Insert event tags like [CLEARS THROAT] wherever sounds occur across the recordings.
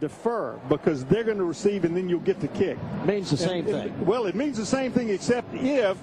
defer because they're going to receive and then you'll get the kick. Means the same And- thing. Well, it means the same thing except if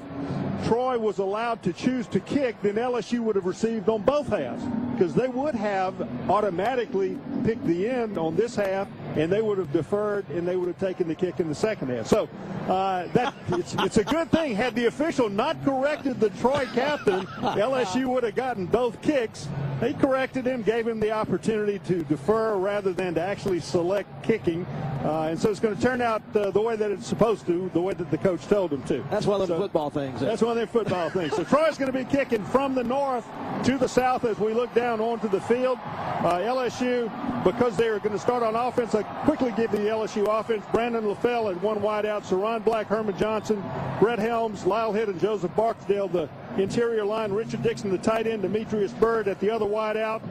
Troy was allowed to choose to kick, then LSU would have received on both halves because they would have automatically picked the end on this half and they would have deferred and they would have taken the kick in the second half. So uh, that it's, it's a good thing. Had the official not corrected the Troy captain, [LAUGHS] LSU would have gotten both kicks. They corrected him, gave him the opportunity to defer rather than to actually select kicking. Uh, and so it's going to turn out uh, the way that it's supposed to, the way that the coach told him to. That's one of the So- football things. That's one of their football things. So Troy's going to be kicking from the north to the south as we look down onto the field. Uh, LSU, because they're going to start on offense, I quickly give the LSU offense. Brandon LaFell at one wide out, Ciron Black, Herman Johnson, Brett Helms, Lyle Hitt, and Joseph Barksdale, the interior line. Richard Dickson, the tight end, Demetrius Byrd at the other wide out.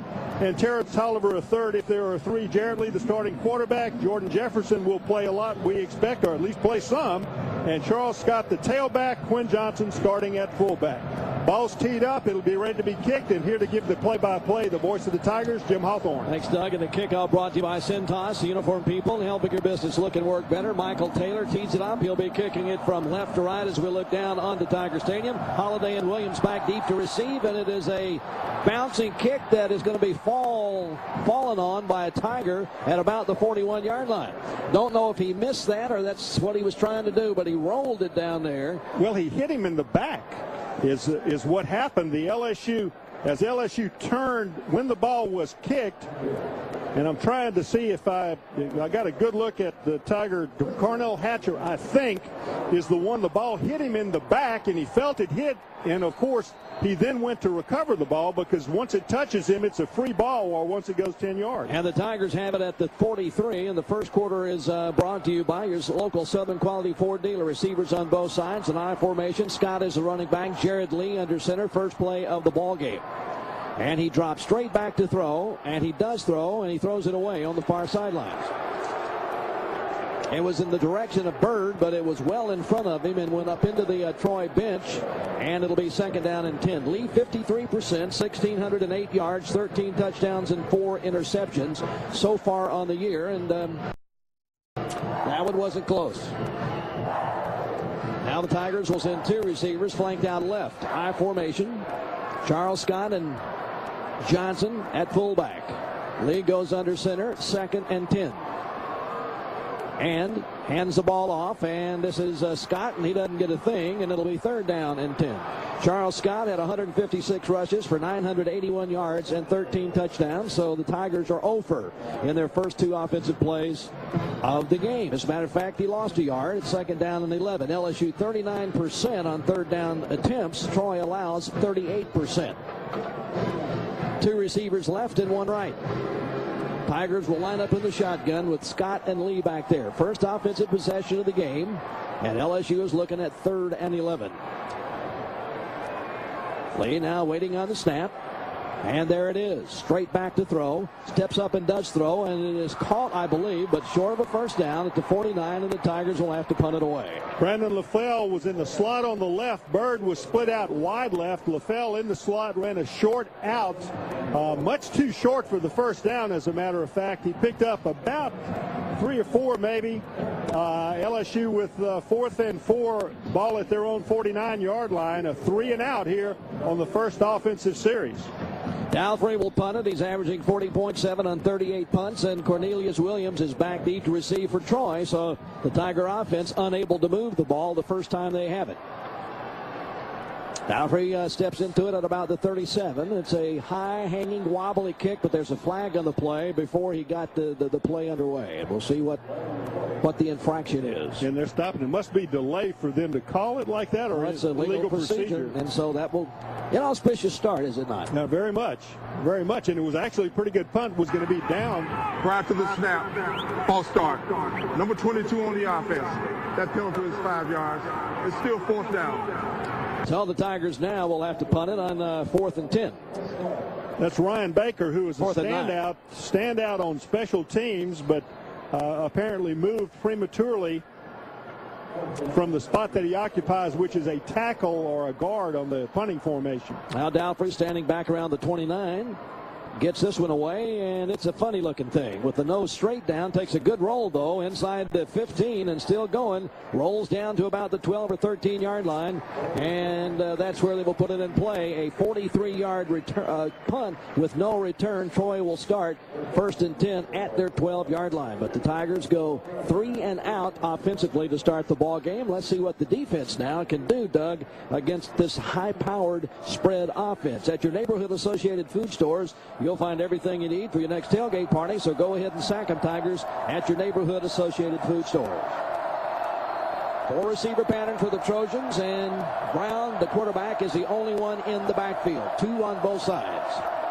And Terrance Toliver a third if there are three. Jarrett Lee, the starting quarterback. Jordan Jefferson will play a lot, we expect, or at least play some. And Charles Scott, the tailback. Quinn Johnson starting at fullback. Ball's teed up. It'll be ready to be kicked. And here to give the play-by-play, the voice of the Tigers, Jim Hawthorne. Thanks, Doug. And the kickoff brought to you by Cintas, the uniform people, helping your business look and work better. Michael Taylor tees it up. He'll be kicking it from left to right as we look down onto Tiger Stadium. Holiday and Williams back deep to receive, and it is a bouncing kick that is going to be fall fallen on by a Tiger at about the 41-yard line. Don't know if he missed that or that's what he was trying to do, but he rolled it down there. Well, he hit him in the back. Is is what happened. The LSU as LSU turned when the ball was kicked, and I'm trying to see if I I got a good look at the Tiger. Karnell Hatcher, I think, is the one. The ball hit him in the back, and he felt it hit. And of course, he then went to recover the ball because once it touches him, it's a free ball, or once it goes 10 yards. And the Tigers have it at the 43. And the first quarter is uh, brought to you by your local Southern Quality Ford dealer. Receivers on both sides. An I formation. Scott is the running back. Jarrett Lee under center. First play of the ball game. And he drops straight back to throw. And he does throw. And he throws it away on the far sidelines. It was in the direction of Byrd, but it was well in front of him and went up into the uh, Troy bench. And it'll be second down and 10. Lee 53%, 1,608 yards, 13 touchdowns, and four interceptions so far on the year. And um, that one wasn't close. Now the Tigers will send two receivers flanked out left. High formation. Charles Scott and Johnson at fullback. Lee goes under center, second and 10 and hands the ball off. And this is uh, Scott, and he doesn't get a thing, and it'll be third down and 10. Charles Scott had 156 rushes for 981 yards and 13 touchdowns. So the Tigers are over in their first two offensive plays of the game. As a matter of fact, he lost a yard. It's second down and 11. LSU 39% on third down attempts. Troy allows 38%. Two receivers left and one right. Tigers will line up in the shotgun with Scott and Lee back there. First offensive possession of the game, and LSU is looking at third and 11. Lee now waiting on the snap. And there it is. Straight back to throw. Steps up and does throw. And it is caught, I believe, but short of a first down at the 49. And the Tigers will have to punt it away. Brandon LaFell was in the slot on the left. Byrd was split out wide left. LaFell in the slot ran a short out, uh, much too short for the first down, as a matter of fact. He picked up about three or four, maybe. Uh, LSU with uh, fourth and four, ball at their own 49 yard line. A three and out here on the first offensive series. Dalfrey will punt it. He's averaging 40.7 on 38 punts, and Cornelius Williams is back deep to receive for Troy. So the Tiger offense unable to move the ball the first time they have it. Dalfrey uh, steps into it at about the 37. It's a high-hanging, wobbly kick, but there's a flag on the play before he got the, the, the play underway. And we'll see what what the infraction is. And they're stopping. It must be delay for them to call it like that, or Well, it's a legal, legal procedure, procedure? and so that will an auspicious start, is it not? Now, very much, very much, and it was actually a pretty good punt. Was going to be down. Prior to the snap, false start. Number 22 on the offense. That penalty is five yards. It's still fourth down. So the Tigers now will have to punt it on uh, fourth and 10. That's Ryan Baker, who is a Fourth nine. standout, standout on special teams, but uh, apparently moved prematurely from the spot that he occupies, which is a tackle or a guard on the punting formation. Now Dalfrey standing back around the 29. Gets this one away, and it's a funny looking thing. With the nose straight down, takes a good roll, though, inside the 15 and still going. Rolls down to about the 12 or 13 yard line, and uh, that's where they will put it in play. A 43 yard uh, punt with no return. Troy will start first and 10 at their 12 yard line. But the Tigers go three and out offensively to start the ball game. Let's see what the defense now can do, Doug, against this high powered spread offense. At your neighborhood associated food stores, You'll find everything you need for your next tailgate party, so go ahead and sack them, Tigers, at your neighborhood associated food stores. Four receiver pattern for the Trojans, and Brown, the quarterback, is the only one in the backfield. Two on both sides.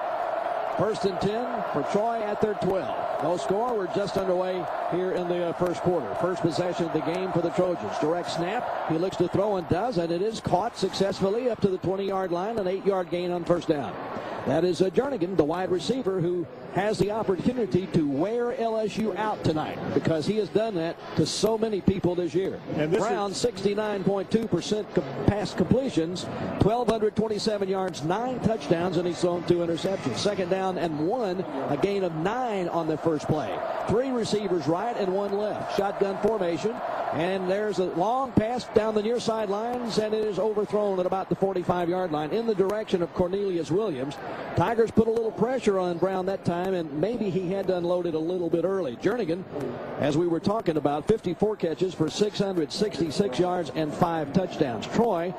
First and 10 for Troy at their 12. No score. We're just underway here in the uh, first quarter. First possession of the game for the Trojans. Direct snap. He looks to throw and does, and it is caught successfully up to the 20 yard line. An eight yard gain on first down. That is uh, Jernigan, the wide receiver, who has the opportunity to wear LSU out tonight because he has done that to so many people this year. And this Brown, 69.2% pass completions, 1,227 yards, nine touchdowns, and he's thrown two interceptions. Second down and one, a gain of nine on the first play. Three receivers right and one left. Shotgun formation. And there's a long pass down the near sidelines, and it is overthrown at about the 45 yard line in the direction of Cornelius Williams. Tigers put a little pressure on Brown that time, and maybe he had to unload it a little bit early. Jernigan, as we were talking about, 54 catches for 666 yards and five touchdowns. Troy,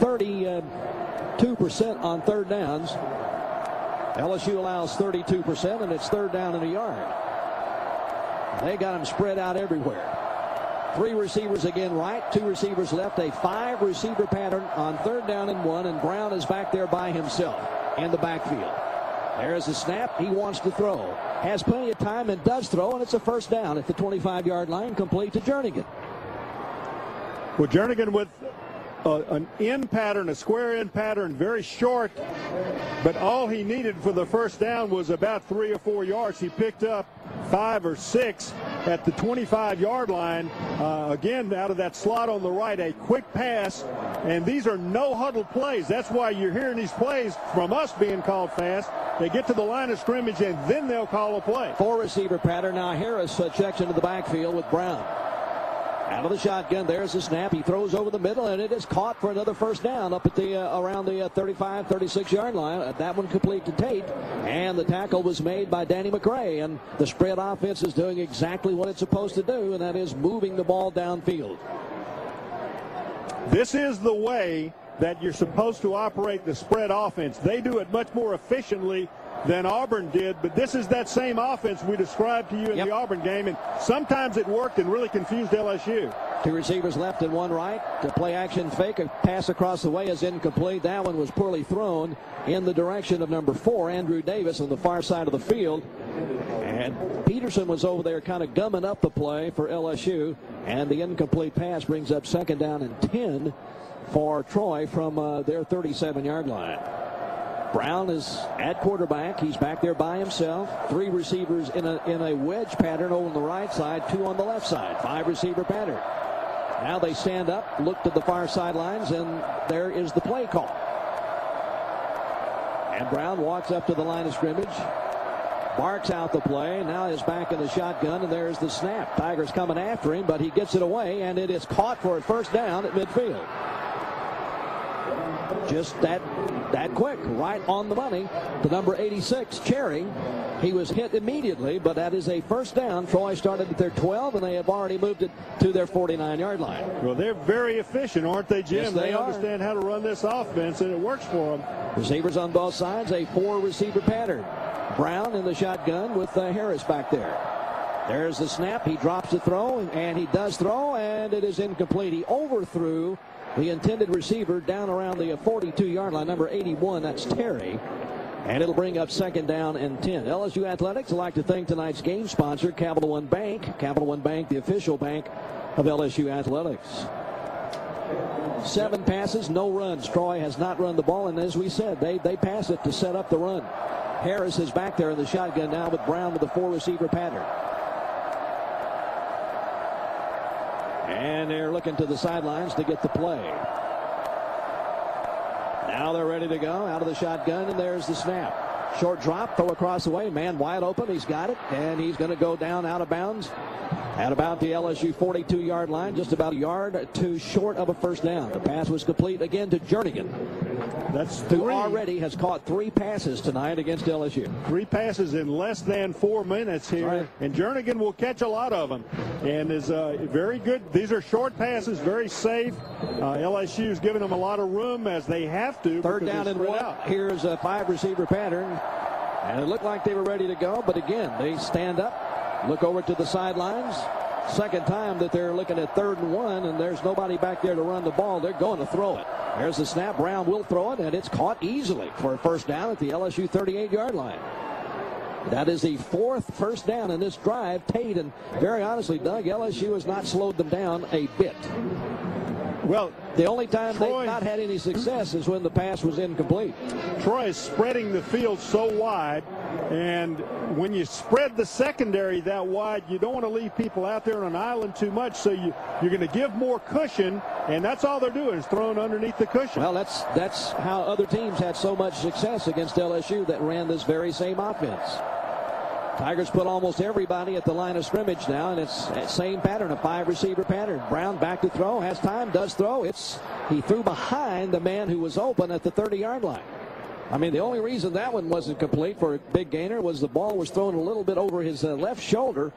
32% on third downs. LSU allows 32%, and it's third down and a yard. They got him spread out everywhere. Three receivers again right, two receivers left, a five receiver pattern on third down and one, and Brown is back there by himself in the backfield. There's a snap. He wants to throw. Has plenty of time and does throw, and it's a first down at the 25 yard line, complete to Jernigan. Well, Jernigan with uh, an in pattern, a square in pattern, very short, but all he needed for the first down was about three or four yards. He picked up five or six at the 25 yard line. Uh, again, out of that slot on the right, a quick pass. And these are no huddle plays. That's why you're hearing these plays from us being called fast. They get to the line of scrimmage and then they'll call a play. Four receiver pattern. Now Harris uh, checks into the backfield with Brown. Out of the shotgun, there's the snap. He throws over the middle, and it is caught for another first down up at the uh, around the uh, 35, 36 yard line. Uh, that one complete to Tate, and the tackle was made by Danny McCray. And the spread offense is doing exactly what it's supposed to do, and that is moving the ball downfield. This is the way that you're supposed to operate the spread offense. They do it much more efficiently than Auburn did. But this is that same offense we described to you in yep. the Auburn game, and sometimes it worked and really confused LSU. Two receivers left and one right. To play action fake, a pass across the way is incomplete. That one was poorly thrown in the direction of number four, Andrew Davis, on the far side of the field. And Peterson was over there kind of gumming up the play for LSU. And the incomplete pass brings up second down and 10 for Troy from uh, their 37 yard line. Brown is at quarterback. He's back there by himself. Three receivers in a in a wedge pattern on the right side, two on the left side. Five receiver pattern. Now they stand up, look to the far sidelines, and there is the play call. And Brown walks up to the line of scrimmage. Barks out the play. Now is back in the shotgun, and there's the snap. Tigers coming after him, but he gets it away, and it is caught for a first down at midfield. Just that that quick, right on the money. The number 86, Cherry. He was hit immediately, but that is a first down. Troy started at their 12, and they have already moved it to their 49-yard line. Well, they're very efficient, aren't they, Jim? Yes, they, they understand how to run this offense, and it works for them. Receivers on both sides, a four-receiver pattern. Brown in the shotgun with uh, Harris back there. There's the snap. He drops the throw, and he does throw, and it is incomplete. He overthrew the intended receiver down around the 42-yard line, number 81. That's Terry. And it'll bring up second down and 10. LSU Athletics would like to thank tonight's game sponsor, Capital One Bank. Capital One Bank, the official bank of LSU Athletics. Seven passes, no runs. Troy has not run the ball, and as we said, they, they pass it to set up the run. Harris is back there in the shotgun now with Brown with the four receiver pattern. And they're looking to the sidelines to get the play. Now they're ready to go out of the shotgun, and there's the snap. Short drop, throw across the way. Man wide open. He's got it. And he's going to go down out of bounds at about the LSU 42 yard line, just about a yard too short of a first down. The pass was complete again to Jernigan. That's who three. already has caught three passes tonight against LSU. Three passes in less than four minutes here, Right. and Jernigan will catch a lot of them, and is uh, very good. These are short passes, very safe. Uh, LSU is giving them a lot of room as they have to. Third down and one. out. Here's a five receiver pattern. And it looked like they were ready to go, but again, they stand up, look over to the sidelines. Second time that they're looking at third and one, and there's nobody back there to run the ball. They're going to throw it. There's the snap. Brown will throw it, and it's caught easily for a first down at the LSU 38 yard line. That is the fourth first down in this drive. Tate, and very honestly, Doug, LSU has not slowed them down a bit. Well, The only time Troy- they've not had any success is when the pass was incomplete. Troy is spreading the field so wide, and when you spread the secondary that wide, you don't want to leave people out there on an island too much. So you, you're going to give more cushion, and that's all they're doing is throwing underneath the cushion. Well, that's that's how other teams had so much success against LSU that ran this very same offense. Tigers put almost everybody at the line of scrimmage now, and it's same pattern, a five receiver pattern. Brown back to throw, has time, does throw. It's he threw behind the man who was open at the 30 yard line. I mean, the only reason that one wasn't complete for a big gainer was the ball was thrown a little bit over his uh, left shoulder.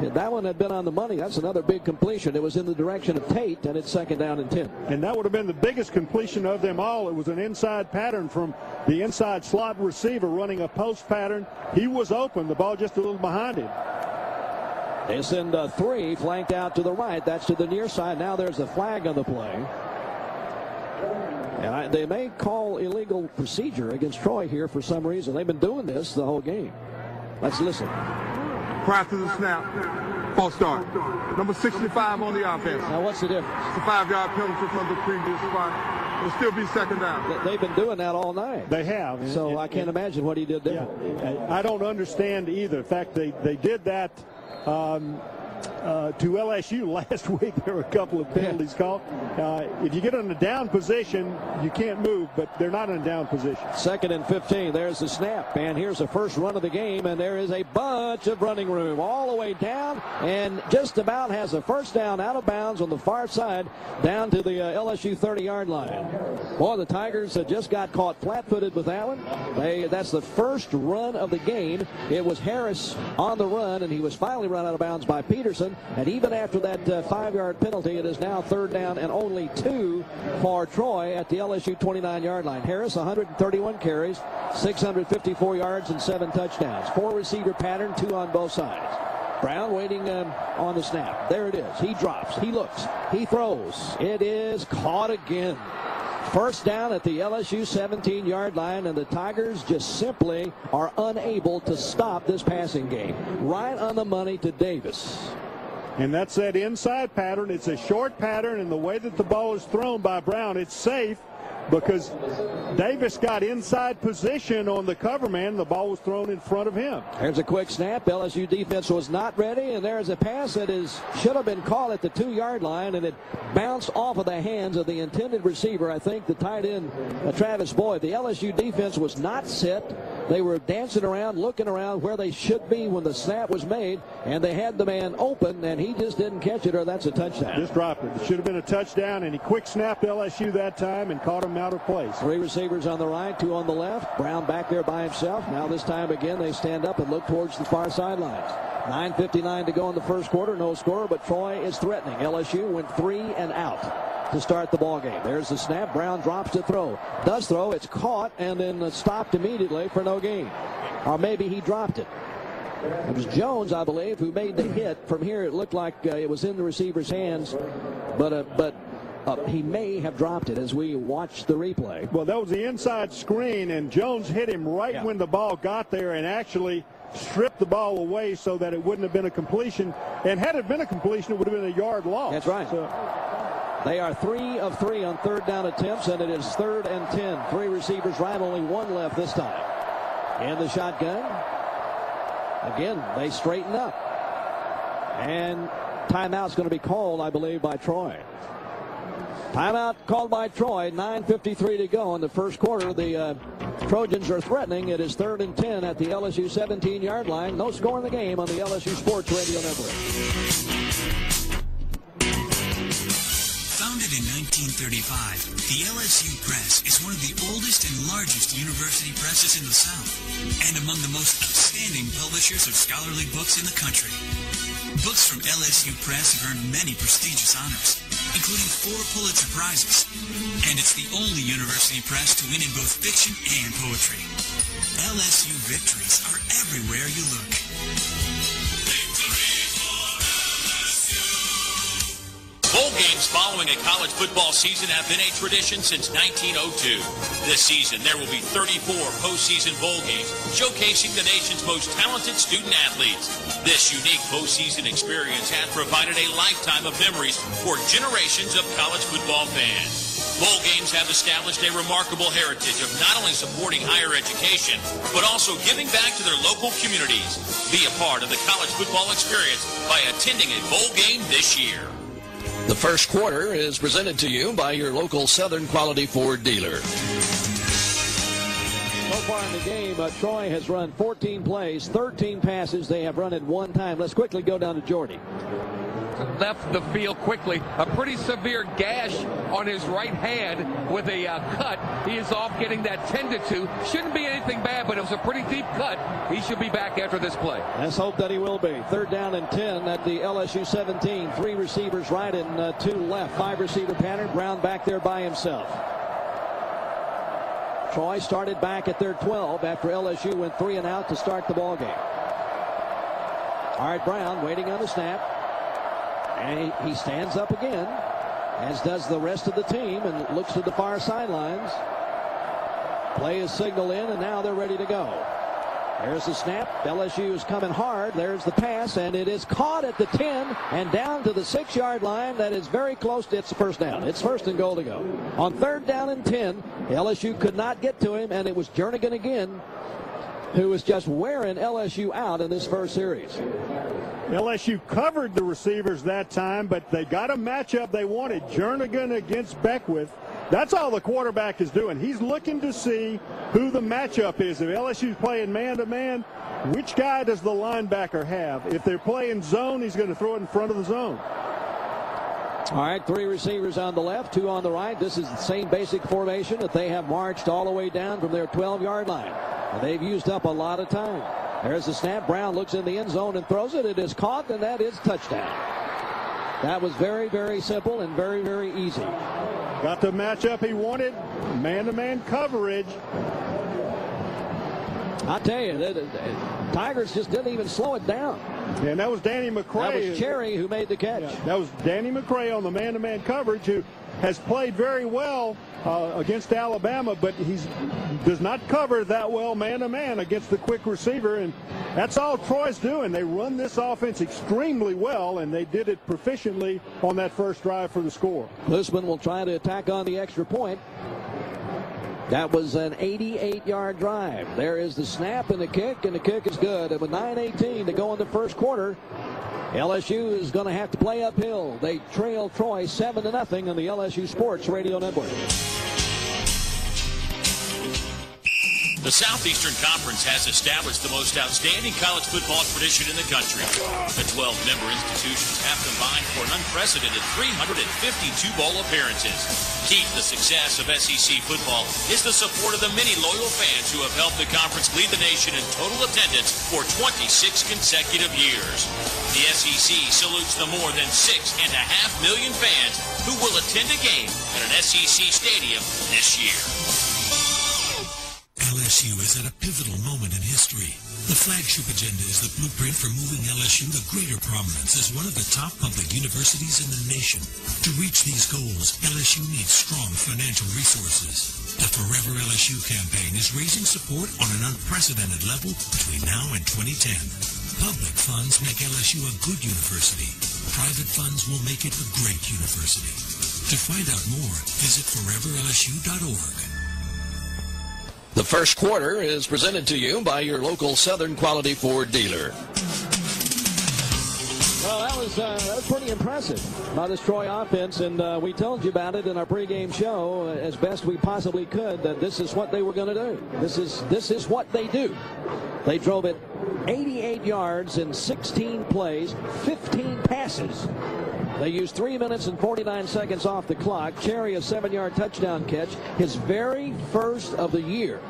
If that one had been on the money. That's another big completion. It was in the direction of Tate, and it's second down and 10. And that would have been the biggest completion of them all. It was an inside pattern from the inside slot receiver running a post pattern. He was open. The ball just a little behind him. They send a three flanked out to the right. That's to the near side. Now there's a flag on the play. And I, they may call illegal procedure against Troy here for some reason. They've been doing this the whole game. Let's listen. Prior to the snap, false start. Number 65 on the offense. Now, what's the difference? It's a five-yard penalty from the previous spot. It'll still be second down. They- They've been doing that all night. They have. So And- I can't imagine what he did Yeah. I don't understand either. In fact, they, they did that um, uh, to LSU [LAUGHS] last week. There were a couple of penalties called. Uh, if you get in a down position, you can't move, but they're not in a down position. Second and 15. There's the snap. And here's the first run of the game. And there is a bunch of running room all the way down. And just about has a first down out of bounds on the far side down to the uh, LSU 30 yard line. Boy, the Tigers just got caught flat footed with that one. They, that's the first run of the game. It was Harris on the run, and he was finally run out of bounds by Peterson. And even after that uh, five yard penalty, it is now third down and only two for Troy at the LSU 29 yard line. Harris, 131 carries, 654 yards, and seven touchdowns. Four receiver pattern, two on both sides. Brown waiting um, on the snap. There it is. He drops. He looks. He throws. It is caught again. First down at the LSU 17 yard line, and the Tigers just simply are unable to stop this passing game. Right on the money to Davis. And that's that inside pattern. It's a short pattern, and the way that the ball is thrown by Brown, it's safe because Davis got inside position on the cover man. The ball was thrown in front of him. There's a quick snap. LSU defense was not ready, and there's a pass that is should have been called at the two-yard line, and it bounced off of the hands of the intended receiver. I think the tight end, uh, Travis Boyd. The LSU defense was not set. They were dancing around, looking around where they should be when the snap was made, and they had the man open, and he just didn't catch it, or that's a touchdown. Just dropped it. It should have been a touchdown, and he quick snapped LSU that time and caught him out of place. Three receivers on the right, two on the left. Brown back there by himself. Now this time again they stand up and look towards the far sidelines. 9.59 to go in the first quarter. No score, but Troy is threatening. LSU went three and out to start the ball game. There's the snap. Brown drops to throw. Does throw. It's caught and then stopped immediately for no gain. Or maybe he dropped it. It was Jones, I believe, who made the hit. From here, it looked like uh, it was in the receiver's hands, but uh, but uh, he may have dropped it as we watch the replay. Well, that was the inside screen, and Jones hit him right Yeah. when the ball got there and actually stripped the ball away so that it wouldn't have been a completion. And had it been a completion, it would have been a yard loss. That's right. So, They are three of three on third down attempts, and it is third and ten. Three receivers right, only one left this time. In the shotgun. Again, they straighten up. And timeout's going to be called, I believe, by Troy. Timeout called by Troy. 9.53 to go in the first quarter. The uh, Trojans are threatening. It is third and 10 at the LSU 17-yard line. No score in the game on the LSU Sports Radio Network. In 1935, the LSU Press is one of the oldest and largest university presses in the South and among the most outstanding publishers of scholarly books in the country. Books from LSU Press have earned many prestigious honors, including four Pulitzer Prizes. And it's the only university press to win in both fiction and poetry. LSU victories are everywhere you look. Bowl games following a college football season have been a tradition since 1902. This season, there will be 34 postseason bowl games showcasing the nation's most talented student athletes. This unique postseason experience has provided a lifetime of memories for generations of college football fans. Bowl games have established a remarkable heritage of not only supporting higher education, but also giving back to their local communities. Be a part of the college football experience by attending a bowl game this year. The first quarter is presented to you by your local Southern Quality Ford dealer. So far in the game, uh, Troy has run 14 plays, 13 passes. They have run it one time. Let's quickly go down to Jordy left the field quickly. A pretty severe gash on his right hand with a uh, cut. He is off getting that tended to. Shouldn't be anything bad, but it was a pretty deep cut. He should be back after this play. Let's hope that he will be. Third down and 10 at the LSU 17. Three receivers right and uh, two left. Five receiver pattern. Brown back there by himself. Troy started back at their 12 after LSU went three and out to start the ball game. All right, Brown waiting on the snap. And he, he stands up again, as does the rest of the team, and looks to the far sidelines. Play is signal in, and now they're ready to go. There's the snap. LSU is coming hard. There's the pass, and it is caught at the 10 and down to the six yard line. That is very close to its first down. It's first and goal to go. On third down and 10, LSU could not get to him, and it was Jernigan again who was just wearing LSU out in this first series. LSU covered the receivers that time, but they got a matchup they wanted. Jernigan against Beckwith. That's all the quarterback is doing. He's looking to see who the matchup is. If LSU's playing man-to-man, which guy does the linebacker have? If they're playing zone, he's going to throw it in front of the zone. All right, three receivers on the left, two on the right. This is the same basic formation that they have marched all the way down from their 12-yard line. And they've used up a lot of time. There's the snap. Brown looks in the end zone and throws it. It is caught, and that is touchdown. That was very, very simple and very, very easy. Got the matchup he wanted. Man-to-man coverage. I tell you, the, the, Tigers just didn't even slow it down. And that was Danny McCray. That was Cherry who made the catch. Yeah, that was Danny McCray on the man-to-man coverage who has played very well uh, against Alabama, but he does not cover that well man-to-man against the quick receiver, and that's all Troy's doing. They run this offense extremely well, and they did it proficiently on that first drive for the score. Klusman will try to attack on the extra point. That was an 88-yard drive. There is the snap and the kick, and the kick is good. And with 9.18 to go in the first quarter, LSU is going to have to play uphill. They trail Troy 7 to nothing on the LSU Sports Radio Network. The Southeastern Conference has established the most outstanding college football tradition in the country. The 12 member institutions have combined for an unprecedented 352 bowl appearances. Key to the success of SEC football is the support of the many loyal fans who have helped the conference lead the nation in total attendance for 26 consecutive years. The SEC salutes the more than six and a half million fans who will attend a game at an SEC stadium this year. LSU is at a pivotal moment in history. The flagship agenda is the blueprint for moving LSU to greater prominence as one of the top public universities in the nation. To reach these goals, LSU needs strong financial resources. The Forever LSU campaign is raising support on an unprecedented level between now and 2010. Public funds make LSU a good university. Private funds will make it a great university. To find out more, visit foreverlsu.org. The first quarter is presented to you by your local Southern Quality Ford dealer. Well, that was, uh, that was pretty impressive by this Troy offense, and uh, we told you about it in our pregame show uh, as best we possibly could that this is what they were going to do. This is this is what they do. They drove it 88 yards in 16 plays, 15 passes. They used 3 minutes and 49 seconds off the clock. Cherry a 7-yard touchdown catch, his very first of the year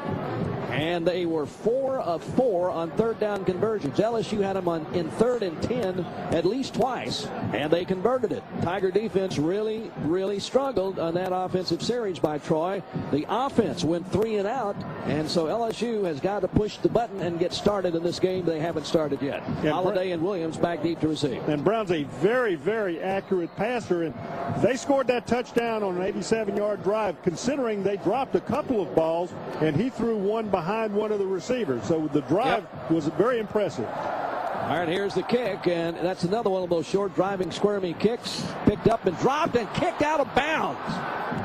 and they were four of four on third down conversions. LSU had them on in third and 10 at least twice, and they converted it. Tiger defense really, really struggled on that offensive series by Troy. The offense went three and out, and so LSU has got to push the button and get started in this game. They haven't started yet. And Holiday and Williams back deep to receive. And Brown's a very, very accurate passer, and they scored that touchdown on an 87-yard drive, considering they dropped a couple of balls, and he threw one behind one of the receivers. So the drive yep. was very impressive. All right, here's the kick, and that's another one of those short driving squirmy kicks. Picked up and dropped and kicked out of bounds.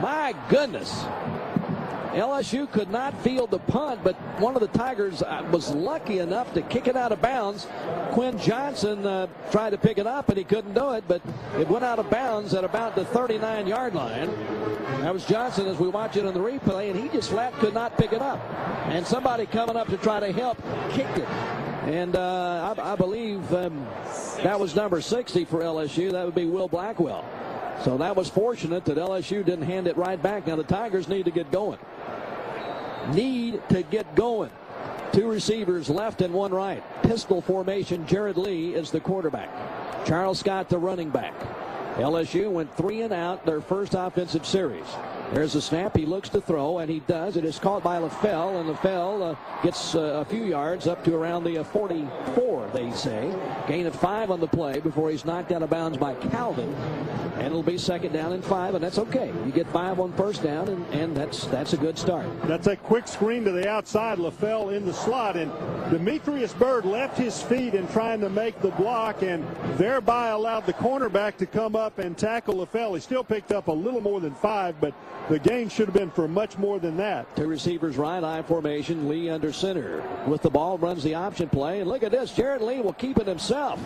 My goodness. LSU could not field the punt, but one of the Tigers uh, was lucky enough to kick it out of bounds. Quinn Johnson uh, tried to pick it up, and he couldn't do it, but it went out of bounds at about the 39-yard line. That was Johnson as we watch it on the replay, and he just flat could not pick it up. And somebody coming up to try to help kicked it. And uh, I, I, believe um, that was number 60 for LSU. That would be Will Blackwell. So that was fortunate that LSU didn't hand it right back. Now the Tigers need to get going. Need to get going. Two receivers left and one right. Pistol formation. Jarrett Lee is the quarterback. Charles Scott the running back. LSU went three and out their first offensive series. There's a snap. He looks to throw, and he does. It is caught by LaFell, and LaFell uh, gets uh, a few yards up to around the uh, 44, they say. Gain of five on the play before he's knocked out of bounds by Calvin. And it'll be second down and five, and that's okay. You get five on first down, and, and that's that's a good start. That's a quick screen to the outside. LaFell in the slot, and Demetrius Byrd left his feet in trying to make the block, and thereby allowed the cornerback to come up and tackle LaFell. He still picked up a little more than five, but the gain should have been for much more than that. Two receivers right eye formation. Lee under center. With the ball runs the option play. And look at this. Jarrett Lee will keep it himself.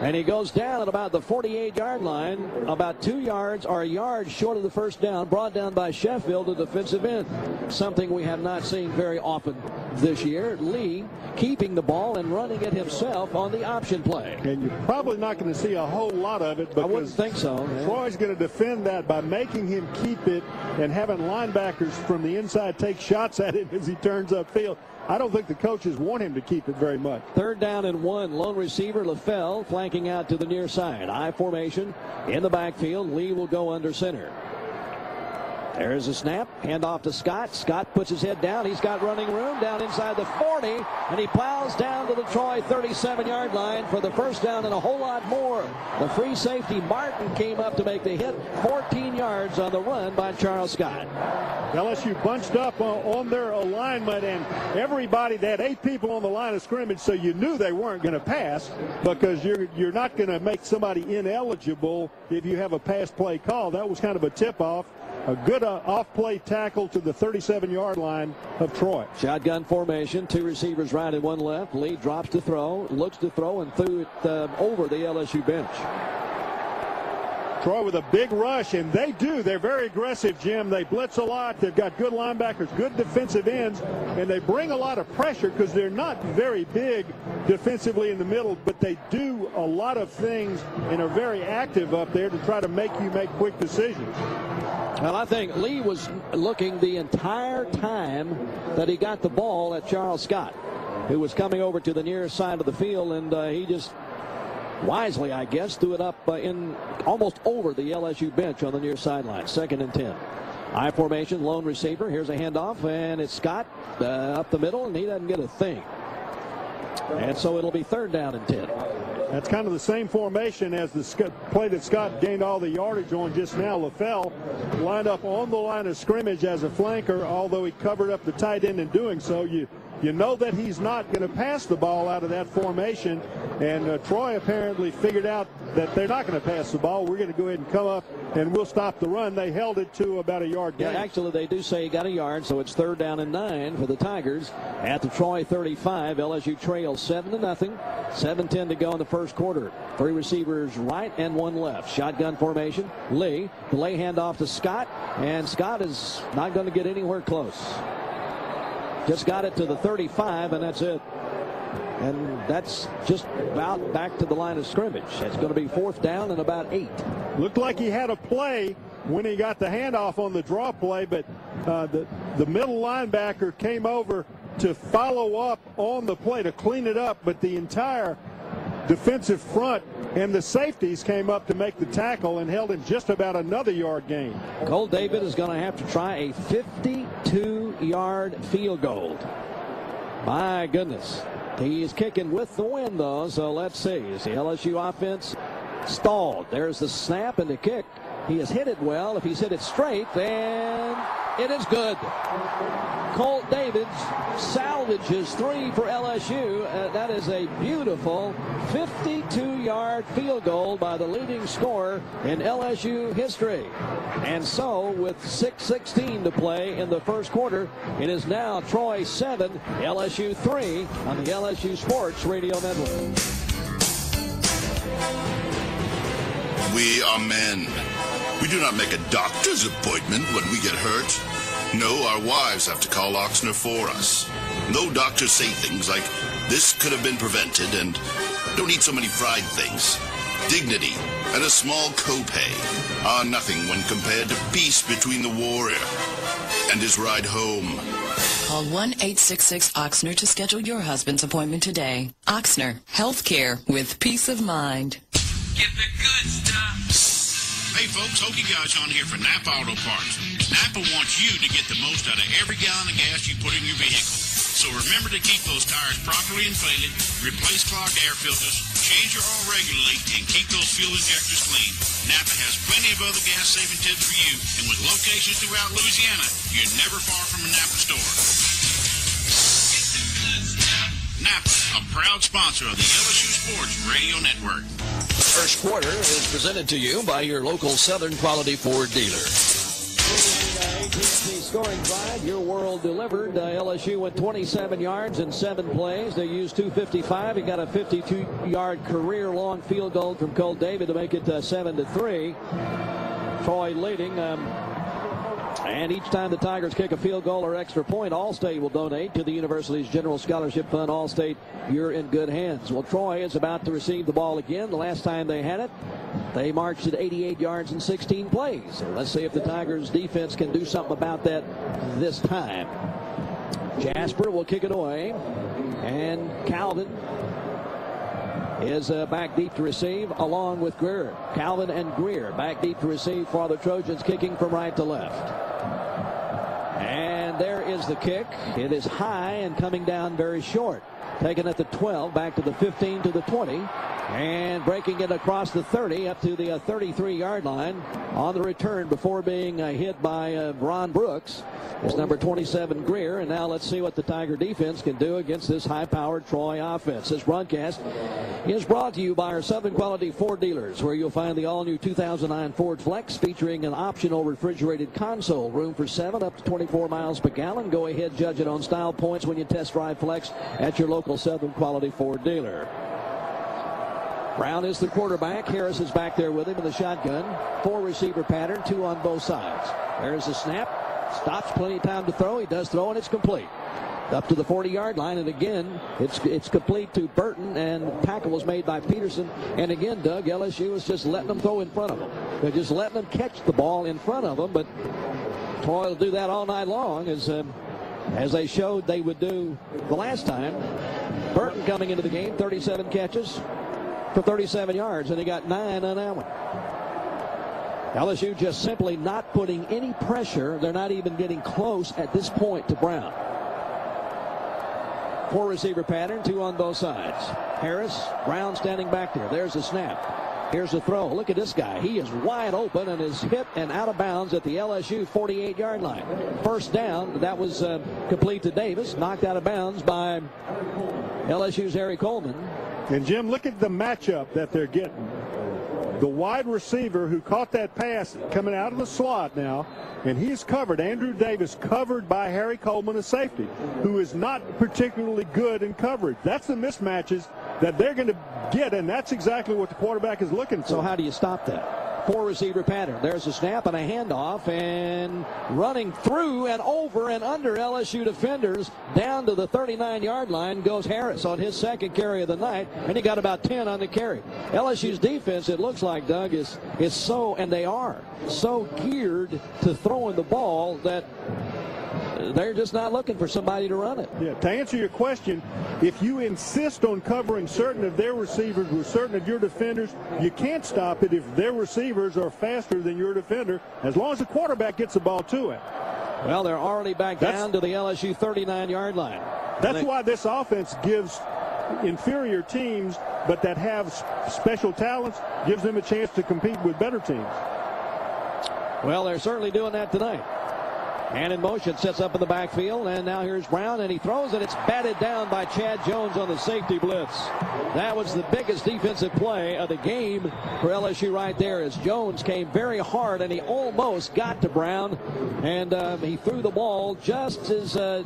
And he goes down at about the 48-yard line, about two yards or a yard short of the first down, brought down by Sheffield, the defensive end. Something we have not seen very often this year. Lee keeping the ball and running it himself on the option play. And you're probably not going to see a whole lot of it because I wouldn't think so. Man. Troy's going to defend that by making him keep it and having linebackers from the inside take shots at him as he turns upfield. I don't think the coaches want him to keep it very much. Third down and one. Lone receiver LaFell flanking out to the near side. I formation in the backfield. Lee will go under center. There's a snap. Hand off to Scott. Scott puts his head down. He's got running room down inside the 40, and he plows down to the Troy 37-yard line for the first down and a whole lot more. The free safety Martin came up to make the hit. 14 yards on the run by Charles Scott. LSU bunched up on their alignment, and everybody, they had eight people on the line of scrimmage, so you knew they weren't going to pass because you're, you're not going to make somebody ineligible if you have a pass play call. That was kind of a tip-off. A good uh, off-play tackle to the 37-yard line of Troy. Shotgun formation, two receivers right and one left. Lee drops to throw, looks to throw, and threw it uh, over the LSU bench. Troy with a big rush, and they do. They're very aggressive, Jim. They blitz a lot. They've got good linebackers, good defensive ends, and they bring a lot of pressure because they're not very big defensively in the middle, but they do a lot of things and are very active up there to try to make you make quick decisions. Well, I think Lee was looking the entire time that he got the ball at Charles Scott, who was coming over to the near side of the field, and uh, he just wisely, I guess, threw it up uh, in almost over the LSU bench on the near sideline. Second and 10. I formation, lone receiver. Here's a handoff, and it's Scott uh, up the middle, and he doesn't get a thing. And so it'll be third down and 10. That's kind of the same formation as the play that Scott gained all the yardage on just now. LaFell lined up on the line of scrimmage as a flanker, although he covered up the tight end in doing so. You you know that he's not going to pass the ball out of that formation. And uh, Troy apparently figured out that they're not going to pass the ball. We're going to go ahead and come up and we'll stop the run. They held it to about a yard Yeah, gain. actually, they do say he got a yard, so it's third down and nine for the Tigers at the Troy 35. LSU trails seven to nothing. 7:10 to go in the first quarter. Three receivers right and one left. Shotgun formation. Lee, delay handoff to Scott, and Scott is not going to get anywhere close. Just got it to the 35, and that's it. And that's just about back to the line of scrimmage. It's going to be fourth down and about eight. Looked like he had a play when he got the handoff on the draw play, but uh, the, the middle linebacker came over to follow up on the play to clean it up, but the entire defensive front and the safeties came up to make the tackle and held him just about another yard gain. Colt David is going to have to try a 52 yard field goal. My goodness. He's kicking with the wind, though, so let's see. Is the LSU offense stalled? There's the snap and the kick. He has hit it well. If he's hit it straight, then it is good. Colt Davids salvages three for LSU. Uh, that is a beautiful 52-yard field goal by the leading scorer in LSU history. And so, with 6.16 to play in the first quarter, it is now Troy 7, LSU 3 on the LSU Sports Radio Network. We are men. We do not make a doctor's appointment when we get hurt. No, our wives have to call Ochsner for us. No doctors say things like, this could have been prevented and don't eat so many fried things. Dignity and a small copay are nothing when compared to peace between the warrior and his ride home. Call 1-866-OCHSNER to schedule your husband's appointment today. Ochsner, healthcare with peace of mind. Get the good stuff. Hey folks, Hokey Guys on here for Napa Auto Parts. Napa wants you to get the most out of every gallon of gas you put in your vehicle. So remember to keep those tires properly inflated, replace clogged air filters, change your oil regularly, and keep those fuel injectors clean. Napa has plenty of other gas-saving tips for you, and with locations throughout Louisiana, you're never far from a Napa store. Napa, a proud sponsor of the LSU Sports Radio Network. First quarter is presented to you by your local Southern Quality Ford dealer. AT&T scoring drive, your world delivered. Uh, LSU went 27 yards in seven plays. They used 255. He got a 52-yard career-long field goal from Colt David to make it uh, seven to three. Troy leading. Um, and each time the Tigers kick a field goal or extra point, Allstate will donate to the university's General Scholarship Fund. Allstate, you're in good hands. Well, Troy is about to receive the ball again. The last time they had it, they marched at 88 yards in 16 plays. So let's see if the Tigers defense can do something about that this time. Jasper will kick it away. And Calvin is uh, back deep to receive along with Greer. Calvin and Greer back deep to receive for the Trojans kicking from right to left. And there is the kick. It is high and coming down very short. Taken at the 12, back to the 15 to the 20. And breaking it across the 30 up to the 33-yard line on the return before being uh, hit by uh, Ron Brooks It's number 27 Greer. And now let's see what the Tiger defense can do against this high-powered Troy offense. This broadcast is brought to you by our Southern Quality Ford dealers, where you'll find the all-new 2009 Ford Flex featuring an optional refrigerated console, room for seven up to 24 miles per gallon. Go ahead, judge it on style points when you test drive Flex at your local Southern Quality Ford dealer. Brown is the quarterback. Harris is back there with him in the shotgun. Four receiver pattern, two on both sides. There's the snap. Stops plenty of time to throw. He does throw, and it's complete. Up to the 40-yard line, and again, it's it's complete to Burton, and tackle was made by Peterson. And again, Doug, LSU was just letting them throw in front of them. They're just letting them catch the ball in front of them, but Troy will do that all night long, as um, as they showed they would do the last time. Burton coming into the game, 37 catches for 37 yards, and he got nine on that one. LSU just simply not putting any pressure. They're not even getting close at this point to Brown. Four receiver pattern, two on both sides. Harris, Brown standing back there. There's the snap. Here's the throw. Look at this guy. He is wide open and is hit and out of bounds at the LSU 48-yard line. First down. That was uh, complete to Davis. Knocked out of bounds by LSU's Harry Coleman. And Jim, look at the matchup that they're getting. The wide receiver who caught that pass coming out of the slot now, and he's covered. Andrew Davis covered by Harry Coleman, a safety, who is not particularly good in coverage. That's the mismatches that they're going to get, and that's exactly what the quarterback is looking for. So how do you stop that? Four receiver pattern. There's a snap and a handoff and running through and over and under LSU defenders down to the 39 yard line goes Harris on his second carry of the night and he got about 10 on the carry. LSU's defense it looks like Doug is is so and they are so geared to throwing the ball that they're just not looking for somebody to run it. Yeah, to answer your question, if you insist on covering certain of their receivers with certain of your defenders, you can't stop it if their receivers are faster than your defender, as long as the quarterback gets the ball to it. Well, they're already back that's, down to the LSU 39-yard line. That's they, why this offense gives inferior teams, but that have special talents, gives them a chance to compete with better teams. Well, they're certainly doing that tonight. And in motion, sets up in the backfield, and now here's Brown, and he throws, it. it's batted down by Chad Jones on the safety blitz. That was the biggest defensive play of the game for LSU right there as Jones came very hard, and he almost got to Brown, and um, he threw the ball just as uh,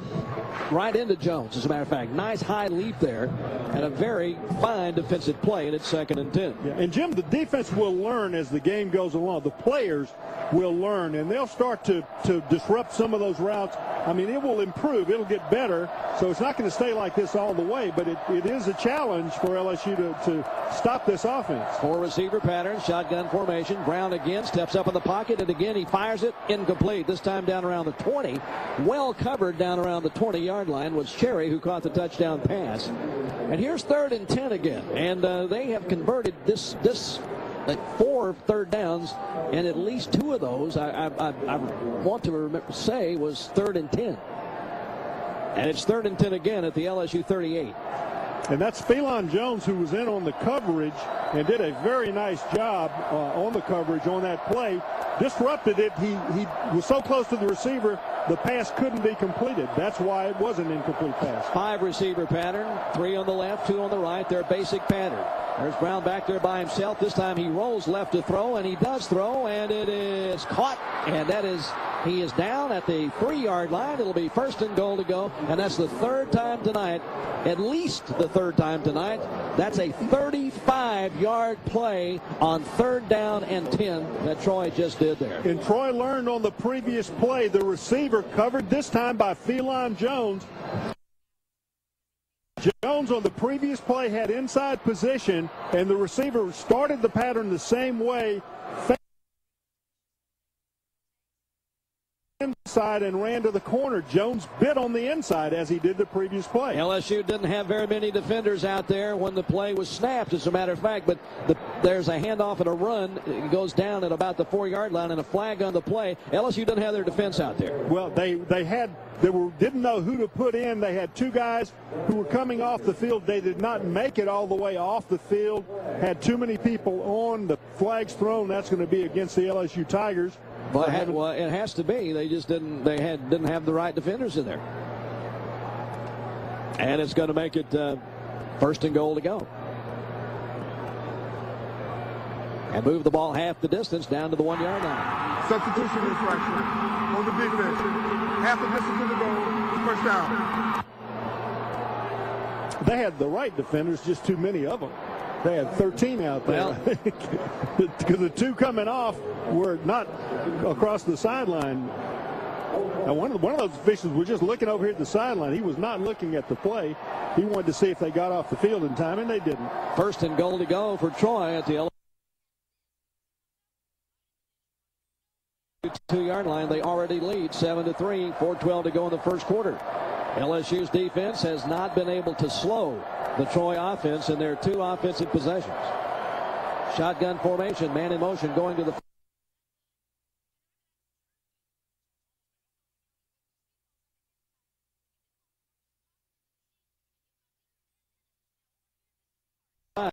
right into Jones, as a matter of fact. Nice high leap there, and a very fine defensive play, and it's second and 10. Yeah, and Jim, the defense will learn as the game goes along. The players will learn, and they'll start to, to disrupt some of those routes. I mean, it will improve. It'll get better. So it's not going to stay like this all the way, but it, it is a challenge for LSU to, to stop this offense. Four receiver pattern, shotgun formation. Brown again steps up in the pocket, and again he fires it incomplete. This time down around the 20. Well covered down around the 20 yard line was Cherry who caught the touchdown pass. And here's third and 10 again. And uh, they have converted this this four third downs, and at least two of those, I, I, I want to remember, say, was third and 10. And it's third and 10 again at the LSU 38. And that's Phelon Jones who was in on the coverage and did a very nice job uh, on the coverage on that play. Disrupted it. He, he was so close to the receiver, the pass couldn't be completed. That's why it was an incomplete pass. Five receiver pattern, three on the left, two on the right. Their basic pattern. There's Brown back there by himself. This time he rolls left to throw, and he does throw, and it is caught. And that is, he is down at the three-yard line. It'll be first and goal to go, and that's the third time tonight, at least the third time tonight. That's a 35-yard play on third down and 10 that Troy just did there. And Troy learned on the previous play, the receiver covered this time by Phelon Jones. Jones on the previous play had inside position, and the receiver started the pattern the same way. Inside and ran to the corner. Jones bit on the inside as he did the previous play. LSU didn't have very many defenders out there when the play was snapped, as a matter of fact, but the, there's a handoff and a run. It goes down at about the four yard line and a flag on the play. LSU didn't have their defense out there. Well, they, they had they were, didn't know who to put in. They had two guys who were coming off the field. They did not make it all the way off the field. Had too many people on. The flags thrown. That's going to be against the LSU Tigers. But had, well, it has to be. They just didn't. They had didn't have the right defenders in there, and it's going to make it uh, first and goal to go. And move the ball half the distance down to the one yard line. Substitution infraction on the defense. Half the distance to the goal. First down. They had the right defenders, just too many of them. They had 13 out there. Because [LAUGHS] the two coming off were not across the sideline. Now, one of, one of those officials was just looking over here at the sideline. He was not looking at the play. He wanted to see if they got off the field in time, and they didn't. First and goal to go for Troy at the two yard line. They already lead 7 to 3, 412 to go in the first quarter. LSU's defense has not been able to slow the Troy offense in their two offensive possessions. Shotgun formation, man in motion going to the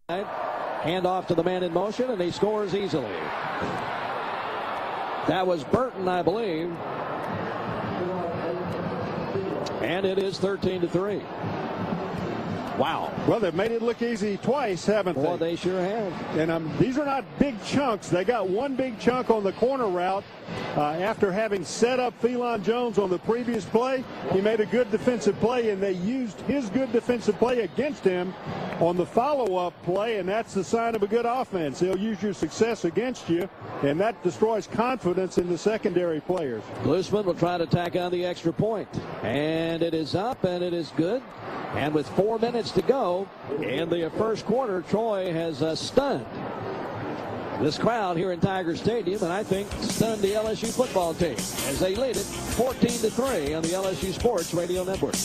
Hand Handoff to the man in motion, and he scores easily. That was Burton, I believe. And it is 13 to 3. Wow. Well, they've made it look easy twice, haven't Boy, they? Well, they sure have. And um, these are not big chunks. They got one big chunk on the corner route. Uh, after having set up Phelon Jones on the previous play, he made a good defensive play, and they used his good defensive play against him on the follow-up play, and that's the sign of a good offense. They'll use your success against you, and that destroys confidence in the secondary players. Glusman will try to tack on the extra. And it is up, and it is good. And with four minutes to go in the first quarter, Troy has uh, stunned this crowd here in Tiger Stadium, and I think stunned the LSU football team as they lead it 14 to 3 on the LSU Sports Radio Network.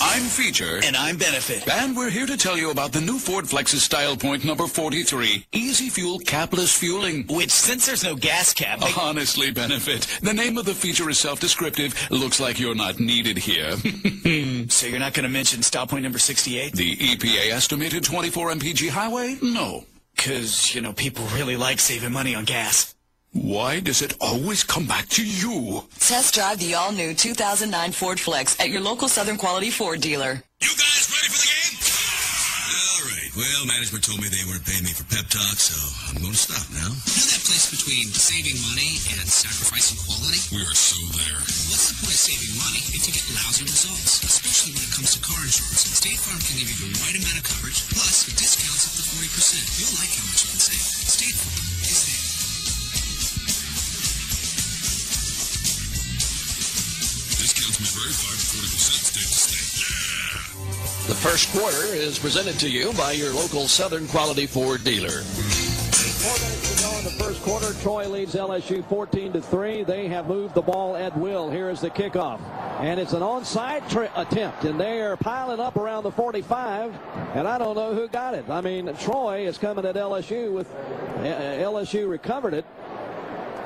I'm Feature. And I'm Benefit. And we're here to tell you about the new Ford Flexus Style Point number 43. Easy fuel, capless fueling. Which, since there's no gas cap... Honestly, Benefit, the name of the feature is self-descriptive. Looks like you're not needed here. [LAUGHS] so you're not going to mention style point number 68? The EPA estimated 24 mpg highway? No. Because, you know, people really like saving money on gas. Why does it always come back to you? Test drive the all-new 2009 Ford Flex at your local Southern Quality Ford dealer. You guys ready for the game? All right. Well, management told me they weren't paying me for pep talk, so I'm going to stop now. You know that place between saving money and sacrificing quality? We are so there. What's the point of saving money if you get lousy results? Especially when it comes to car insurance. State Farm can give you the right amount of coverage, plus discounts up to 40%. You'll like how much you can save. State Farm Discounts may vary 5 to 40% state to state. The first quarter is presented to you by your local Southern Quality Ford dealer. Four minutes to go in the first quarter. Troy leads LSU 14 to 3. They have moved the ball at will. Here is the kickoff. And it's an onside tri- attempt, and they are piling up around the 45, and I don't know who got it. I mean, Troy is coming at LSU with uh, LSU recovered it,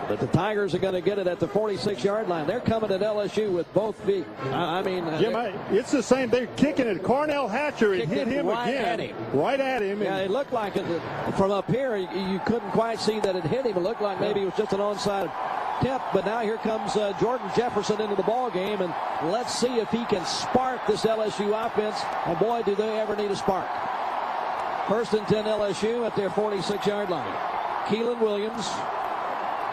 but the Tigers are going to get it at the 46-yard line. They're coming at LSU with both feet. I, I mean, uh, Jim, I, it's the same. They're kicking it. Karnell Hatcher it Kicked hit it him right again. at him. Right at him. Yeah, and- it looked like it from up here. You, you couldn't quite see that it hit him. It looked like maybe it was just an onside attempt. But now here comes uh, Jordan Jefferson into the ball game, and let's see if he can spark this LSU offense. And boy, do they ever need a spark. First and 10 LSU at their 46-yard line. Keiland Williams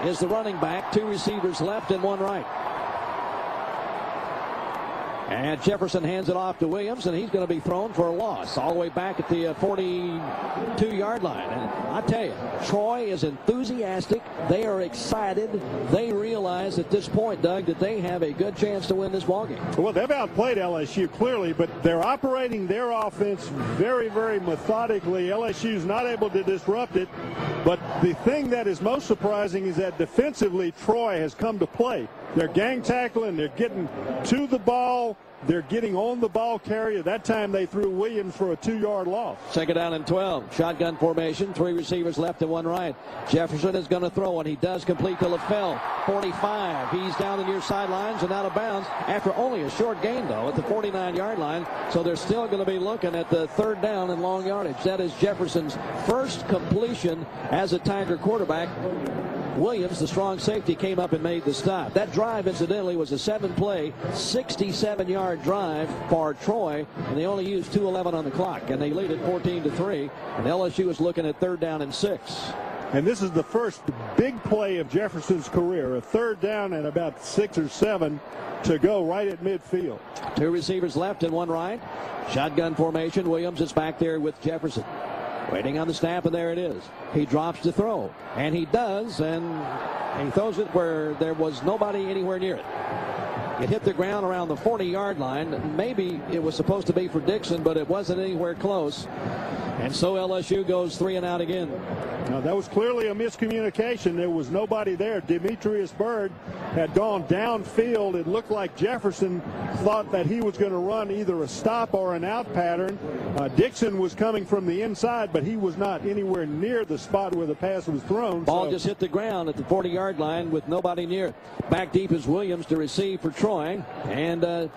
is the running back. Two receivers left and one right. And Jefferson hands it off to Williams, and he's going to be thrown for a loss all the way back at the uh, 42-yard line. And I tell you, Troy is enthusiastic. They are excited. They realize at this point, Doug, that they have a good chance to win this ballgame. Well, they've outplayed LSU clearly, but they're operating their offense very, very methodically. LSU's not able to disrupt it. But the thing that is most surprising is that defensively, Troy has come to play. They're gang tackling. They're getting to the ball. They're getting on the ball carrier. That time they threw Williams for a two-yard loss. Second down and 12. Shotgun formation. Three receivers left and one right. Jefferson is going to throw, and he does complete to LaFell. 45. He's down the near sidelines and out of bounds after only a short gain, though, at the 49-yard line. So they're still going to be looking at the third down and long yardage. That is Jefferson's first completion as a Tiger quarterback. Williams, the strong safety, came up and made the stop. That drive, incidentally, was a seven-play, 67-yard drive for Troy, and they only used 2:11 on the clock, and they lead it 14 to three. And LSU is looking at third down and six. And this is the first big play of Jefferson's career. A third down and about six or seven to go right at midfield. Two receivers left and one right. Shotgun formation. Williams is back there with Jefferson. Waiting on the snap, and there it is. He drops to throw, and he does, and he throws it where there was nobody anywhere near it. It hit the ground around the 40-yard line. Maybe it was supposed to be for Dickson, but it wasn't anywhere close. And so LSU goes three and out again. Now, that was clearly a miscommunication. There was nobody there. Demetrius Byrd had gone downfield. It looked like Jefferson thought that he was going to run either a stop or an out pattern. Uh, Dickson was coming from the inside, but he was not anywhere near the spot where the pass was thrown. Ball so- just hit the ground at the 40-yard line with nobody near. Back deep is Williams to receive for Troy. And uh,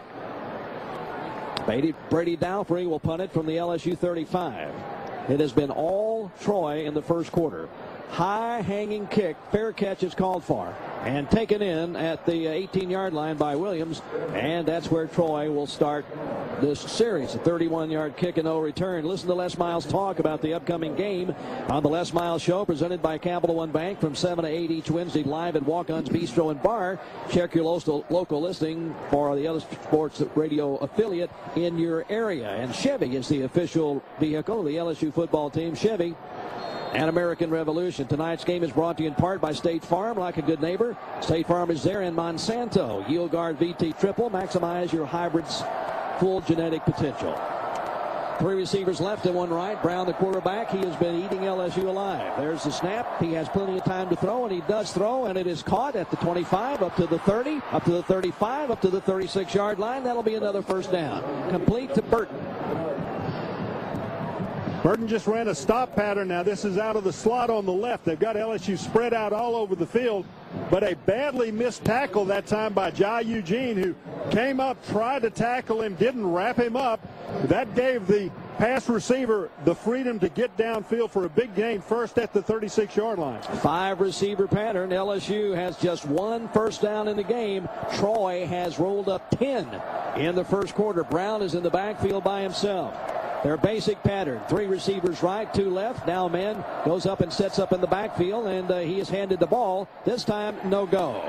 Brady, Brady Dalfrey will punt it from the LSU 35. It has been all Troy in the first quarter. High hanging kick, fair catch is called for, and taken in at the 18 yard line by Williams. And that's where Troy will start this series. A 31 yard kick and no return. Listen to Les Miles talk about the upcoming game on the Les Miles Show, presented by Capital One Bank from 7 to 8 each Wednesday live at Walk On's Bistro and Bar. Check your local, local listing for the other sports radio affiliate in your area. And Chevy is the official vehicle of the LSU football team. Chevy and American Revolution. Tonight's game is brought to you in part by State Farm. Like a good neighbor, State Farm is there in Monsanto. YieldGard VT Triple. Maximize your hybrid's full genetic potential. Three receivers left and one right. Brown, the quarterback, he has been eating LSU alive. There's the snap. He has plenty of time to throw, and he does throw, and it is caught at the 25, up to the 30, up to the 35, up to the 36 yard line. That'll be another first down. Complete to Burton. Burton just ran a stop pattern. Now this is out of the slot on the left. They've got LSU spread out all over the field, but a badly missed tackle that time by Jai Eugene, who came up, tried to tackle him, didn't wrap him up. That gave the pass receiver the freedom to get downfield for a big gain first at the 36-yard line. Five receiver pattern. LSU has just one first down in the game. Troy has rolled up 10 in the first quarter. Brown is in the backfield by himself. Their basic pattern. Three receivers right, two left. Now man goes up and sets up in the backfield, and uh, he is handed the ball. This time, no go.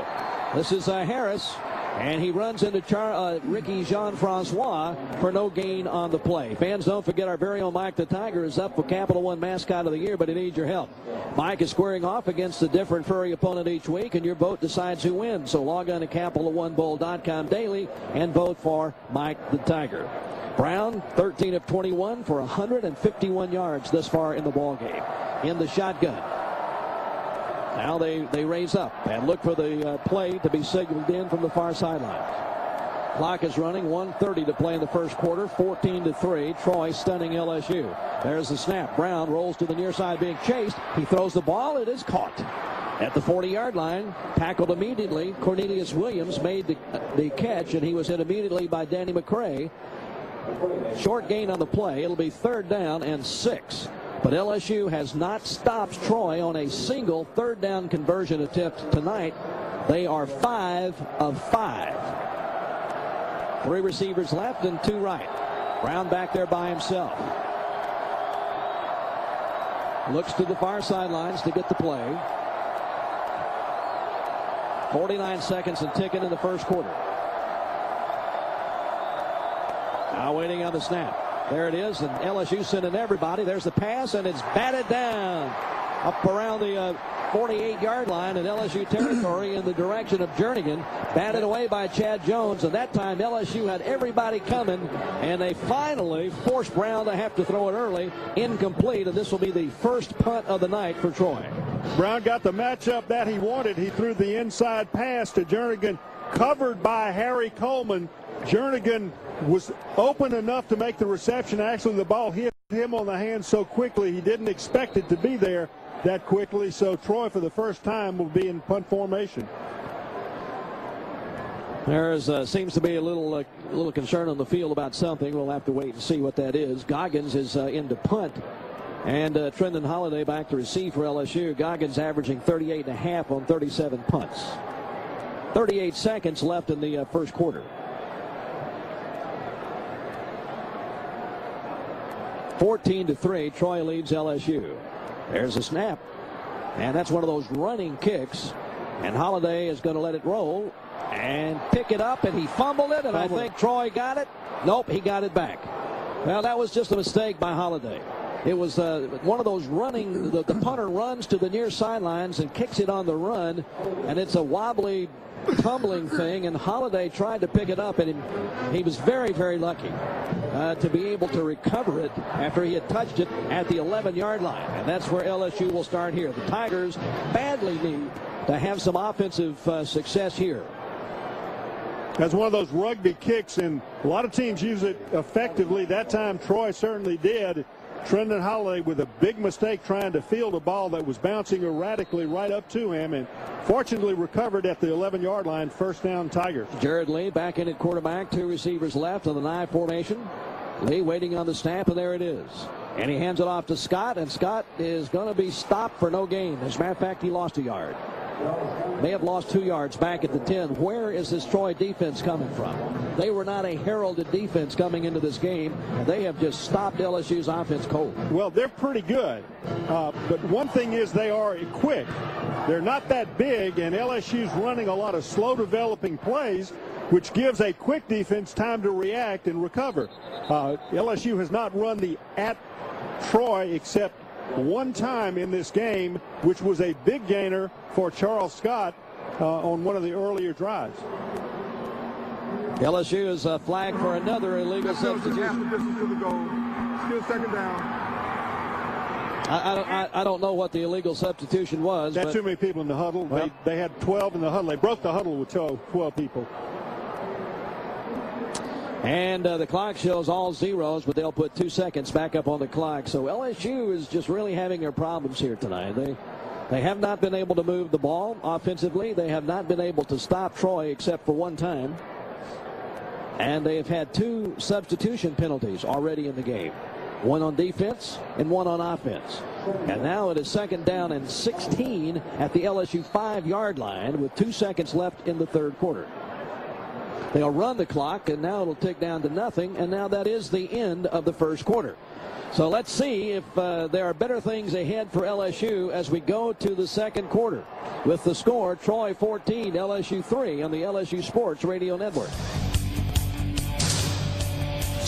This is uh, Harris. And he runs into Char uh, Ricky Jean-Francois for no gain on the play. Fans, don't forget our very own Mike the Tiger is up for Capital One Mascot of the Year, but he needs your help. Mike is squaring off against a different furry opponent each week, and your vote decides who wins. So log on to CapitalOneBowl.com daily and vote for Mike the Tiger. Brown, 13 of 21 for 151 yards thus far in the ball game. In the shotgun. Now they, they raise up and look for the uh, play to be signaled in from the far sideline. Clock is running, 1.30 to play in the first quarter, 14 to 3. Troy stunning LSU. There's the snap. Brown rolls to the near side being chased. He throws the ball. It is caught. At the 40 yard line, tackled immediately. Cornelius Williams made the, the catch, and he was hit immediately by Danny McCray. Short gain on the play. It'll be third down and six. But LSU has not stopped Troy on a single third down conversion attempt tonight. They are five of five. Three receivers left and two right. Brown back there by himself. Looks to the far sidelines to get the play. 49 seconds and ticking in the first quarter. Now waiting on the snap. There it is, and LSU sending everybody. There's the pass, and it's batted down up around the uh, 48-yard line in LSU territory in the direction of Jernigan. Batted away by Chad Jones, and that time LSU had everybody coming, and they finally forced Brown to have to throw it early, incomplete, and this will be the first punt of the night for Troy. Brown got the matchup that he wanted. He threw the inside pass to Jernigan, covered by Harry Coleman. Jernigan was open enough to make the reception. Actually, the ball hit him on the hand so quickly he didn't expect it to be there that quickly. So Troy, for the first time, will be in punt formation. There is, uh, seems to be a little uh, little concern on the field about something. We'll have to wait and see what that is. Goggins is uh, into punt. And uh, Trindon Holliday back to receive for LSU. Goggins averaging 38 and a half on 37 punts. 38 seconds left in the uh, first quarter. 14 to 3, Troy leads LSU. There's a snap. And that's one of those running kicks. And Holliday is going to let it roll and pick it up, and he fumbled it, and I think Troy got it. Nope, he got it back. Well, that was just a mistake by Holliday. It was uh, one of those running, the, the punter runs to the near sidelines and kicks it on the run, and it's a wobbly tumbling thing, and Holliday tried to pick it up, and he, was very, very lucky uh, to be able to recover it after he had touched it at the 11-yard line. And that's where LSU will start here. The Tigers badly need to have some offensive uh, success here. That's one of those rugby kicks, and a lot of teams use it effectively. That time, Troy certainly did. Trindon Holliday with a big mistake trying to field a ball that was bouncing erratically right up to him and fortunately recovered at the 11-yard line. First down, Tigers. Jarrett Lee back in at quarterback. Two receivers left on the nine formation. Lee waiting on the snap, and there it is. And he hands it off to Scott, and Scott is going to be stopped for no gain. As a matter of fact, he lost a yard. May have lost two yards back at the 10. Where is this Troy defense coming from? They were not a heralded defense coming into this game. They have just stopped LSU's offense cold. Well, they're pretty good. Uh, but one thing is they are quick. They're not that big, and LSU's running a lot of slow developing plays which gives a quick defense time to react and recover. Uh, LSU has not run the at Troy except one time in this game, which was a big gainer for Charles Scott uh, on one of the earlier drives. LSU is a flag for another illegal substitution. Still second down. I, I, don't, I, I, don't know what the illegal substitution was. That's too many people in the huddle. Well, they, they had 12 in the huddle. They broke the huddle with 12, 12 people. And uh, the clock shows all zeros, but they'll put two seconds back up on the clock. So LSU is just really having their problems here tonight. They they have not been able to move the ball offensively. They have not been able to stop Troy except for one time. And they have had two substitution penalties already in the game. One on defense and one on offense. And now it is second down and 16 at the LSU five-yard line with two seconds left in the third quarter. They'll run the clock, and now it'll tick down to nothing, and now that is the end of the first quarter. So let's see if uh, there are better things ahead for LSU as we go to the second quarter. With the score, Troy 14, LSU 3 on the LSU Sports Radio Network.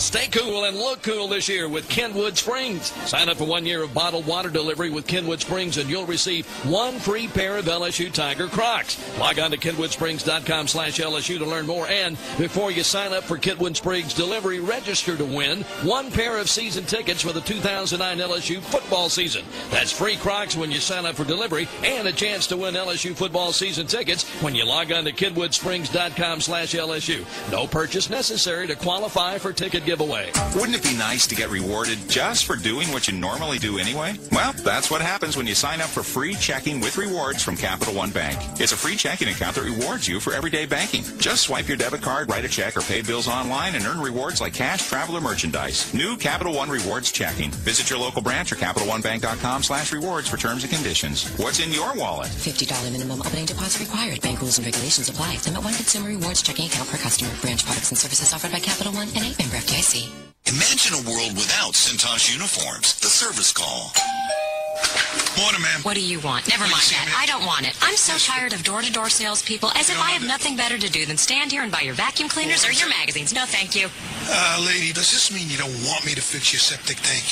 Stay cool and look cool this year with Kentwood Springs. Sign up for one year of bottled water delivery with Kentwood Springs and you'll receive one free pair of LSU Tiger Crocs. Log on to kentwoodsprings.com slash LSU to learn more. And before you sign up for Kentwood Springs delivery, register to win one pair of season tickets for the 2009 LSU football season. That's free Crocs when you sign up for delivery and a chance to win LSU football season tickets when you log on to kentwoodsprings.com slash LSU. No purchase necessary to qualify for ticket giveaway. Wouldn't it be nice to get rewarded just for doing what you normally do anyway? Well, that's what happens when you sign up for free checking with rewards from Capital One Bank. It's a free checking account that rewards you for everyday banking. Just swipe your debit card, write a check, or pay bills online and earn rewards like cash, travel, or merchandise. New Capital One Rewards checking. Visit your local branch or CapitalOneBank.com slash rewards for terms and conditions. What's in your wallet? $50 minimum opening deposit required. Bank rules and regulations apply. Limit one consumer rewards checking account per customer. Branch products and services offered by Capital One and a member FDIC. Imagine a world without Cintas uniforms. The service call. Morning, ma'am. What do you want? Never mind that. I don't want it. I'm so tired of door-to-door salespeople as if I have nothing better to do than stand here and buy your vacuum cleaners or your magazines. No, thank you. Uh, lady, does this mean you don't want me to fix your septic tank?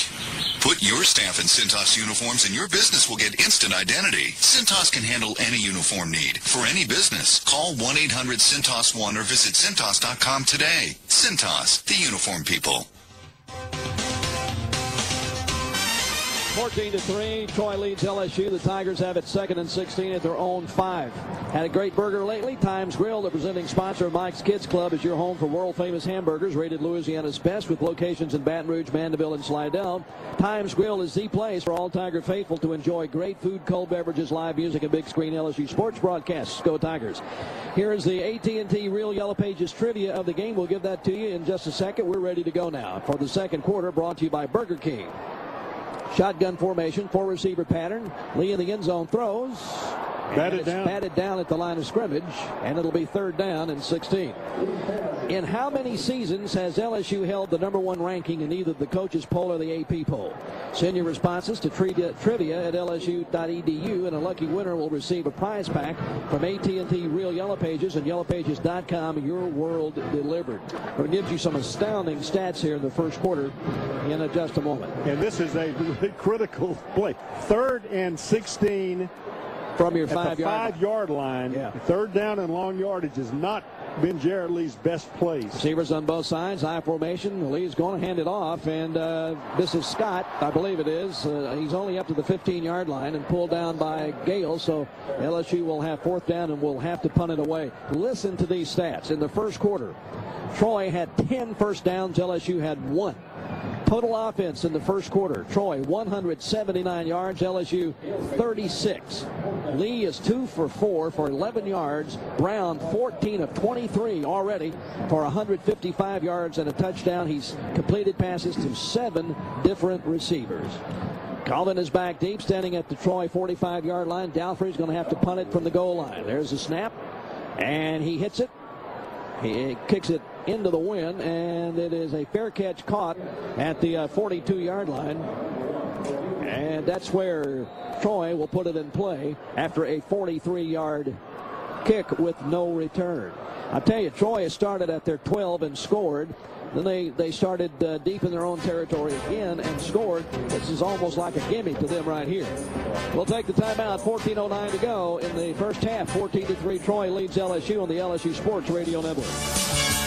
Put your staff in Cintas uniforms and your business will get instant identity. Cintas can handle any uniform need for any business. Call 1-800-CINTAS-1 or visit Cintas.com today. Cintas, the uniform people. 14 to 3. Troy leads LSU. The Tigers have it second and 16 at their own five. Had a great burger lately. Times Grill, the presenting sponsor of Mike's Kids Club, is your home for world famous hamburgers, rated Louisiana's best with locations in Baton Rouge, Mandeville, and Slidell. Times Grill is the place for all Tiger faithful to enjoy great food, cold beverages, live music, and big screen LSU sports broadcasts. Go Tigers. Here is the AT&T Real Yellow Pages trivia of the game. We'll give that to you in just a second. We're ready to go now for the second quarter, brought to you by Burger King. Shotgun formation, four receiver pattern. Lee in the end zone throws. Batted down. batted down at the line of scrimmage, and it'll be third down and 16. In how many seasons has LSU held the number one ranking in either the coaches poll or the AP poll? Send your responses to trivia, trivia at lsu.edu, and a lucky winner will receive a prize pack from AT&T Real Yellow Pages and YellowPages.com. Your world delivered. It gives you some astounding stats here in the first quarter in just a moment. And this is a critical play. Third and 16 from your five, yard, five yard line. Yeah. Third down and long yardage has not been Jarrett Lee's best place. Receivers on both sides, high formation. Lee's going to hand it off, and uh, this is Scott, I believe it is. Uh, he's only up to the 15 yard line and pulled down by Gale, so LSU will have fourth down and will have to punt it away. Listen to these stats. In the first quarter, Troy had 10 first downs, LSU had one. Total offense in the first quarter. Troy 179 yards, LSU 36. Lee is 2 for 4 for 11 yards. Brown 14 of 23 already for 155 yards and a touchdown. He's completed passes to seven different receivers. Colvin is back deep, standing at the Troy 45 yard line. Dalfrey's going to have to punt it from the goal line. There's a snap, and he hits it. He kicks it into the wind, and it is a fair catch caught at the 42 uh, yard line. And that's where Troy will put it in play after a 43 yard kick with no return. I tell you, Troy has started at their 12 and scored. Then they, they started uh, deep in their own territory again and scored. This is almost like a gimme to them right here. We'll take the timeout. 14.09 to go in the first half. 14 to 3. Troy leads LSU on the LSU Sports Radio Network.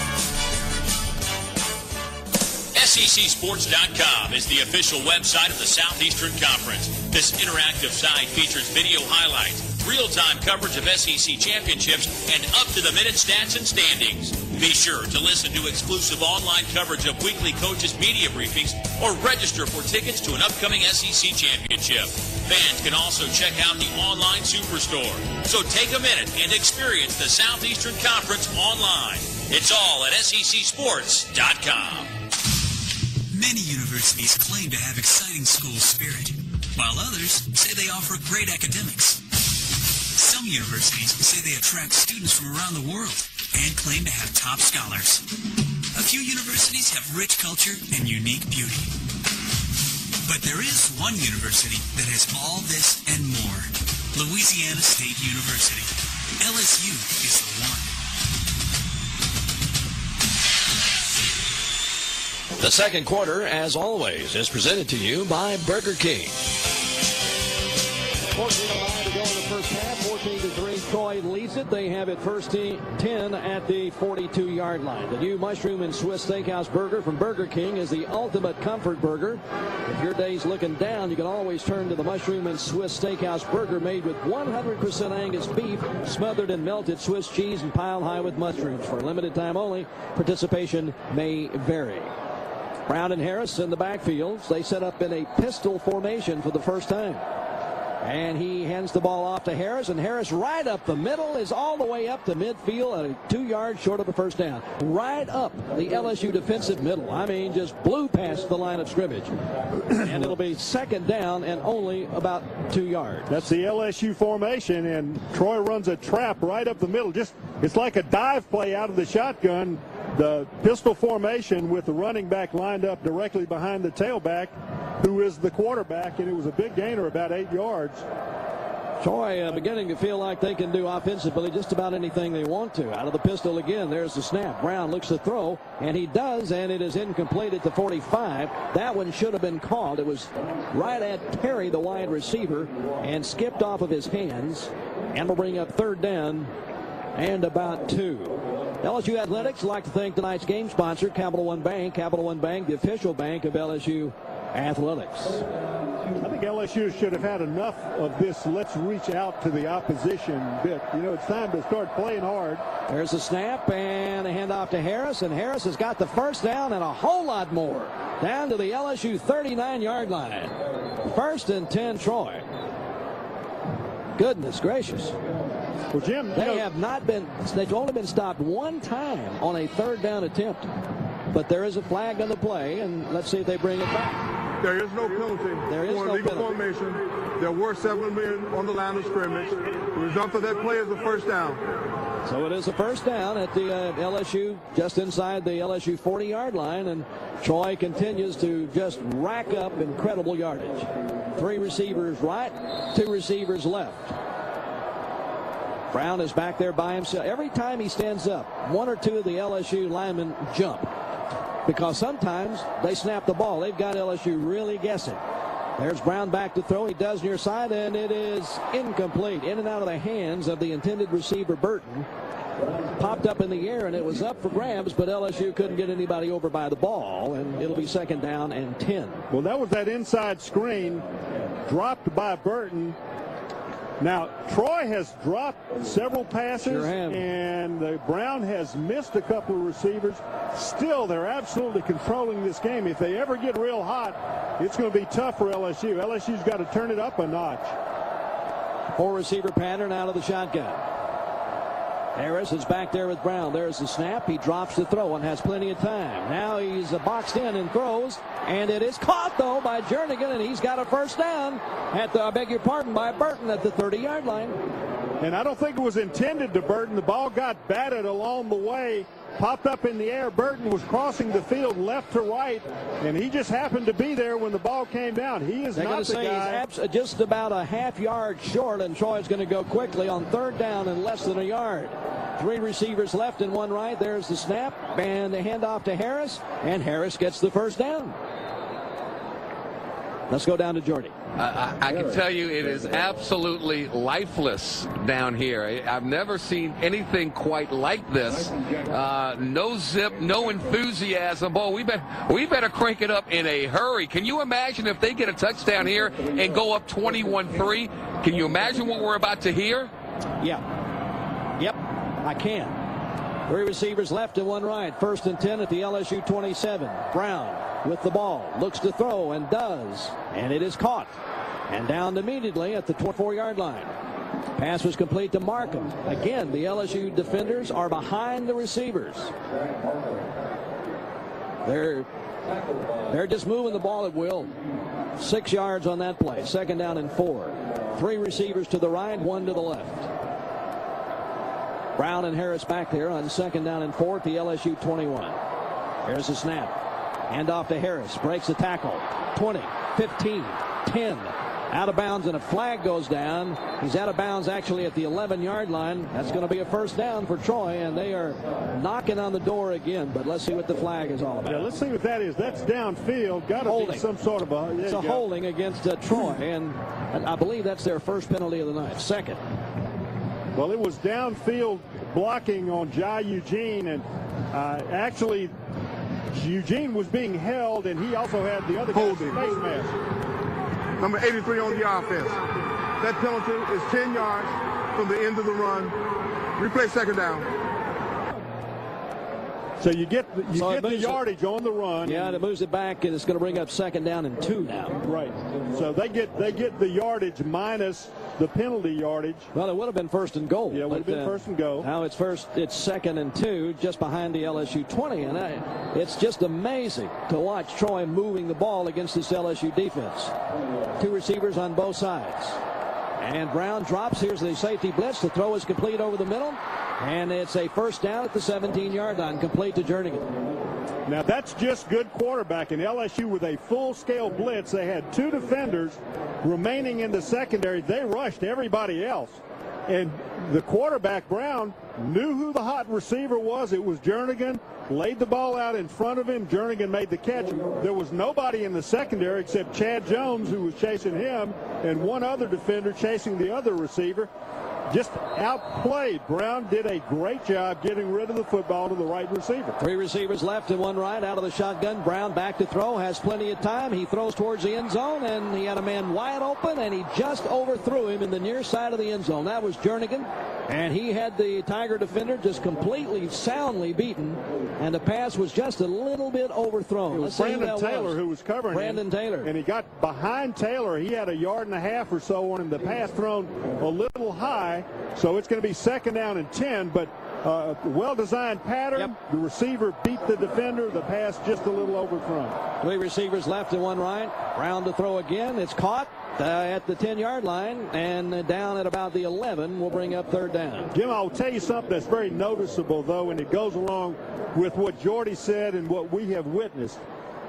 SECSports.com is the official website of the Southeastern Conference. This interactive site features video highlights real-time coverage of SEC championships, and up-to-the-minute stats and standings. Be sure to listen to exclusive online coverage of weekly coaches' media briefings or register for tickets to an upcoming SEC championship. Fans can also check out the online superstore. So take a minute and experience the Southeastern Conference online. It's all at SECSports.com. Many universities claim to have exciting school spirit, while others say they offer great academics. Some universities say they attract students from around the world and claim to have top scholars. A few universities have rich culture and unique beauty. But there is one university that has all this and more. Louisiana State University. LSU is the one. The second quarter, as always, is presented to you by Burger King. 14 to go in the first half. 14 to 3. Troy leads it. They have it first 10 at the 42 yard line. The new mushroom and Swiss steakhouse burger from Burger King is the ultimate comfort burger. If your day's looking down, you can always turn to the mushroom and Swiss steakhouse burger made with 100% Angus beef, smothered in melted Swiss cheese, and piled high with mushrooms. For a limited time only, participation may vary. Brown and Harris in the backfields. They set up in a pistol formation for the first time. And he hands the ball off to Harris, and Harris right up the middle is all the way up to midfield at two yards short of a first down. Right up the LSU defensive middle. I mean, just blew past the line of scrimmage. and it'll be second down and only about two yards. That's the LSU formation, and Troy runs a trap right up the middle. Just It's like a dive play out of the shotgun. The pistol formation with the running back lined up directly behind the tailback who is the quarterback, and it was a big gainer, about eight yards. Troy uh, beginning to feel like they can do offensively just about anything they want to. Out of the pistol again, there's the snap. Brown looks to throw, and he does, and it is incomplete at the 45. That one should have been called. It was right at Perry, the wide receiver, and skipped off of his hands, and will bring up third down and about two. LSU Athletics would like to thank tonight's game sponsor, Capital One Bank. Capital One Bank, the official bank of LSU athletics. I think LSU should have had enough of this let's reach out to the opposition bit. You know, it's time to start playing hard. There's a snap and a handoff to Harris, and Harris has got the first down and a whole lot more. Down to the LSU 39-yard line. First and 10, Troy. Goodness gracious. Well, Jim, they know, have not been, they've only been stopped one time on a third down attempt. But there is a flag on the play, and let's see if they bring it back. There is no penalty there is for no illegal penalty. formation. There were seven men on the line of scrimmage. The result of that play is a first down. So it is a first down at the uh, LSU, just inside the LSU 40-yard line, and Troy continues to just rack up incredible yardage. Three receivers right, two receivers left. Brown is back there by himself. Every time he stands up, one or two of the LSU linemen jump because sometimes they snap the ball. They've got LSU really guessing. There's Brown back to throw. He does near side, and it is incomplete. In and out of the hands of the intended receiver, Burton. Popped up in the air, and it was up for grabs, but LSU couldn't get anybody over by the ball, and it'll be second down and 10. Well, that was that inside screen dropped by Burton. Now, Troy has dropped several passes, Sure and the Brown has missed a couple of receivers. Still, they're absolutely controlling this game. If they ever get real hot, it's going to be tough for LSU. LSU's got to turn it up a notch. Four receiver pattern out of the shotgun. Harris is back there with Brown. There's the snap. He drops the throw and has plenty of time. Now he's boxed in and throws. And it is caught, though, by Jernigan, and he's got a first down at the, I beg your pardon, by Burton at the 30-yard line. And I don't think it was intended to Burton. The ball got batted along the way, popped up in the air. Burton was crossing the field left to right, and he just happened to be there when the ball came down. He is They're not the guy. he's just about a half yard short, and Troy's going to go quickly on third down in less than a yard. Three receivers left and one right. There's the snap, and the handoff to Harris, and Harris gets the first down. Let's go down to Jordy. I, I can tell you it is absolutely lifeless down here. I- I've never seen anything quite like this. Uh, no zip, no enthusiasm. Boy, we better, we better crank it up in a hurry. Can you imagine if they get a touchdown here and go up 21-3? Can you imagine what we're about to hear? Yeah. Yep, I can. Three receivers left and one right. First and 10 at the LSU 27. Brown with the ball. Looks to throw and does. And it is caught. And down immediately at the 24-yard line. Pass was complete to Markham. Again, the LSU defenders are behind the receivers. They're they're just moving the ball at will. Six yards on that play. Second down and four. Three receivers to the right, one to the left. Brown and Harris back there on second down and four at the LSU 21. Here's the snap. Hand off to Harris. Breaks the tackle. 20, 15, 10. Out of bounds and a flag goes down. He's out of bounds actually at the 11 yard line. That's going to be a first down for Troy and they are knocking on the door again. But let's see what the flag is all about. Yeah, let's see what that is. That's downfield. Got to be some sort of a. It's a go. holding against uh, Troy and I believe that's their first penalty of the night. Second. Well, it was downfield blocking on Jai Eugene, and uh, actually, Eugene was being held, and he also had the other guy's face Holding. mask. Number 83 on the offense. That penalty is 10 yards from the end of the run. Replay second down. So you get the, you So get the moves it- yardage on the run. Yeah, and it moves it back and it's going to bring up second down and two now. Right. So they get they get the yardage minus the penalty yardage. Well, it would have been first and goal. Yeah, it would have been uh, first and goal. Now it's first, it's second and two, just behind the LSU 20, and I, it's just amazing to watch Troy moving the ball against this LSU defense. Two receivers on both sides, and Brown drops. Here's the safety blitz. The throw is complete over the middle, and it's a first down at the 17-yard line, complete to Jernigan. Now that's just good quarterbacking. LSU with a full-scale blitz. They had two defenders remaining in the secondary. They rushed everybody else. And the quarterback, Brown, knew who the hot receiver was. It was Jernigan. Laid the ball out in front of him. Jernigan made the catch. There was nobody in the secondary except Chad Jones, who was chasing him, and one other defender chasing the other receiver. Just outplayed. Brown did a great job getting rid of the football to the right receiver. Three receivers left and one right out of the shotgun. Brown back to throw, has plenty of time. He throws towards the end zone, and he had a man wide open, and he just overthrew him in the near side of the end zone. That was Jernigan, and he had the Tiger defender just completely soundly beaten, and the pass was just a little bit overthrown. It Let's was who Brandon Taylor was. who was covering Brandon him. Taylor. And he got behind Taylor. He had a yard and a half or so on him. The pass thrown a little high, so it's going to be second down and 10, but uh, well-designed pattern. The receiver beat the defender. The pass just a little overthrown. Three receivers left and one right. Brown to throw again. It's caught uh, at the 10-yard line, and down at about the 11 will bring up third down. Jim, I'll tell you something that's very noticeable, though, and it goes along with what Jordy said and what we have witnessed.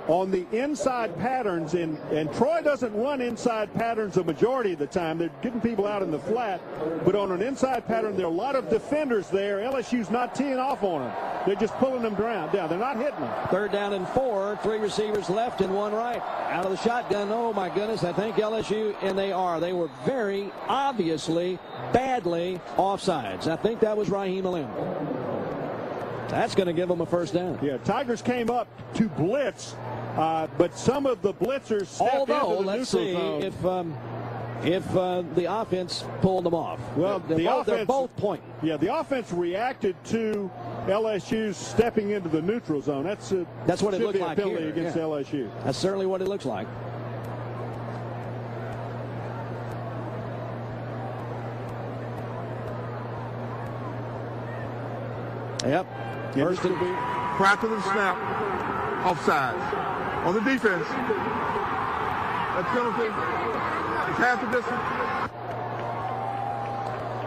On the inside patterns, and, and Troy doesn't run inside patterns a majority of the time. They're getting people out in the flat. But on an inside pattern, there are a lot of defenders there. LSU's not teeing off on them. They're just pulling them down. down. They're not hitting them. Third down and four. Three receivers left and one right. Out of the shotgun. Oh, my goodness. I think LSU, and they are. They were very obviously, badly offsides. I think that was Rahim Alem. That's going to give them a first down. Yeah, Tigers came up to blitz, uh, but some of the blitzers stepped Although, into the let's neutral see zone. if um, if uh, the offense pulled them off. Well, they're, the both, offense, they're both pointing. Yeah, the offense reacted to LSU stepping into the neutral zone. That's a, that's what it looked be like here. against yeah. LSU. That's certainly what it looks like. Yep. First and prior to the snap, offsides. On the defense, that penalty is half the distance.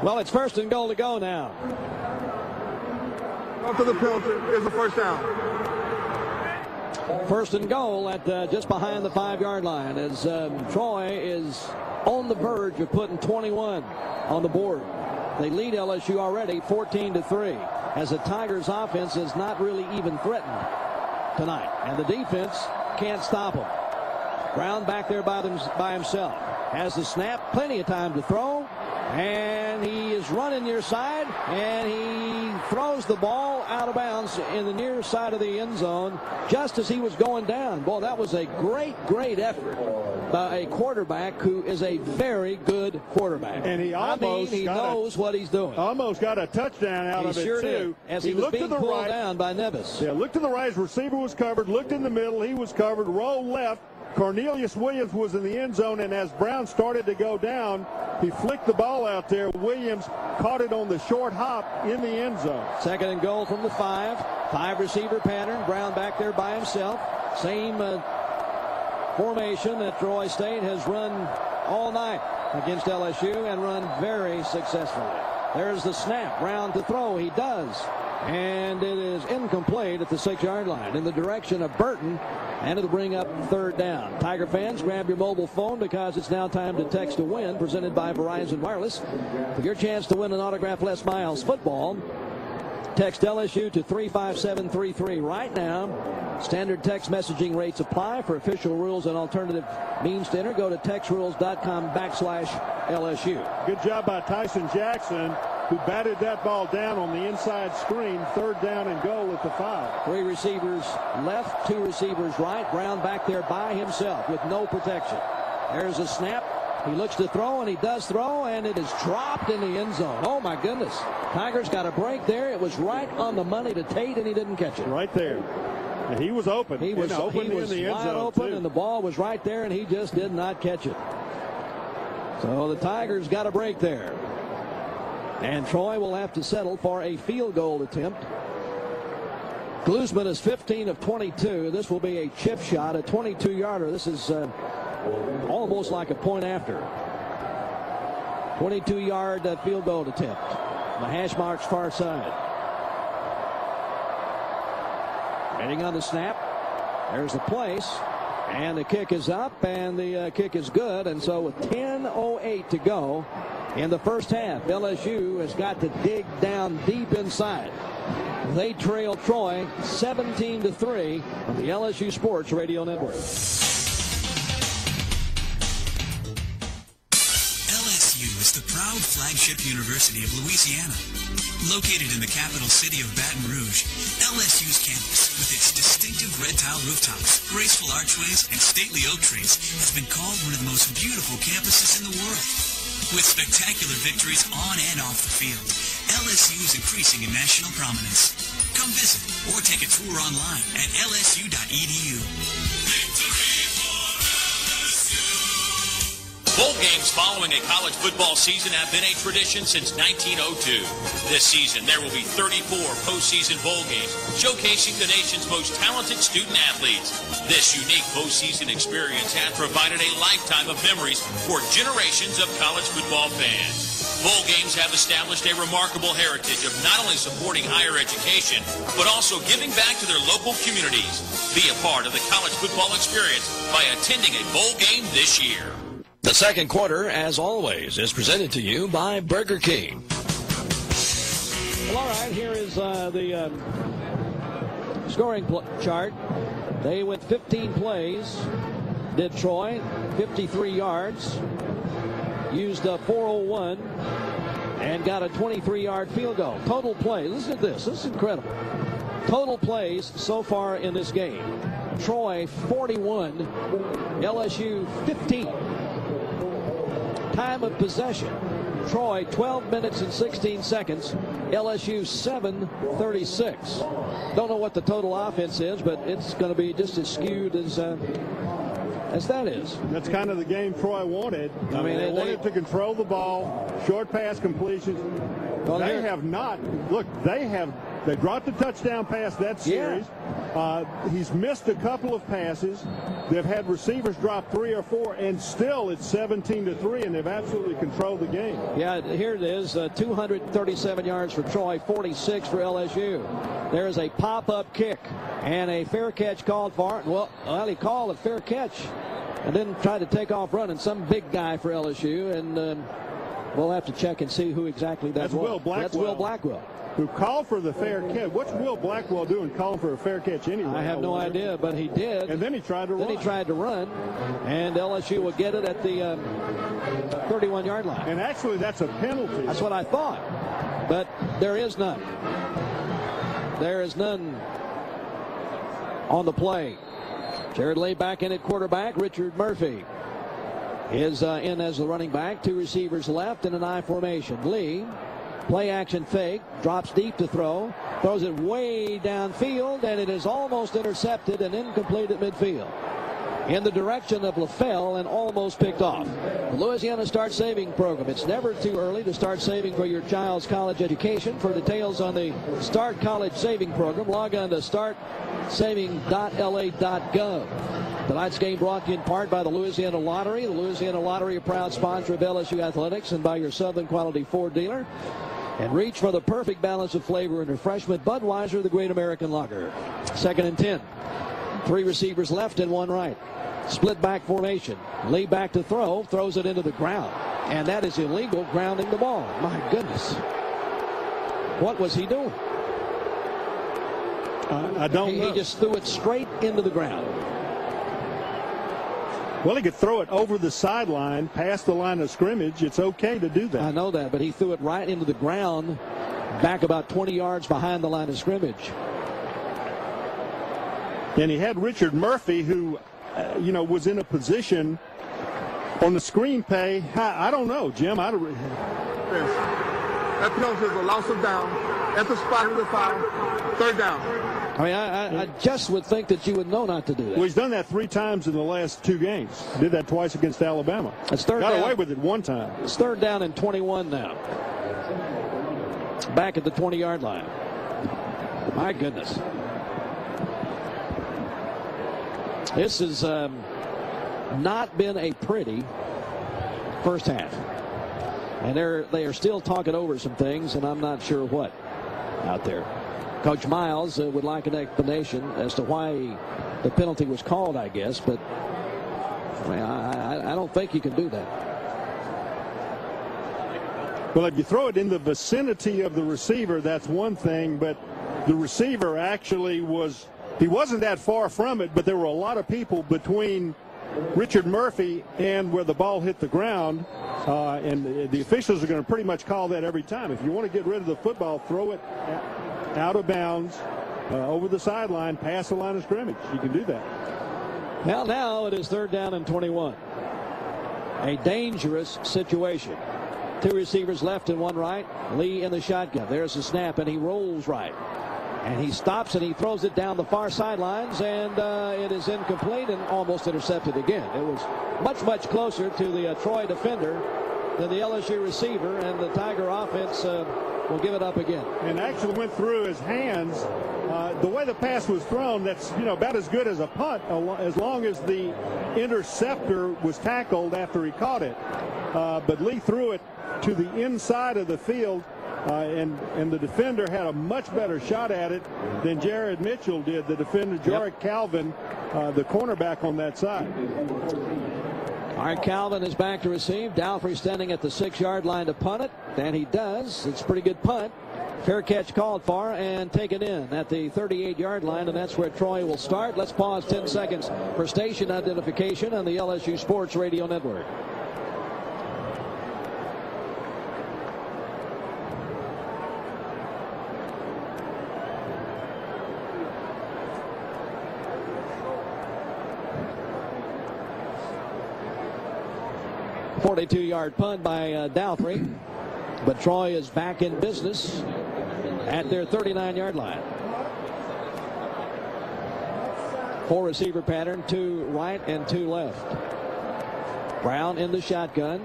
Well, it's first and goal to go now. After the penalty is a first down. First and goal at uh, just behind the five-yard line as um, Troy is on the verge of putting 21 on the board. They lead LSU already 14 to 3 as the Tigers offense is not really even threatened tonight. And the defense can't stop him. Brown back there by, them, by himself. Has the snap, plenty of time to throw. And he is running near side, and he throws the ball out of bounds in the near side of the end zone just as he was going down. Boy, that was a great, great effort by a quarterback who is a very good quarterback. And he almost I mean, he knows a, what he's doing. Almost got a touchdown out he of it sure too. Did, as he, he was looked being to the pulled right, down by Nevis. Yeah, looked to the right. His receiver was covered. Looked in the middle. He was covered. Rolled left. Cornelius Williams was in the end zone, and as Brown started to go down, he flicked the ball out there. Williams caught it on the short hop in the end zone. Second and goal from the five. Five receiver pattern. Brown back there by himself. Same uh, formation that Troy State has run all night against LSU and run very successfully. There's the snap. Brown to throw. He does. And it is incomplete at the six-yard line in the direction of Burton. And it'll bring up third down. Tiger fans, grab your mobile phone because it's now time to text to win, presented by Verizon Wireless. For your chance to win an autographed Les Miles football, text LSU to 35733 right now. Standard text messaging rates apply. For official rules and alternative means to enter, go to textrules.com backslash LSU. Good job by Tyson Jackson who batted that ball down on the inside screen. Third down and goal at the five. Three receivers left, two receivers right. Brown back there by himself with no protection. There's a snap. He looks to throw, and he does throw, and it is dropped in the end zone. Oh, my goodness. Tigers got a break there. It was right on the money to Tate, and he didn't catch it. Right there. And he was open. He was, open he was in the end zone open, too. and the ball was right there, and he just did not catch it. So the Tigers got a break there. And Troy will have to settle for a field goal attempt. Glusman is 15 of 22. This will be a chip shot, a 22-yarder. This is uh, almost like a point after. 22-yard uh, field goal attempt. The hash marks far side. Waiting on the snap. There's the place. And the kick is up, and the uh, kick is good. And so with 10.08 to go, in the first half. LSU has got to dig down deep inside. They trail Troy 17 to 3 on the LSU Sports Radio Network. Proud flagship university of Louisiana. Located in the capital city of Baton Rouge, LSU's campus, with its distinctive red tile rooftops, graceful archways, and stately oak trees, has been called one of the most beautiful campuses in the world. With spectacular victories on and off the field, LSU is increasing in national prominence. Come visit or take a tour online at lsu.edu. Bowl games following a college football season have been a tradition since 1902. This season, there will be 34 postseason bowl games showcasing the nation's most talented student athletes. This unique postseason experience has provided a lifetime of memories for generations of college football fans. Bowl games have established a remarkable heritage of not only supporting higher education, but also giving back to their local communities. Be a part of the college football experience by attending a bowl game this year. The second quarter, as always, is presented to you by Burger King. Well, all right, here is uh, the uh, scoring chart. They went 15 plays, did Troy, 53 yards, used a 401, and got a 23-yard field goal. Total plays, listen to this, this is incredible. Total plays so far in this game. Troy 41, LSU 15. Time of possession. Troy 12 minutes and 16 seconds. LSU 7:36. Don't know what the total offense is, but it's going to be just as skewed as uh, as that is. That's kind of the game Troy wanted. I, I mean, they, they, wanted to control the ball, short pass completions. Well, they have not. Look, they have they brought the touchdown pass that series. Yeah. Uh, he's missed a couple of passes. They've had receivers drop three or four, and still it's 17 to three, and they've absolutely controlled the game. Yeah, here it is: uh, 237 yards for Troy, 46 for LSU. There is a pop-up kick and a fair catch called for it. Well, well, he called a fair catch and then tried to take off running. Some big guy for LSU, and uh, we'll have to check and see who exactly that That's was. Will Blackwell. That's Will Blackwell who called for the fair catch. What's Will Blackwell doing calling for a fair catch anyway? I have no idea, but he did. And then he tried to then run. he tried to run, and LSU will get it at the 31-yard um, line. And actually, that's a penalty. That's what I thought, but there is none. There is none on the play. Jarrett Lee back in at quarterback. Richard Murphy is uh, in as the running back. Two receivers left in an I formation. Lee Play action fake, drops deep to throw, throws it way downfield, and it is almost intercepted and incomplete at midfield. In the direction of LaFell and almost picked off. The Louisiana Start Saving Program. It's never too early to start saving for your child's college education. For details on the Start College Saving Program, log on to startsaving.la.gov. Tonight's game brought to you in part by the Louisiana Lottery. The Louisiana Lottery, a proud sponsor of LSU Athletics, and by your Southern Quality Ford dealer and reach for the perfect balance of flavor and refreshment. Budweiser, the great American lager. Second and 10. Three receivers left and one right. Split back formation. Lee back to throw, throws it into the ground. And that is illegal, grounding the ball. My goodness. What was he doing? Uh, I don't he, know. He just threw it straight into the ground. Well, he could throw it over the sideline, past the line of scrimmage. It's okay to do that. I know that, but he threw it right into the ground, back about 20 yards behind the line of scrimmage. And he had Richard Murphy, who, uh, you know, was in a position on the screen pay. I, I don't know, Jim. I don't. Yes. That penalty is a loss of down at the spot of the foul. Third down. I mean, I, I, I, just would think that you would know not to do that. Well, he's done that three times in the last two games. Did that twice against Alabama. It's third Got down. away with it one time. It's third down and 21 now. Back at the 20-yard line. My goodness. This has um, not been a pretty first half. And they're, they are still talking over some things, and I'm not sure what out there. Coach Miles uh, would like an explanation as to why the penalty was called, I guess, but I, I, I don't think you can do that. Well, if you throw it in the vicinity of the receiver, that's one thing, but the receiver actually was, he wasn't that far from it, but there were a lot of people between Richard Murphy and where the ball hit the ground. Uh, and the officials are going to pretty much call that every time. If you want to get rid of the football, throw it out of bounds, uh, over the sideline, past the line of scrimmage. You can do that. Well, now it is third down and 21. A dangerous situation. Two receivers left and one right. Lee in the shotgun. There's the snap, and he rolls right. And he stops and he throws it down the far sidelines, and uh, it is incomplete and almost intercepted again. It was much, much closer to the uh, Troy defender than the LSU receiver, and the Tiger offense uh, will give it up again. And actually went through his hands. Uh, the way the pass was thrown, that's you know about as good as a punt, as long as the interceptor was tackled after he caught it. Uh, but Lee threw it to the inside of the field, uh, and and the defender had a much better shot at it than Jared Mitchell did. The defender, Jorrick yep. Calvin, uh, the cornerback on that side. All right, Calvin is back to receive. Dalfrey standing at the six-yard line to punt it, and he does. It's a pretty good punt. Fair catch called for and taken in at the 38-yard line, and that's where Troy will start. Let's pause 10 seconds for station identification on the LSU Sports Radio Network. 42-yard punt by uh, Dalfrey. But Troy is back in business at their 39-yard line. Four receiver pattern, two right and two left. Brown in the shotgun,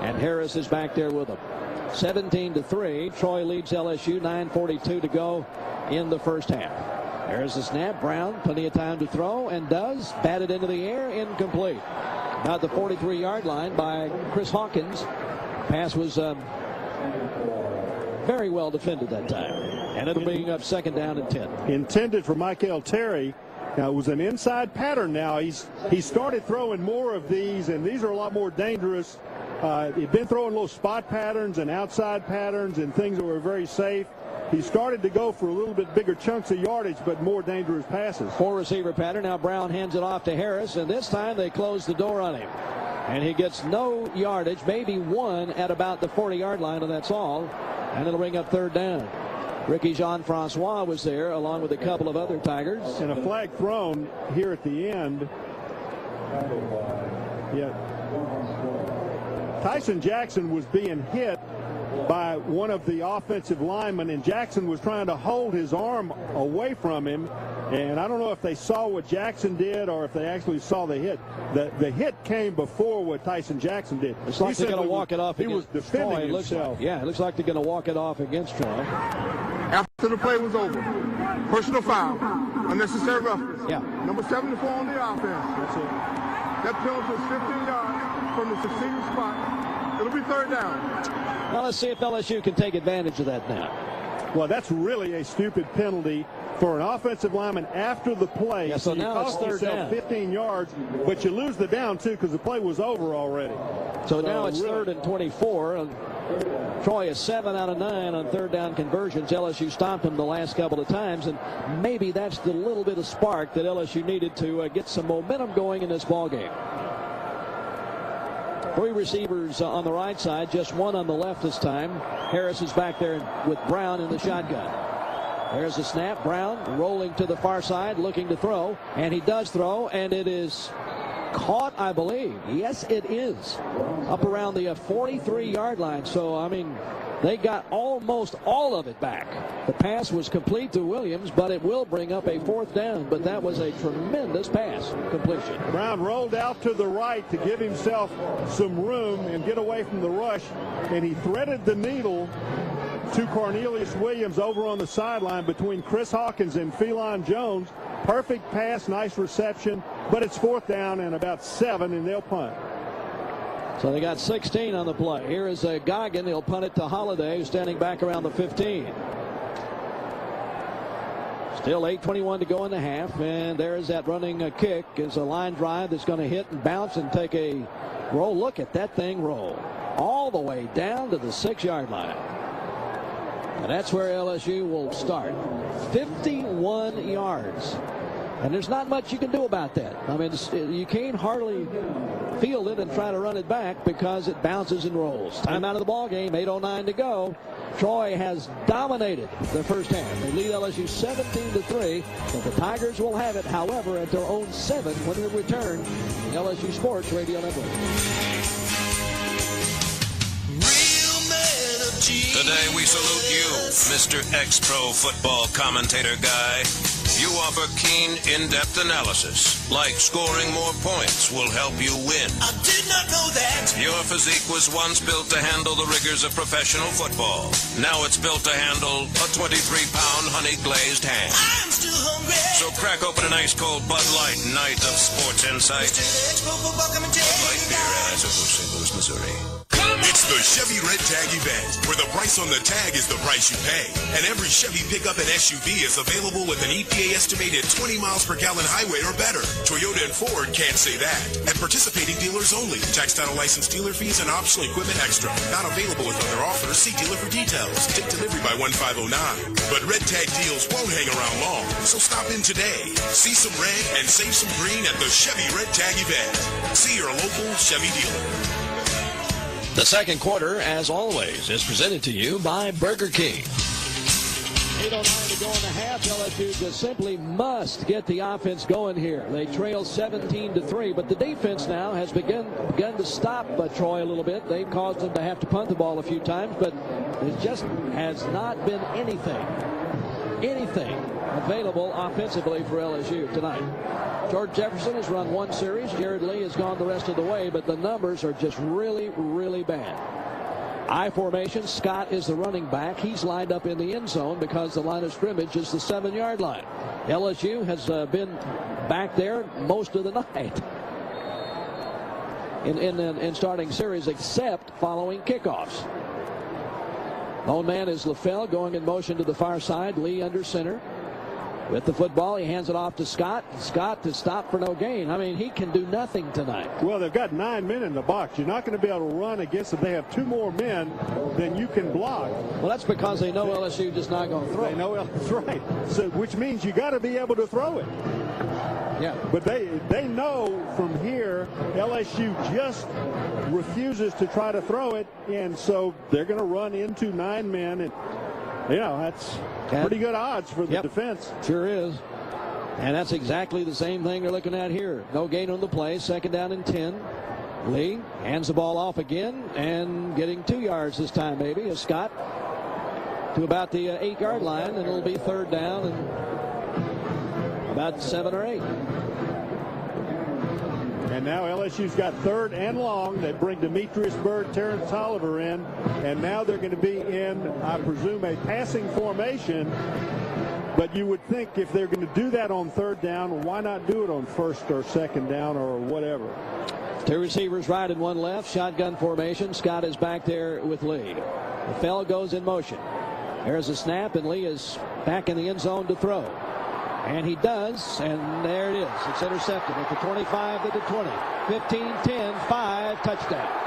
and Harris is back there with him. 17 to 3. Troy leads LSU. 9.42 to go in the first half. There's the snap. Brown, plenty of time to throw, and does. Batted into the air, incomplete. About the 43 yard line by Chris Hawkins. Pass was um, very well defended that time. And it'll bring up second down and 10. Intended for Michael Terry. Now, it was an inside pattern now. He's he started throwing more of these, and these are a lot more dangerous. Uh, he'd been throwing little spot patterns and outside patterns and things that were very safe. He started to go for a little bit bigger chunks of yardage, but more dangerous passes. Four receiver pattern. Now Brown hands it off to Harris, and this time they close the door on him. And he gets no yardage, maybe one at about the 40 yard line, and that's all. And it'll bring up third down. Ricky Jean Francois was there along with a couple of other Tigers. And a flag thrown here at the end. Yeah. Tyson Jackson was being hit by one of the offensive linemen, and Jackson was trying to hold his arm away from him. And I don't know if they saw what Jackson did or if they actually saw the hit. The the hit came before what Tyson Jackson did. It's like he they're going to walk it off he was defending Troy. It looks himself. like, yeah, it looks like they're going to walk it off against Troy. After the play was over, personal foul, unnecessary roughness. Yeah. Number 74 on the offense. That's it. That penalty was 15 yards from the succeeding spot. It'll be third down. Well, let's see if LSU can take advantage of that now. Well, that's really a stupid penalty for an offensive lineman after the play. Yeah, so you now it's cost third yourself down. 15 yards, but you lose the down too because the play was over already. So now it's really- third and 24. And Troy is seven out of nine on third down conversions. LSU stopped them the last couple of times, and maybe that's the little bit of spark that LSU needed to uh, get some momentum going in this ball game. Three receivers on the right side, just one on the left this time. Harris is back there with Brown in the shotgun. There's a snap. Brown rolling to the far side, looking to throw, and he does throw, and it is caught, I believe. Yes, it is. Up around the uh, 43-yard line. So, I mean, they got almost all of it back. The pass was complete to Williams, but it will bring up a fourth down. But that was a tremendous pass completion. Brown rolled out to the right to give himself some room and get away from the rush, and he threaded the needle to Cornelius Williams over on the sideline between Chris Hawkins and Phelon Jones. Perfect pass, nice reception, but it's fourth down and about seven, and they'll punt. So they got 16 on the play. Here is a Goggin. He'll punt it to Holliday, who's standing back around the 15. Still 8.21 to go in the half, and there's that running uh, kick. It's a line drive that's going to hit and bounce and take a roll. Look at that thing roll all the way down to the six-yard line. And that's where LSU will start. 51 yards. And there's not much you can do about that. I mean, you can't hardly field it and try to run it back because it bounces and rolls. Time out of the ball game, 8.09 to go. Troy has dominated the first half. They lead LSU 17 to 3, but the Tigers will have it, however, at their own seven when we return. The LSU Sports Radio Network. Today we salute you, Mr. Ex-Pro football commentator guy. You offer keen, in-depth analysis, like scoring more points will help you win. I did not know that. Your physique was once built to handle the rigors of professional football. Now it's built to handle a 23-pound honey-glazed ham. I'm still hungry. So crack open an ice-cold Bud Light night of sports insight. Expo football commentator. Bud Light beer, St. Louis, Missouri. It's the Chevy Red Tag event, where the price on the tag is the price you pay. And every Chevy pickup and SUV is available with an EPA estimated 20 miles per gallon highway or better. Toyota and Ford can't say that. At participating dealers only. Tax title license dealer fees and optional equipment extra. Not available with other offers. See dealer for details. Take delivery by 1509. But Red Tag deals won't hang around long. So stop in today. See some red and save some green at the Chevy Red Tag event. See your local Chevy dealer. The second quarter, as always, is presented to you by Burger King. 8.09 to go in the half. LSU just simply must get the offense going here. They trail 17 to 3, but the defense now has begun begun to stop uh, Troy a little bit. They've caused them to have to punt the ball a few times, but it just has not been anything, anything available offensively for LSU tonight. Jordan Jefferson has run one series. Jarrett Lee has gone the rest of the way, but the numbers are just really, really bad. I formation. Scott is the running back. He's lined up in the end zone because the line of scrimmage is the seven yard line. LSU has uh, been back there most of the [LAUGHS] night in, in, in starting series except following kickoffs. Lone man is LaFell going in motion to the far side. Lee under center. With the football, he hands it off to Scott. Scott to stop for no gain. I mean, he can do nothing tonight. Well, they've got nine men in the box. You're not going to be able to run against them. They have two more men than you can block. Well, that's because they know LSU just not going to throw. They know that's [LAUGHS] right. So, which means you got to be able to throw it. Yeah. But they they know from here LSU just refuses to try to throw it, and so they're going to run into nine men and. You know, that's pretty good odds for the yep. defense. Sure is. And that's exactly the same thing they're looking at here. No gain on the play. Second down and 10. Lee hands the ball off again and getting two yards this time, maybe, as Scott to about the uh, eight yard line, and it'll be third down and about seven or eight. And now LSU's got third and long. They bring Demetrius Byrd, Terrance Toliver in, and now they're going to be in, I presume, a passing formation. But you would think if they're going to do that on third down, why not do it on first or second down or whatever? Two receivers right and one left. Shotgun formation. Scott is back there with Lee. LaFell goes in motion. There's a snap, and Lee is back in the end zone to throw. And he does, and there it is. It's intercepted at the 25 to the 20. 15, 10, 5, touchdown.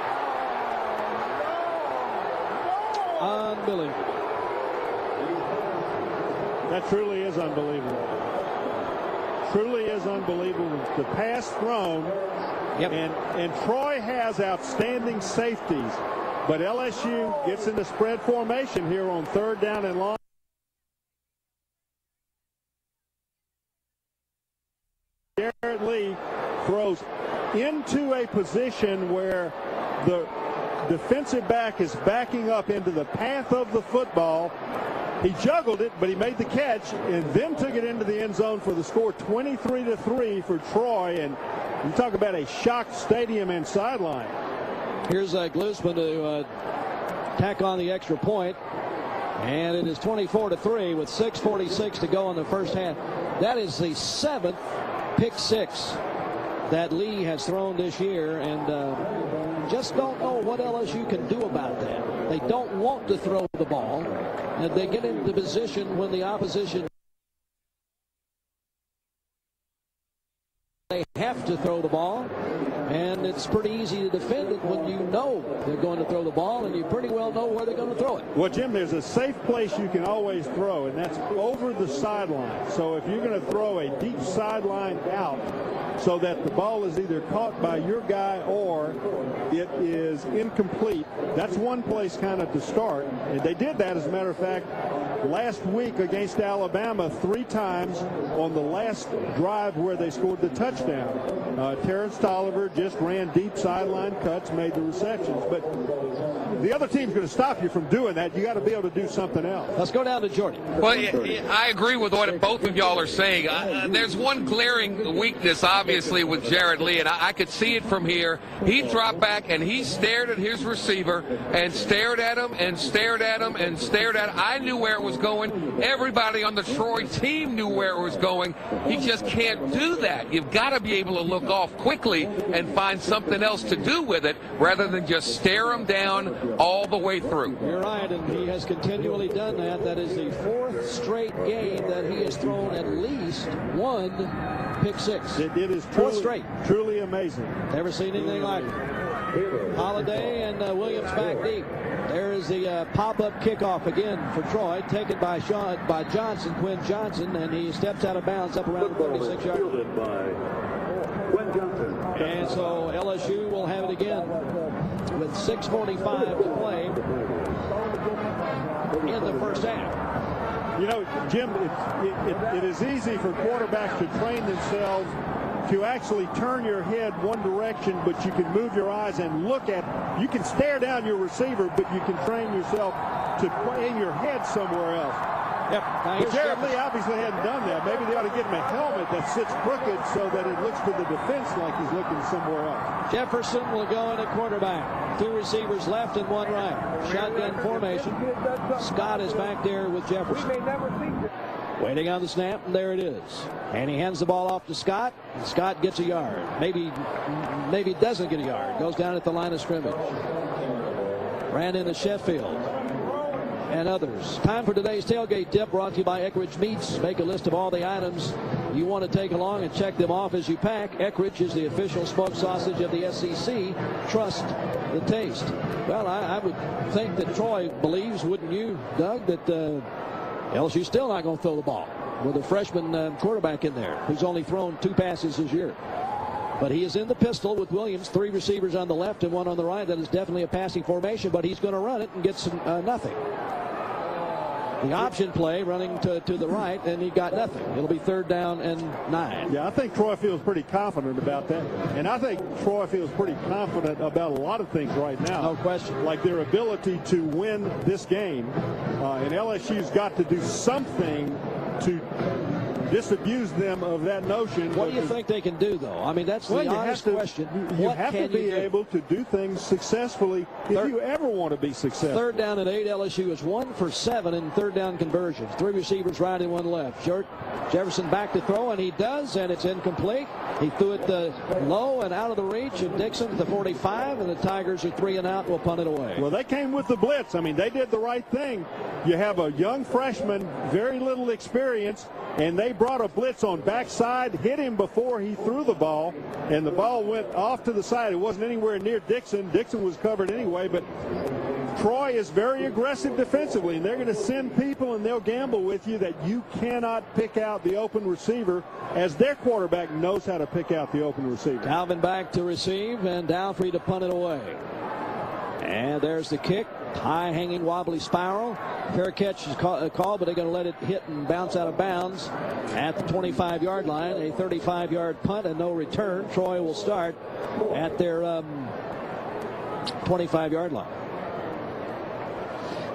Unbelievable. That truly is unbelievable. Truly is unbelievable. The pass thrown, yep. and, and Troy has outstanding safeties, but LSU gets into spread formation here on third down and long. Jarrett Lee throws into a position where the defensive back is backing up into the path of the football. He juggled it, but he made the catch and then took it into the end zone for the score 23 to 3 for Troy. And you talk about a shocked stadium and sideline. Here's uh, Glusman to uh, tack on the extra point. And it is 24 to 3 with 6.46 to go in the first half. That is the seventh pick six that Lee has thrown this year, and uh, just don't know what LSU can do about that. They don't want to throw the ball, and they get into position when the opposition they have to throw the ball. And it's pretty easy to defend it when you know they're going to throw the ball and you pretty well know where they're going to throw it. Well, Jim, there's a safe place you can always throw, and that's over the sideline. So if you're going to throw a deep sideline out so that the ball is either caught by your guy or it is incomplete, that's one place kind of to start. And they did that, as a matter of fact, last week against Alabama three times on the last drive where they scored the touchdown. Uh, Terrance Toliver just ran deep sideline cuts, made the receptions. But the other team's going to stop you from doing that. You got to be able to do something else. Let's go down to Jordan. Well, I agree with what both of y'all are saying. Uh, there's one glaring weakness, obviously, with Jarrett Lee, and I, I could see it from here. He dropped back and he stared at his receiver and stared at him and stared at him and stared at him. I knew where it was going. Everybody on the Troy team knew where it was going. He just can't do that. You've got to be able to look off quickly and find something else to do with it rather than just stare him down all the way through. You're right, and he has continually done that. That is the fourth straight game that he has thrown at least one pick six. it, it is truly, straight. truly amazing. Never seen anything like it. Holliday and uh, Williams back deep. There is the uh, pop-up kickoff again for Troy, taken by Sean, by Johnson, Quinn Johnson, and he steps out of bounds up around the 36-yard And so LSU will have it again with 6.45 to play in the first half. You know, Jim, it, it, it is easy for quarterbacks to train themselves to actually turn your head one direction, but you can move your eyes and look at, you can stare down your receiver, but you can train yourself to aim your head somewhere else. Yep. But Jarrett Lee obviously hadn't done that. Maybe they ought to get him a helmet that sits crooked so that it looks to the defense like he's looking somewhere else. Jefferson will go in at quarterback. Two receivers left and one right. Shotgun formation. Scott is back there with Jefferson. Waiting on the snap, and there it is. And he hands the ball off to Scott. And Scott gets a yard. Maybe, maybe doesn't get a yard. Goes down at the line of scrimmage. Ran into Sheffield and others. Time for today's tailgate tip brought to you by Eckrich Meats. Make a list of all the items you want to take along and check them off as you pack. Eckrich is the official smoked sausage of the SEC. Trust the taste. Well, I, I would think that Troy believes, wouldn't you, Doug, that uh, LSU's still not going to throw the ball with a freshman uh, quarterback in there who's only thrown two passes this year. But he is in the pistol with Williams, three receivers on the left and one on the right. That is definitely a passing formation, but he's going to run it and get some uh, nothing. The option play running to, to the right, and he got nothing. It'll be third down and nine. Yeah, I think Troy feels pretty confident about that. And I think Troy feels pretty confident about a lot of things right now. No question. Like their ability to win this game. Uh, and LSU's got to do something to disabuse them of that notion. What do you think they can do, though? I mean, that's well, the honest to, question. You what have to be able to do things successfully if Third, you ever want to be successful. Third down and eight. LSU is one for seven in third down conversions. Three receivers right and one left. Jefferson back to throw, and he does, and it's incomplete. He threw it the low and out of the reach of Dickson at the 45, and the Tigers are three and out. Will punt it away. Well, they came with the blitz. I mean, they did the right thing. You have a young freshman, very little experience, and they brought a blitz on backside, hit him before he threw the ball, and the ball went off to the side. It wasn't anywhere near Dickson. Dickson was covered anyway, but Troy is very aggressive defensively, and they're going to send people and they'll gamble with you that you cannot pick out the open receiver as their quarterback knows how to pick out the open receiver. Calvin back to receive, and Dalfrey to punt it away. And there's the kick. High hanging wobbly spiral. Fair catch is called, call, but they're going to let it hit and bounce out of bounds at the 25 yard line. A 35 yard punt and no return. Troy will start at their um, 25 yard line.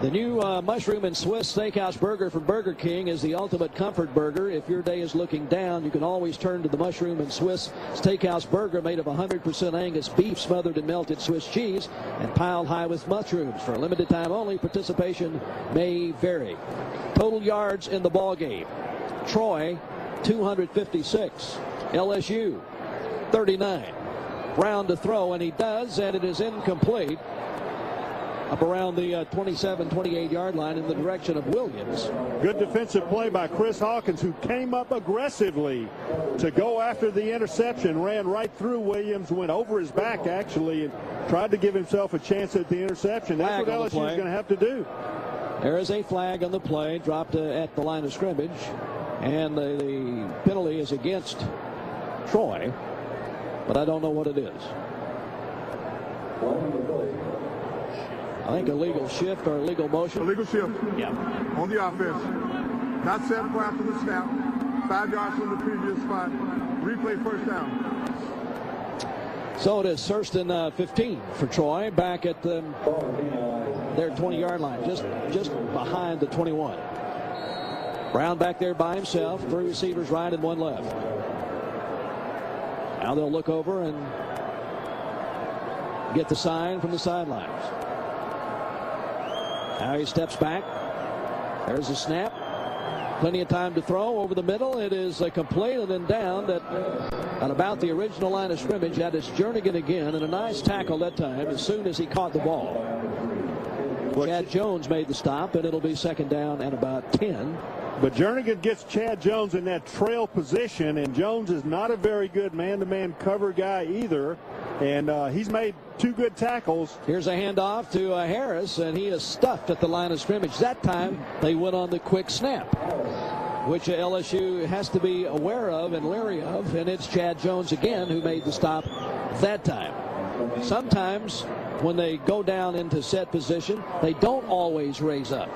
The new uh, mushroom and Swiss steakhouse burger from Burger King is the ultimate comfort burger. If your day is looking down, you can always turn to the mushroom and Swiss steakhouse burger made of 100% Angus beef smothered in melted Swiss cheese and piled high with mushrooms. For a limited time only, participation may vary. Total yards in the ball game. Troy, 256. LSU, 39. Brown to throw, and he does, and it is incomplete up around the uh, 27, 28 yard line in the direction of Williams. Good defensive play by Chris Hawkins, who came up aggressively to go after the interception, ran right through Williams, went over his back actually, and tried to give himself a chance at the interception. That's Flag what LSU is going to have to do. There is a flag on the play, dropped uh, at the line of scrimmage, and the, the penalty is against Troy, but I don't know what it is. I think a legal shift or a legal motion. Illegal shift. Yeah. On the offense. Not set for after the snap. Five yards from the previous spot. Replay first down. So it is Thurston uh, 15 for Troy back at the, their 20 yard line, just just behind the 21. Brown back there by himself, three receivers right and one left. Now they'll look over and get the sign from the sidelines. Now he steps back. There's a snap. Plenty of time to throw over the middle. It is a complete and then down that at about the original line of scrimmage. That is Jernigan again, and a nice tackle that time as soon as he caught the ball. Chad Jones made the stop, and it'll be second down and about 10. But Jernigan gets Chad Jones in that trail position, and Jones is not a very good man-to-man cover guy either. And uh, he's made two good tackles. Here's a handoff to uh, Harris, and he is stuffed at the line of scrimmage. That time they went on the quick snap, which LSU has to be aware of and leery of. And it's Chad Jones again who made the stop that time. Sometimes when they go down into set position, they don't always raise up.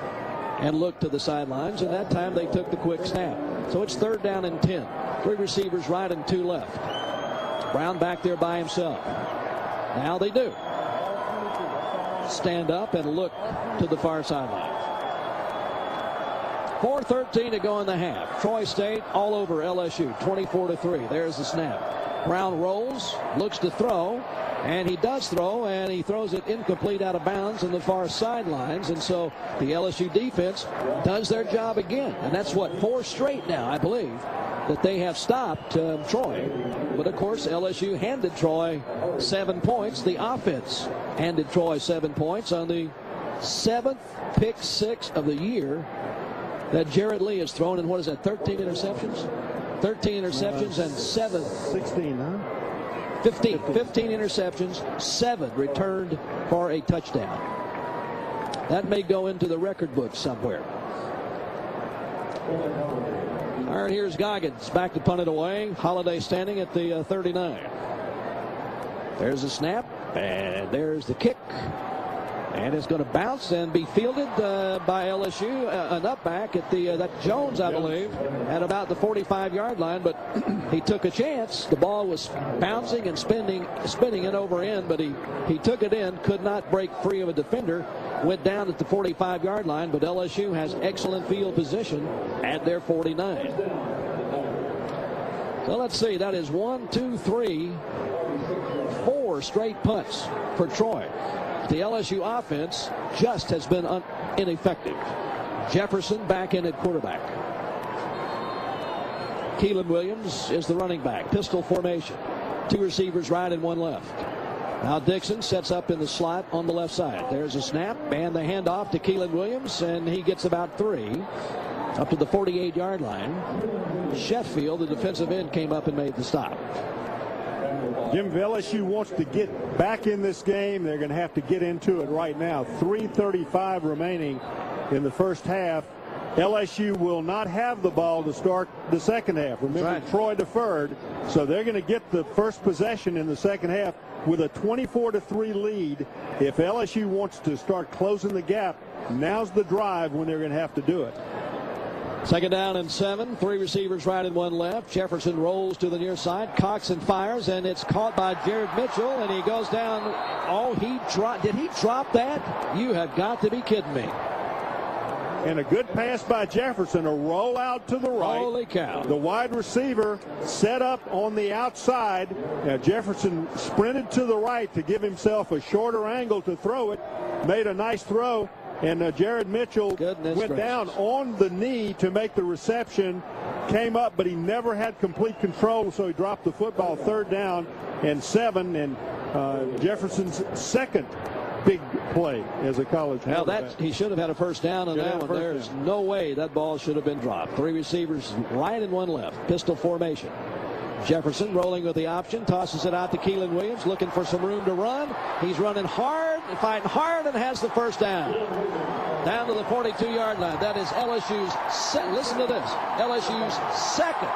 And looked to the sidelines, and that time they took the quick snap. So it's third down and 10. Three receivers right and two left. Brown back there by himself. Now they do. Stand up and look to the far sideline. 4.13 to go in the half. Troy State all over LSU, 24 to 3. There's the snap. Brown rolls, looks to throw, and he does throw, and he throws it incomplete out of bounds in the far sidelines. And so the LSU defense does their job again. And that's what, four straight now, I believe, that they have stopped um, Troy. But of course, LSU handed Troy seven points. The offense handed Troy seven points on the seventh pick six of the year that Jarrett Lee has thrown in, what is that, 13 interceptions? 13 interceptions and seven. 16, huh? 15, 15 interceptions, seven returned for a touchdown. That may go into the record book somewhere. All right, here's Goggans back to punt it away. Holliday standing at the uh, 39. There's a snap, and there's the kick. And it's going to bounce and be fielded uh, by LSU. Uh, an up back at the uh, that Jones, I believe, at about the 45-yard line. But [CLEARS THROAT] he took a chance. The ball was bouncing and spinning, spinning it over in, but he he took it in. Could not break free of a defender. Went down at the 45-yard line. But LSU has excellent field position at their 49. So let's see. That is one, two, three, four straight punts for Troy. The LSU offense just has been ineffective. Jefferson back in at quarterback. Keiland Williams is the running back. Pistol formation. Two receivers right and one left. Now Dickson sets up in the slot on the left side. There's a snap and the handoff to Keiland Williams, and he gets about three up to the 48 yard line. Sheffield, the defensive end, came up and made the stop. Jim LSU wants to get back in this game. They're going to have to get into it right now. 3.35 remaining in the first half. LSU will not have the ball to start the second half. Remember, right. Troy deferred, so they're going to get the first possession in the second half with a 24 to 3 lead. If LSU wants to start closing the gap, now's the drive when they're going to have to do it. Second down and seven. Three receivers right and one left. Jefferson rolls to the near side. Coxon fires, and it's caught by Jared Mitchell, and he goes down. Oh, he dropped. Did he drop that? You have got to be kidding me. And a good pass by Jefferson. A roll out to the right. Holy cow. The wide receiver set up on the outside. Now Jefferson sprinted to the right to give himself a shorter angle to throw it. Made a nice throw. And uh, Jared Mitchell Goodness went gracious. down on the knee to make the reception, came up, but he never had complete control, so he dropped the football third down and seven. And uh, Jefferson's second big play as a college. Now that he should have had a first down on that one. There's down. no way that ball should have been dropped. Three receivers, right and one left. Pistol formation. Jefferson rolling with the option, tosses it out to Keiland Williams, looking for some room to run. He's running hard, fighting hard, and has the first down. Down to the 42-yard line. That is LSU's. Listen to this. LSU's second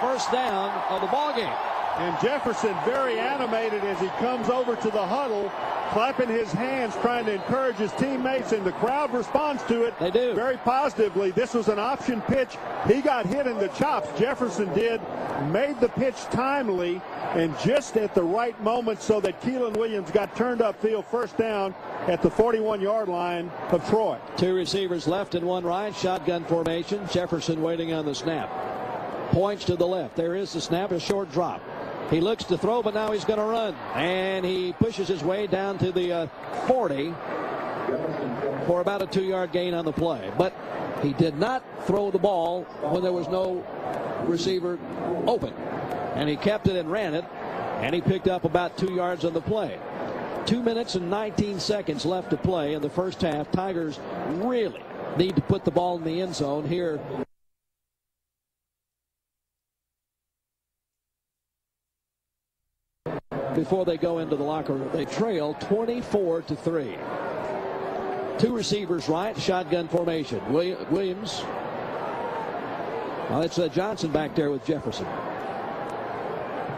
first down of the ball game. And Jefferson very animated as he comes over to the huddle, clapping his hands, trying to encourage his teammates, and the crowd responds to it they do. very positively. This was an option pitch. He got hit in the chops. Jefferson did, made the pitch timely, and just at the right moment so that Keiland Williams got turned upfield first down at the 41-yard line of Troy. Two receivers left and one right. Shotgun formation. Jefferson waiting on the snap. Points to the left. There is the snap, a short drop. He looks to throw, but now he's going to run. And he pushes his way down to the uh, 40 for about a two-yard gain on the play. But he did not throw the ball when there was no receiver open. And he kept it and ran it. And he picked up about two yards on the play. Two minutes and 19 seconds left to play in the first half. Tigers really need to put the ball in the end zone here before they go into the locker room. They trail 24 to 3. Two receivers right, shotgun formation. Williams. Well, it's uh, Johnson back there with Jefferson.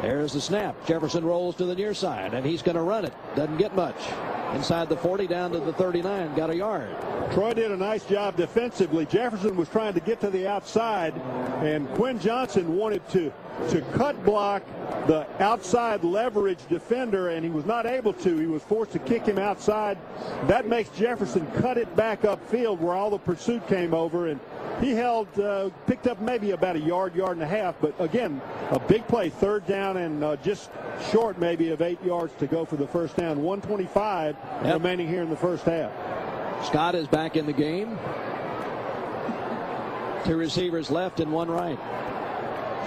There's the snap. Jefferson rolls to the near side, and he's going to run it. Doesn't get much. inside the 40 down to the 39. Got a yard. Troy did a nice job defensively. Jefferson was trying to get to the outside, and Quinn Johnson wanted to to cut block the outside leverage defender, and he was not able to. He was forced to kick him outside. That makes Jefferson cut it back upfield where all the pursuit came over, and he held, uh, picked up maybe about a yard, yard and a half. But again, a big play, third down, and uh, just short maybe of eight yards to go for the first down. 125 yep. remaining here in the first half. Scott is back in the game. Two receivers left and one right.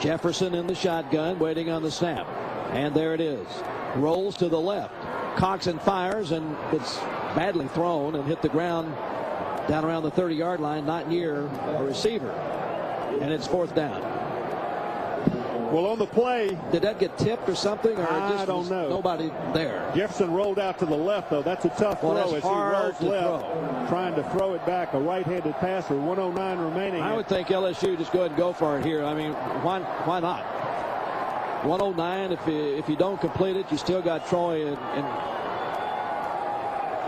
Jefferson in the shotgun, waiting on the snap. And there it is. Rolls to the left. Coxon fires, and it's badly thrown and hit the ground down around the 30-yard line, not near a receiver. And it's fourth down. Well, on the play, did that get tipped or something, or I just don't know. Nobody there. Jefferson rolled out to the left, though. That's a tough well, throw as he rolls left, throw. trying to throw it back. A right-handed passer. 109 remaining. I would think LSU just go ahead and go for it here. I mean, why why not? 109. If you if you don't complete it, you still got Troy in. in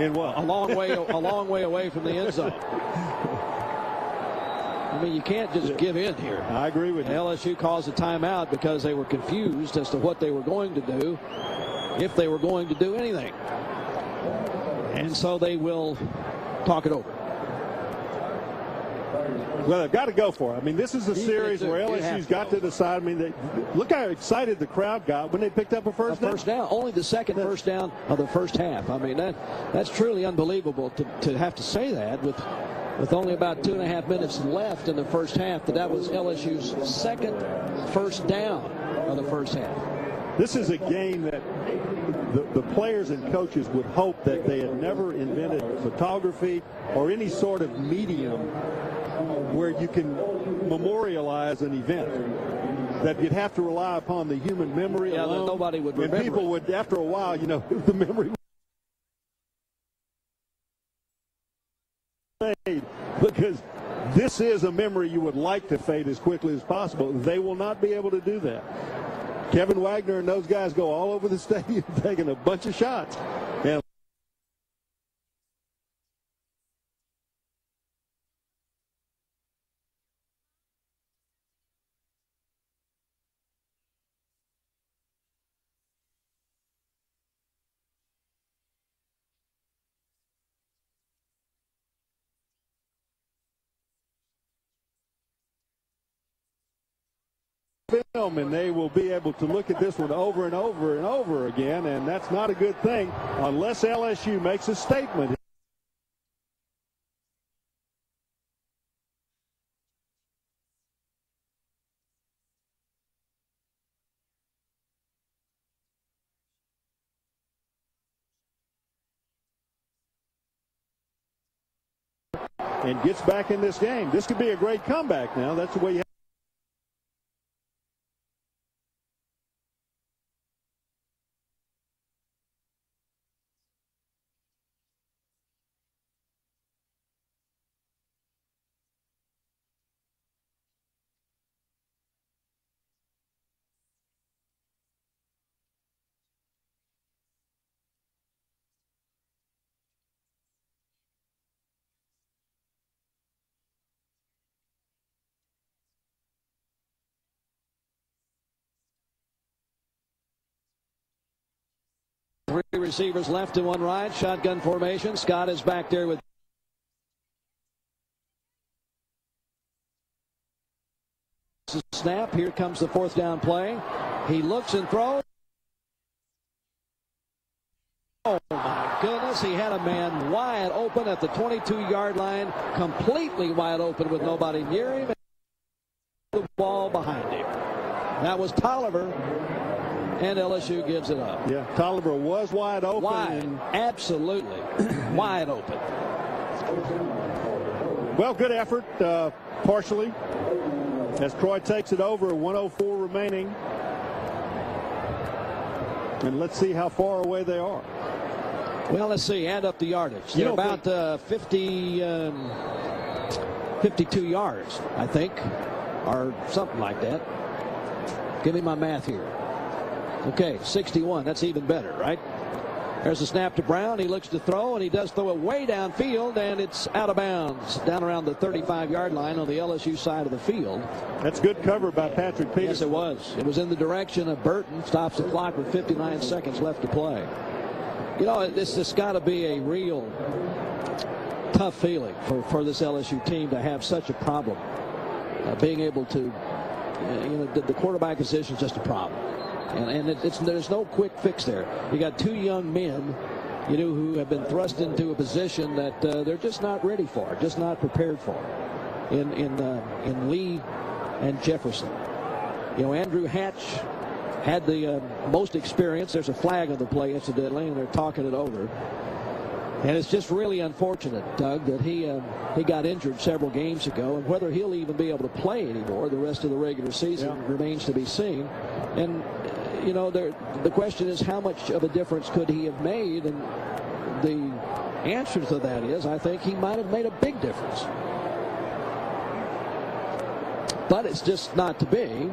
in what? A long way, [LAUGHS] a long way away from the end zone. I mean, you can't just give in here. I agree with you. LSU calls a timeout because they were confused as to what they were going to do, if they were going to do anything. And so they will talk it over. Well, they've got to go for it. I mean, this is a series where LSU's got to decide. I mean, they, look how excited the crowd got when they picked up a first a down. First down. Only the second first down of the first half. I mean, that that's truly unbelievable to, to have to say that with with only about two and a half minutes left in the first half, that that was LSU's second first down of the first half. This is a game that the, the, players and coaches would hope that they had never invented photography or any sort of medium where you can memorialize an event. That you'd have to rely upon the human memory yeah, alone. nobody would remember. And people would, after a while, you know, [LAUGHS] the memory fade because this is a memory you would like to fade as quickly as possible. They will not be able to do that. Kevin Wagner and those guys go all over the [LAUGHS] stadium taking a bunch of shots. And film and they will be able to look at this one over and over and over again and that's not a good thing unless LSU makes a statement. and gets back in this game. This could be a great comeback now. That's the way you Three receivers left and one right. Shotgun formation. Scott is back there with snap. Here comes the fourth down play. He looks and throws. Oh my goodness, he had a man wide open at the 22-yard line, completely wide open with nobody near him. The ball behind him. That was Toliver and LSU gives it up. Yeah, Toliver was wide open. Wide, absolutely [CLEARS THROAT] wide open. Well, good effort, uh, partially, as Troy takes it over. 104 remaining, and let's see how far away they are. Well, let's see. Add up the yardage. They're about uh, 50, um, 52 yards, I think, or something like that. Give me my math here. Okay, 61. That's even better, right? There's a snap to Brown. He looks to throw, and he does throw it way downfield, and it's out of bounds down around the 35-yard line on the LSU side of the field. That's good cover by Patrick Peterson. Yes, it was. It was in the direction of Burton. Stops the clock with 59 seconds left to play. You know, this has got to be a real tough feeling for, for this LSU team to have such a problem. Uh, being able to, you know, the, the quarterback position is just a problem. And, and it, it's, there's no quick fix there. You got two young men, you know, who have been thrust into a position that uh, they're just not ready for, just not prepared for. In in uh, in Lee and Jefferson, you know, Andrew Hatch had the uh, most experience. There's a flag on the play, incidentally, and they're talking it over. And it's just really unfortunate, Doug, that he uh, he got injured several games ago, and whether he'll even be able to play anymore the rest of the regular season yeah. remains to be seen. And you know, there, the question is how much of a difference could he have made? And the answer to that is, I think he might have made a big difference. But it's just not to be.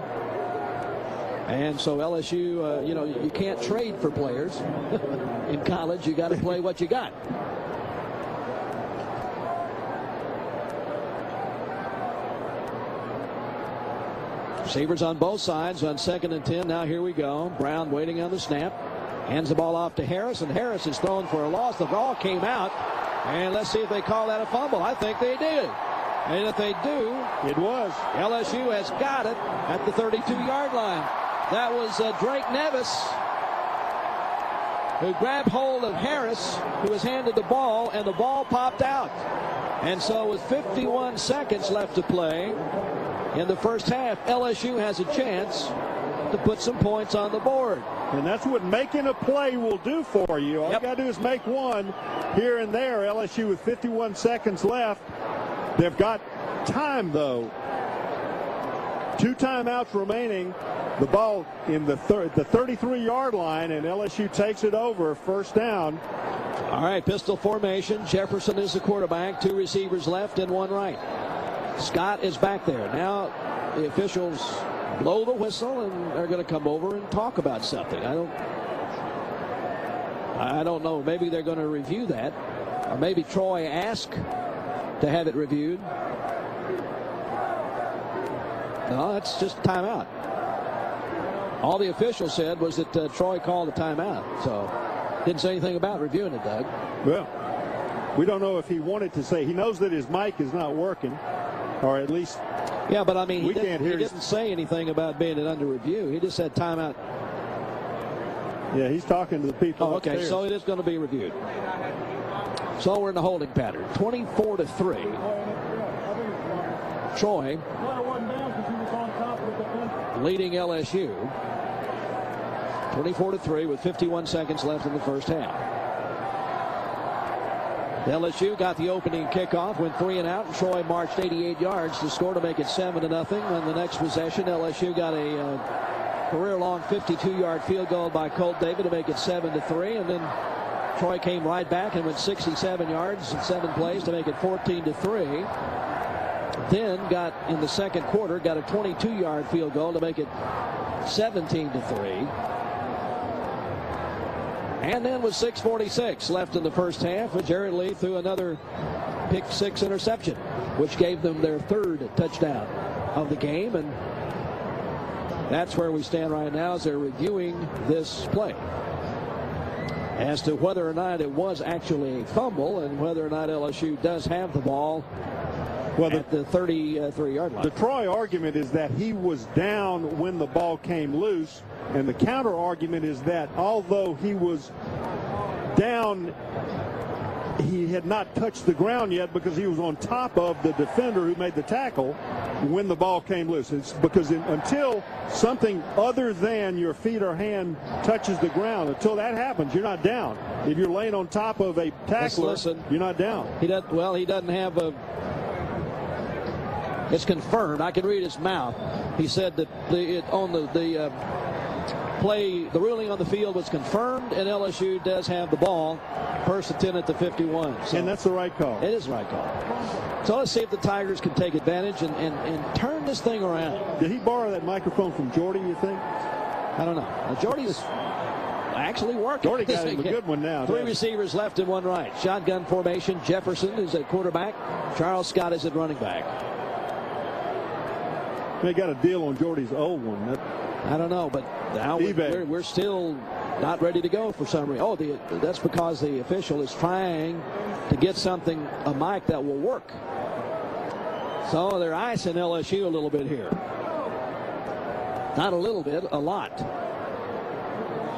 And so LSU, uh, you know, you can't trade for players. [LAUGHS] In college, you got to play what you got. Receivers on both sides on second and 10. Now here we go. Brown waiting on the snap. Hands the ball off to Harris, and Harris is thrown for a loss. The ball came out. And let's see if they call that a fumble. I think they did. And if they do, it was. LSU has got it at the 32 yard line. That was uh, Drake Nevis who grabbed hold of Harris, who was handed the ball, and the ball popped out. And so, with 51 seconds left to play, in the first half, LSU has a chance to put some points on the board. And that's what making a play will do for you. All yep. you got to do is make one here and there. LSU with 51 seconds left. They've got time, though. Two timeouts remaining. The ball in the, thir- the 33-yard line, and LSU takes it over. First down. All right, pistol formation. Jefferson is the quarterback. Two receivers left and one right. Scott is back there. Now the officials blow the whistle and they're going to come over and talk about something. I don't I don't know. Maybe they're going to review that. Or maybe Troy asked to have it reviewed. No, it's just timeout. All the official said was that uh, Troy called a timeout. So didn't say anything about reviewing it, Doug. Well, we don't know if he wanted to say. He knows that his mic is not working or at least. Yeah, but I mean, we he, can't hear he didn't say anything about being it under review. He just said timeout. Yeah, he's talking to the people. Oh, okay, upstairs. so it is going to be reviewed. So we're in the holding pattern, 24 to three. Troy leading LSU, 24 to three, with 51 seconds left in the first half. LSU got the opening kickoff, went three and out, and Troy marched 88 yards to score to make it seven to nothing. On the next possession, LSU got a uh, career-long 52-yard field goal by Colt David to make it seven to three, and then Troy came right back and went 67 yards in seven plays to make it 14 to three. Then got in the second quarter, got a 22-yard field goal to make it 17 to three. And then with 6.46 left in the first half, Jarrett Lee threw another pick six interception, which gave them their third touchdown of the game. And that's where we stand right now as they're reviewing this play. As to whether or not it was actually a fumble and whether or not LSU does have the ball well, the, at the 33-yard line. The Troy argument is that he was down when the ball came loose, and the counter argument is that although he was down, he had not touched the ground yet because he was on top of the defender who made the tackle when the ball came loose. It's because in, until something other than your feet or hand touches the ground, until that happens, you're not down. If you're laying on top of a tackler, you're not down. He does well. He doesn't have a it's confirmed. I can read his mouth. He said that the it, on the the uh, play, the ruling on the field was confirmed, and LSU does have the ball. First and 10 at the 51. So and that's the right call. It is the right call. So let's see if the Tigers can take advantage and, and, and turn this thing around. Did he borrow that microphone from Jordy, you think? I don't know. Now, Jordy's actually working. Jordy [LAUGHS] got him a good one now. Three receivers left and one right. Shotgun formation. Jefferson is at quarterback. Charles Scott is at running back. They got a deal on Jordy's old one. That, I don't know, but now we're, we're, still not ready to go for some reason. Oh, the, that's because the official is trying to get something, a mic that will work. So they're icing LSU a little bit here. Not a little bit, a lot.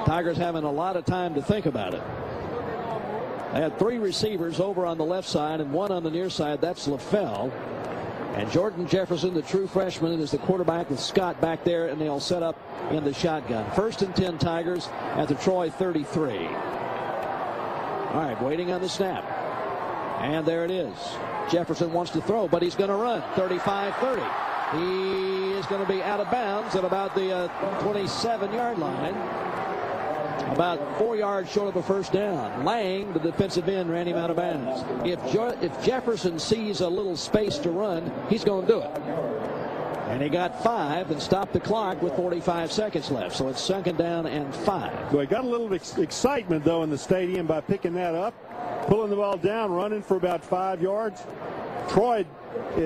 Tigers having a lot of time to think about it. They had three receivers over on the left side and one on the near side. That's LaFell. And Jordan Jefferson, the true freshman, is the quarterback with Scott back there, and they'll set up in the shotgun. First and 10 Tigers at the Troy 33. All right, waiting on the snap. And there it is. Jefferson wants to throw, but he's going to run 35 30. He is going to be out of bounds at about the uh, 27 yard line about four yards short of a first down. Lang, the defensive end, ran him out of bounds. If, jo if Jefferson sees a little space to run, he's going to do it. And he got five and stopped the clock with 45 seconds left. So it's second down and five. Well, he got a little ex excitement, though, in the stadium by picking that up, pulling the ball down, running for about five yards. Troy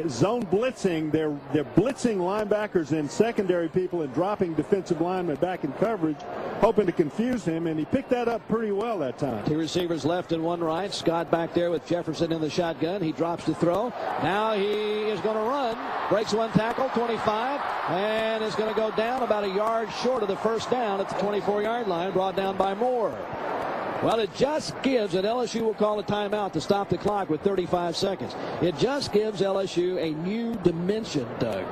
zone blitzing. They're they're blitzing linebackers and secondary people and dropping defensive linemen back in coverage, hoping to confuse him. And he picked that up pretty well that time. Two receivers left and one right. Scott back there with Jefferson in the shotgun. He drops to throw. Now he is going to run. Breaks one tackle, 25, and is going to go down about a yard short of the first down at the 24-yard line, brought down by Moore. Well, it just gives, and LSU will call a timeout to stop the clock with 35 seconds. It just gives LSU a new dimension, Doug,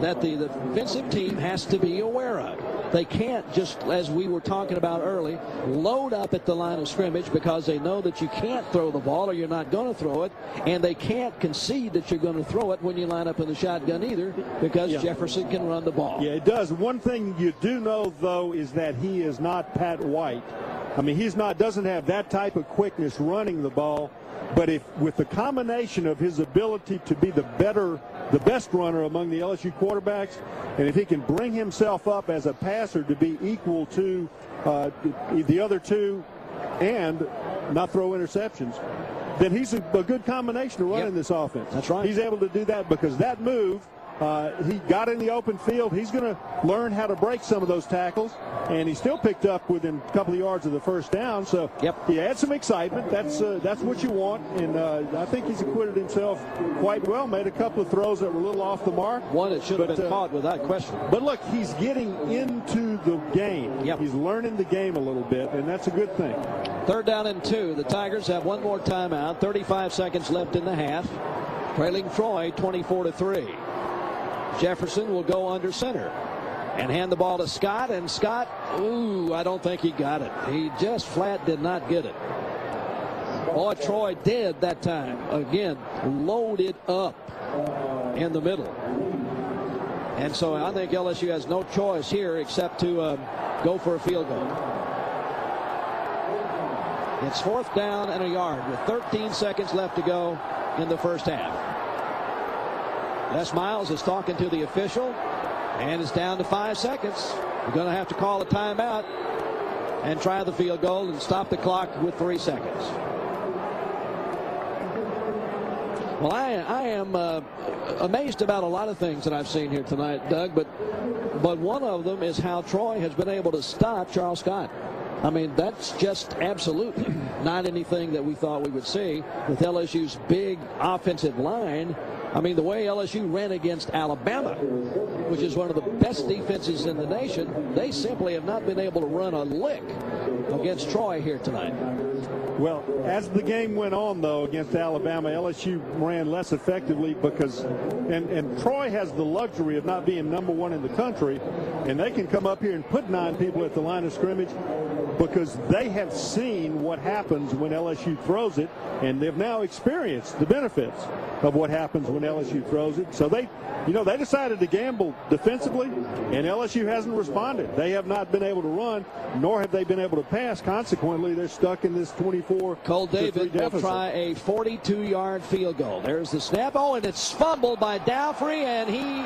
that the, the defensive team has to be aware of. They can't just, as we were talking about early, load up at the line of scrimmage because they know that you can't throw the ball or you're not going to throw it, and they can't concede that you're going to throw it when you line up in the shotgun either because yeah. Jefferson can run the ball. Yeah, it does. One thing you do know, though, is that he is not Pat White. I mean, he's not doesn't have that type of quickness running the ball, but if with the combination of his ability to be the better, the best runner among the LSU quarterbacks, and if he can bring himself up as a passer to be equal to uh, the other two, and not throw interceptions, then he's a, a good combination to run yep. this offense. That's right. He's able to do that because that move uh, he got in the open field. He's going to learn how to break some of those tackles, and he still picked up within a couple of yards of the first down. So yep. he had some excitement. That's uh, that's what you want, and uh, I think he's acquitted himself quite well. Made a couple of throws that were a little off the mark. One that should have been uh, caught without question. But look, he's getting into the game. Yep. He's learning the game a little bit, and that's a good thing. Third down and two. The Tigers have one more timeout. 35 seconds left in the half. Trailing Troy 24 to 3. Jefferson will go under center and hand the ball to Scott. And Scott, ooh, I don't think he got it. He just flat did not get it. Boy, Troy did that time. Again, loaded up in the middle. And so I think LSU has no choice here except to uh, go for a field goal. It's fourth down and a yard with 13 seconds left to go in the first half. Les Miles is talking to the official, and it's down to five seconds. We're going to have to call a timeout and try the field goal and stop the clock with three seconds. Well, I, I am uh, amazed about a lot of things that I've seen here tonight, Doug, but but one of them is how Troy has been able to stop Charles Scott. I mean, that's just absolutely [CLEARS THROAT] not anything that we thought we would see with LSU's big offensive line I mean, the way LSU ran against Alabama, which is one of the best defenses in the nation, they simply have not been able to run a lick against Troy here tonight. Well, as the game went on, though, against Alabama, LSU ran less effectively because, and, and Troy has the luxury of not being number one in the country, and they can come up here and put nine people at the line of scrimmage because they have seen what happens when LSU throws it, and they've now experienced the benefits of what happens when LSU throws it. So they, you know, they decided to gamble defensively, and LSU hasn't responded. They have not been able to run, nor have they been able to pass. Consequently, they're stuck in this 24. Colt David will try a 42-yard field goal. There's the snap. Oh, and it's fumbled by Dalfrey, and he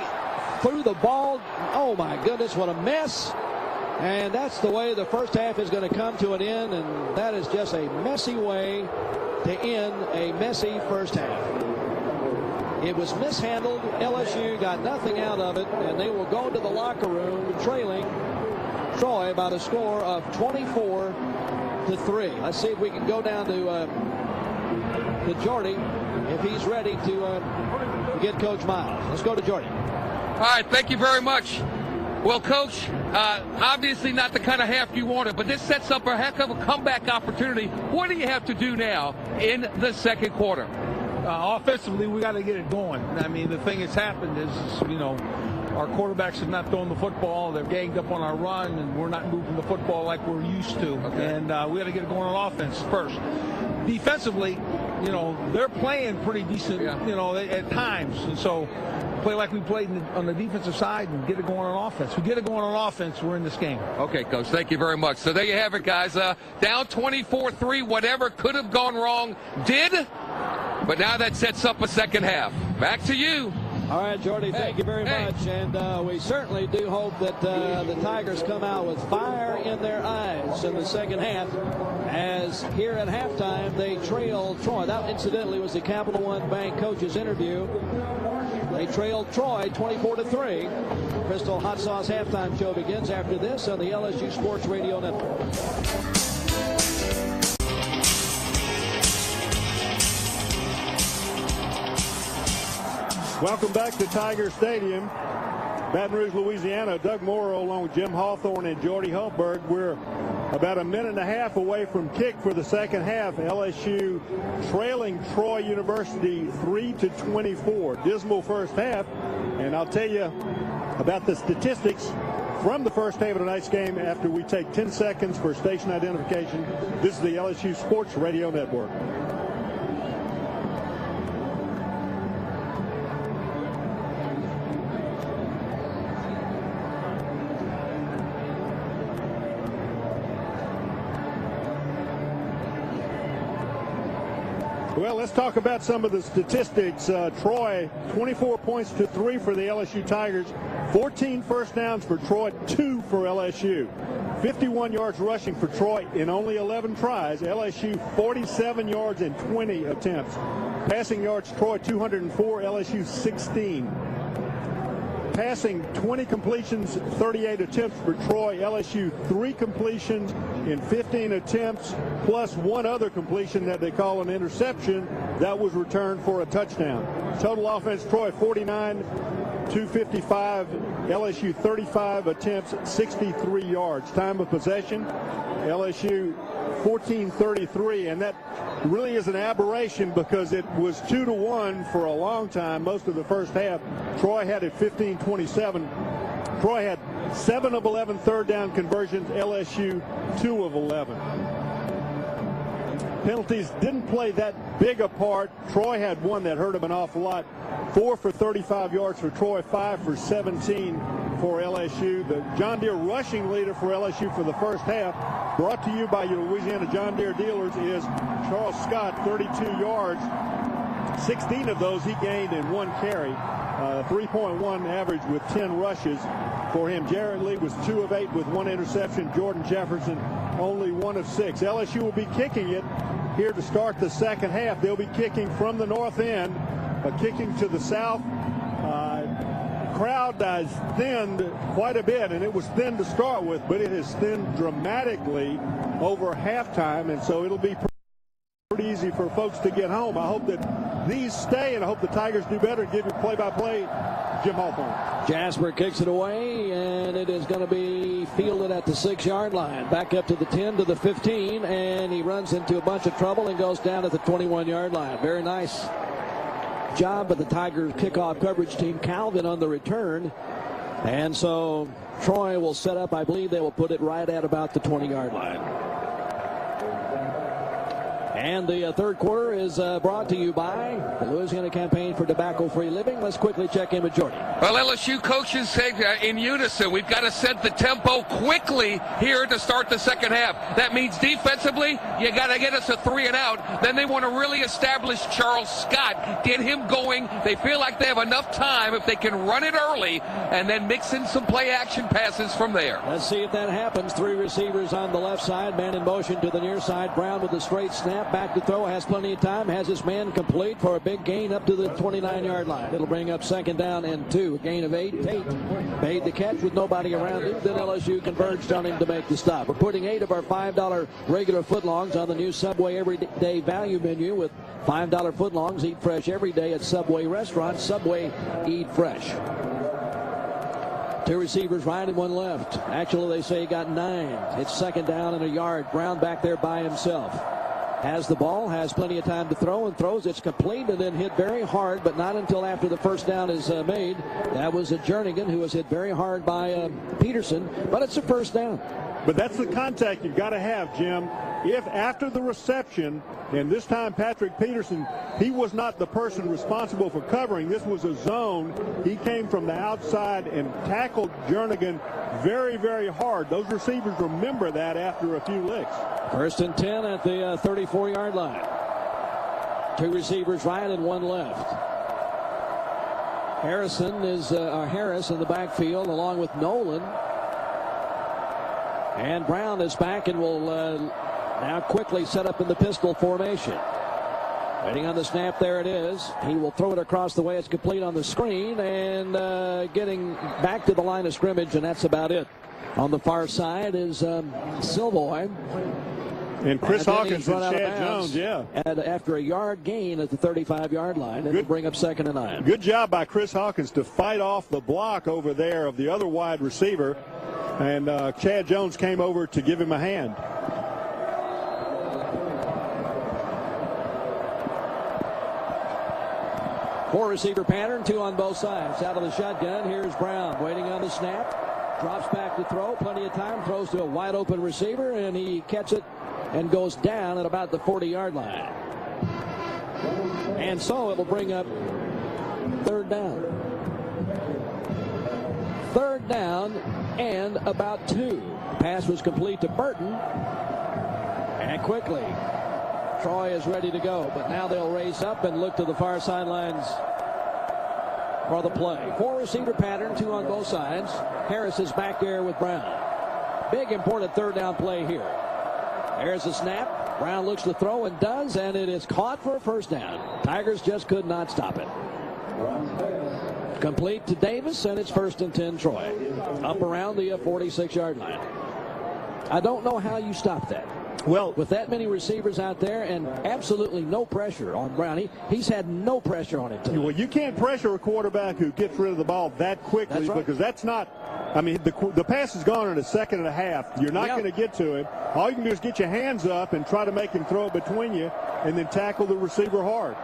threw the ball. Oh my goodness, what a mess! And that's the way the first half is going to come to an end, and that is just a messy way to end a messy first half. It was mishandled. LSU got nothing out of it, and they will go to the locker room trailing Troy by a score of 24 to 3. Let's see if we can go down to uh, to Jordy if he's ready to uh, get Coach Miles. Let's go to Jordy. All right, thank you very much. Well, Coach, uh, obviously not the kind of half you wanted, but this sets up a heck of a comeback opportunity. What do you have to do now in the second quarter? Uh, offensively, we got to get it going. I mean, the thing that's happened is, you know, our quarterbacks have not thrown the football. They're ganged up on our run, and we're not moving the football like we're used to. Okay. And uh, we got to get it going on offense first. Defensively, you know, they're playing pretty decent, yeah. you know, at times. And so play like we played on the defensive side and get it going on offense. we get it going on offense, we're in this game. Okay, Coach. Thank you very much. So there you have it, guys. Uh, down 24-3. Whatever could have gone wrong did. But now that sets up a second half. Back to you. All right, Jordy, thank you very hey. much. And uh, we certainly do hope that uh, the Tigers come out with fire in their eyes in the second half as here at halftime they trail Troy. That, incidentally, was the Capital One Bank coach's interview. They trailed Troy 24 to 3. Crystal Hot Sauce halftime show begins after this on the LSU Sports Radio Network. Welcome back to Tiger Stadium. Baton Rouge, Louisiana. Doug Moreau along with Jim Hawthorne and Jordy Hultberg. We're about a minute and a half away from kick for the second half. LSU trailing Troy University 3 to 24. Dismal first half. And I'll tell you about the statistics from the first half of tonight's game after we take 10 seconds for station identification. This is the LSU Sports Radio Network. Well, let's talk about some of the statistics. Uh, Troy, 24 points to three for the LSU Tigers, 14 first downs for Troy, two for LSU. 51 yards rushing for Troy in only 11 tries. LSU 47 yards in 20 attempts. Passing yards, Troy 204, LSU 16 passing 20 completions, 38 attempts for Troy. LSU three completions in 15 attempts, plus one other completion that they call an interception that was returned for a touchdown. Total offense, Troy 49, 255, LSU 35 attempts, 63 yards. Time of possession, LSU 1433, and that really is an aberration because it was two to one for a long time, most of the first half. Troy had it 15-27. Troy had seven of 11 third down conversions. LSU two of 11. Penalties didn't play that big a part. Troy had one that hurt him an awful lot. Four for 35 yards for Troy, five for 17 for LSU. The John Deere rushing leader for LSU for the first half, brought to you by your Louisiana John Deere dealers, is Charles Scott, 32 yards. 16 of those he gained in one carry. Uh, 3.1 average with 10 rushes for him. Jarrett Lee was 2 of 8 with one interception. Jordan Jefferson only 1 of 6. LSU will be kicking it here to start the second half. They'll be kicking from the north end, uh, kicking to the south crowd has thinned quite a bit, and it was thin to start with, but it has thinned dramatically over halftime, and so it'll be pretty easy for folks to get home. I hope that these stay, and I hope the Tigers do better and give you play-by-play Jim Hawthorne. Jasper kicks it away, and it is going to be fielded at the six-yard line. Back up to the 10 to the 15, and he runs into a bunch of trouble and goes down at the 21-yard line. Very nice job by the Tigers kickoff coverage team. Calvin on the return. And so Troy will set up. I believe they will put it right at about the 20 yard line. And the uh, third quarter is uh, brought to you by the Louisiana Campaign for Tobacco-Free Living. Let's quickly check in with Jordy. Well, LSU coaches say uh, in unison, we've got to set the tempo quickly here to start the second half. That means defensively, you got to get us a three and out. Then they want to really establish Charles Scott, get him going. They feel like they have enough time if they can run it early and then mix in some play action passes from there. Let's see if that happens. Three receivers on the left side, man in motion to the near side. Brown with a straight snap back to throw, has plenty of time, has his man complete for a big gain up to the 29 yard line. It'll bring up second down and two. A gain of eight. Tate made the catch with nobody around him. Then LSU converged on him to make the stop. We're putting eight of our $5 regular footlongs on the new Subway Everyday Value menu with $5 footlongs. Eat fresh every day at Subway restaurants. Subway, eat fresh. Two receivers right and one left. Actually, they say he got nine. It's second down and a yard. Brown back there by himself has the ball, has plenty of time to throw, and throws. It's complete and then hit very hard, but not until after the first down is uh, made. That was a Jernigan who was hit very hard by uh, Peterson, but it's a first down. But that's the contact you've got to have, Jim. If after the reception, and this time Patrick Peterson, he was not the person responsible for covering. This was a zone. He came from the outside and tackled Jernigan very, very hard. Those receivers remember that after a few licks. First and 10 at the 34-yard uh, line. Two receivers right and one left. Harrison is uh, Harris in the backfield along with Nolan. And Brown is back and will uh, now quickly set up in the pistol formation. Waiting on the snap, there it is. He will throw it across the way. It's complete on the screen and uh, getting back to the line of scrimmage, and that's about it. On the far side is um, Silvoy. And Chris and Hawkins and Chad Jones, yeah. And after a yard gain at the 35-yard line, it'll bring up second and nine. Good job by Chris Hawkins to fight off the block over there of the other wide receiver. And uh, Chad Jones came over to give him a hand. Four receiver pattern, two on both sides. Out of the shotgun, here's Brown waiting on the snap. Drops back to throw, plenty of time, throws to a wide open receiver, and he catches it and goes down at about the 40 yard line. And so it'll bring up third down. Third down and about two. Pass was complete to Burton. And quickly, Troy is ready to go. But now they'll race up and look to the far sidelines for the play. Four receiver pattern, two on both sides. Harris is back there with Brown. Big important third down play here. There's a snap. Brown looks to throw and does, and it is caught for a first down. Tigers just could not stop it. Complete to Davis, and it's first and 10 Troy. Up around the 46 yard line. I don't know how you stop that. Well, with that many receivers out there and absolutely no pressure on Brownie, he's had no pressure on him. Today. Well, you can't pressure a quarterback who gets rid of the ball that quickly that's right. because that's not. I mean, the the pass is gone in a second and a half. You're not going to get to him. All you can do is get your hands up and try to make him throw it between you, and then tackle the receiver hard.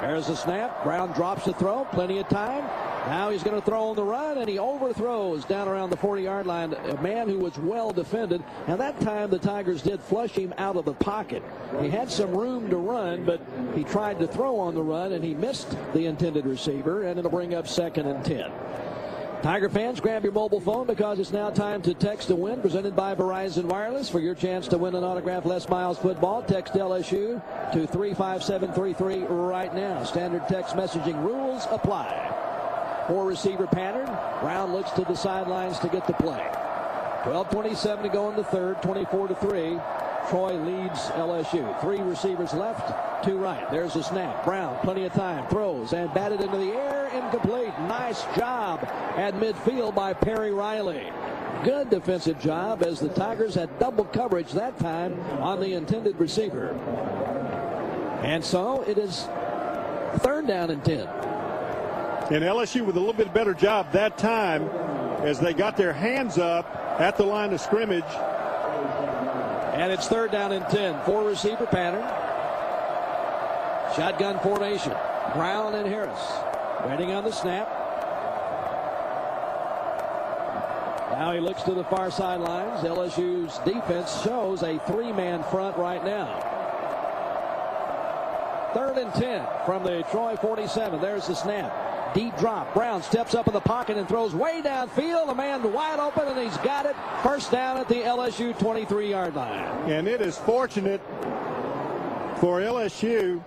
There's a snap. Brown drops the throw. Plenty of time. Now he's going to throw on the run, and he overthrows down around the 40-yard line. A man who was well defended. And that time the Tigers did flush him out of the pocket. He had some room to run, but he tried to throw on the run, and he missed the intended receiver, and it'll bring up second and 10. Tiger fans, grab your mobile phone because it's now time to text to win, presented by Verizon Wireless. For your chance to win an autographed Les Miles football, text LSU to 35733 right now. Standard text messaging rules apply. Four receiver pattern. Brown looks to the sidelines to get the play. 12:27 to go in the third. 24 to three. Troy leads LSU. Three receivers left, two right. There's a snap. Brown, plenty of time, throws and batted into the air, incomplete. Nice job at midfield by Perry Riley. Good defensive job as the Tigers had double coverage that time on the intended receiver. And so it is third down and 10. And LSU with a little bit better job that time as they got their hands up at the line of scrimmage. And it's third down and 10. Four receiver pattern. Shotgun formation. Brown and Harris. Waiting on the snap. Now he looks to the far sidelines. LSU's defense shows a three-man front right now. Third and 10 from the Troy 47. There's the snap. Deep drop. Brown steps up in the pocket and throws way downfield. A man wide open, and he's got it. First down at the LSU 23-yard line. And it is fortunate for LSU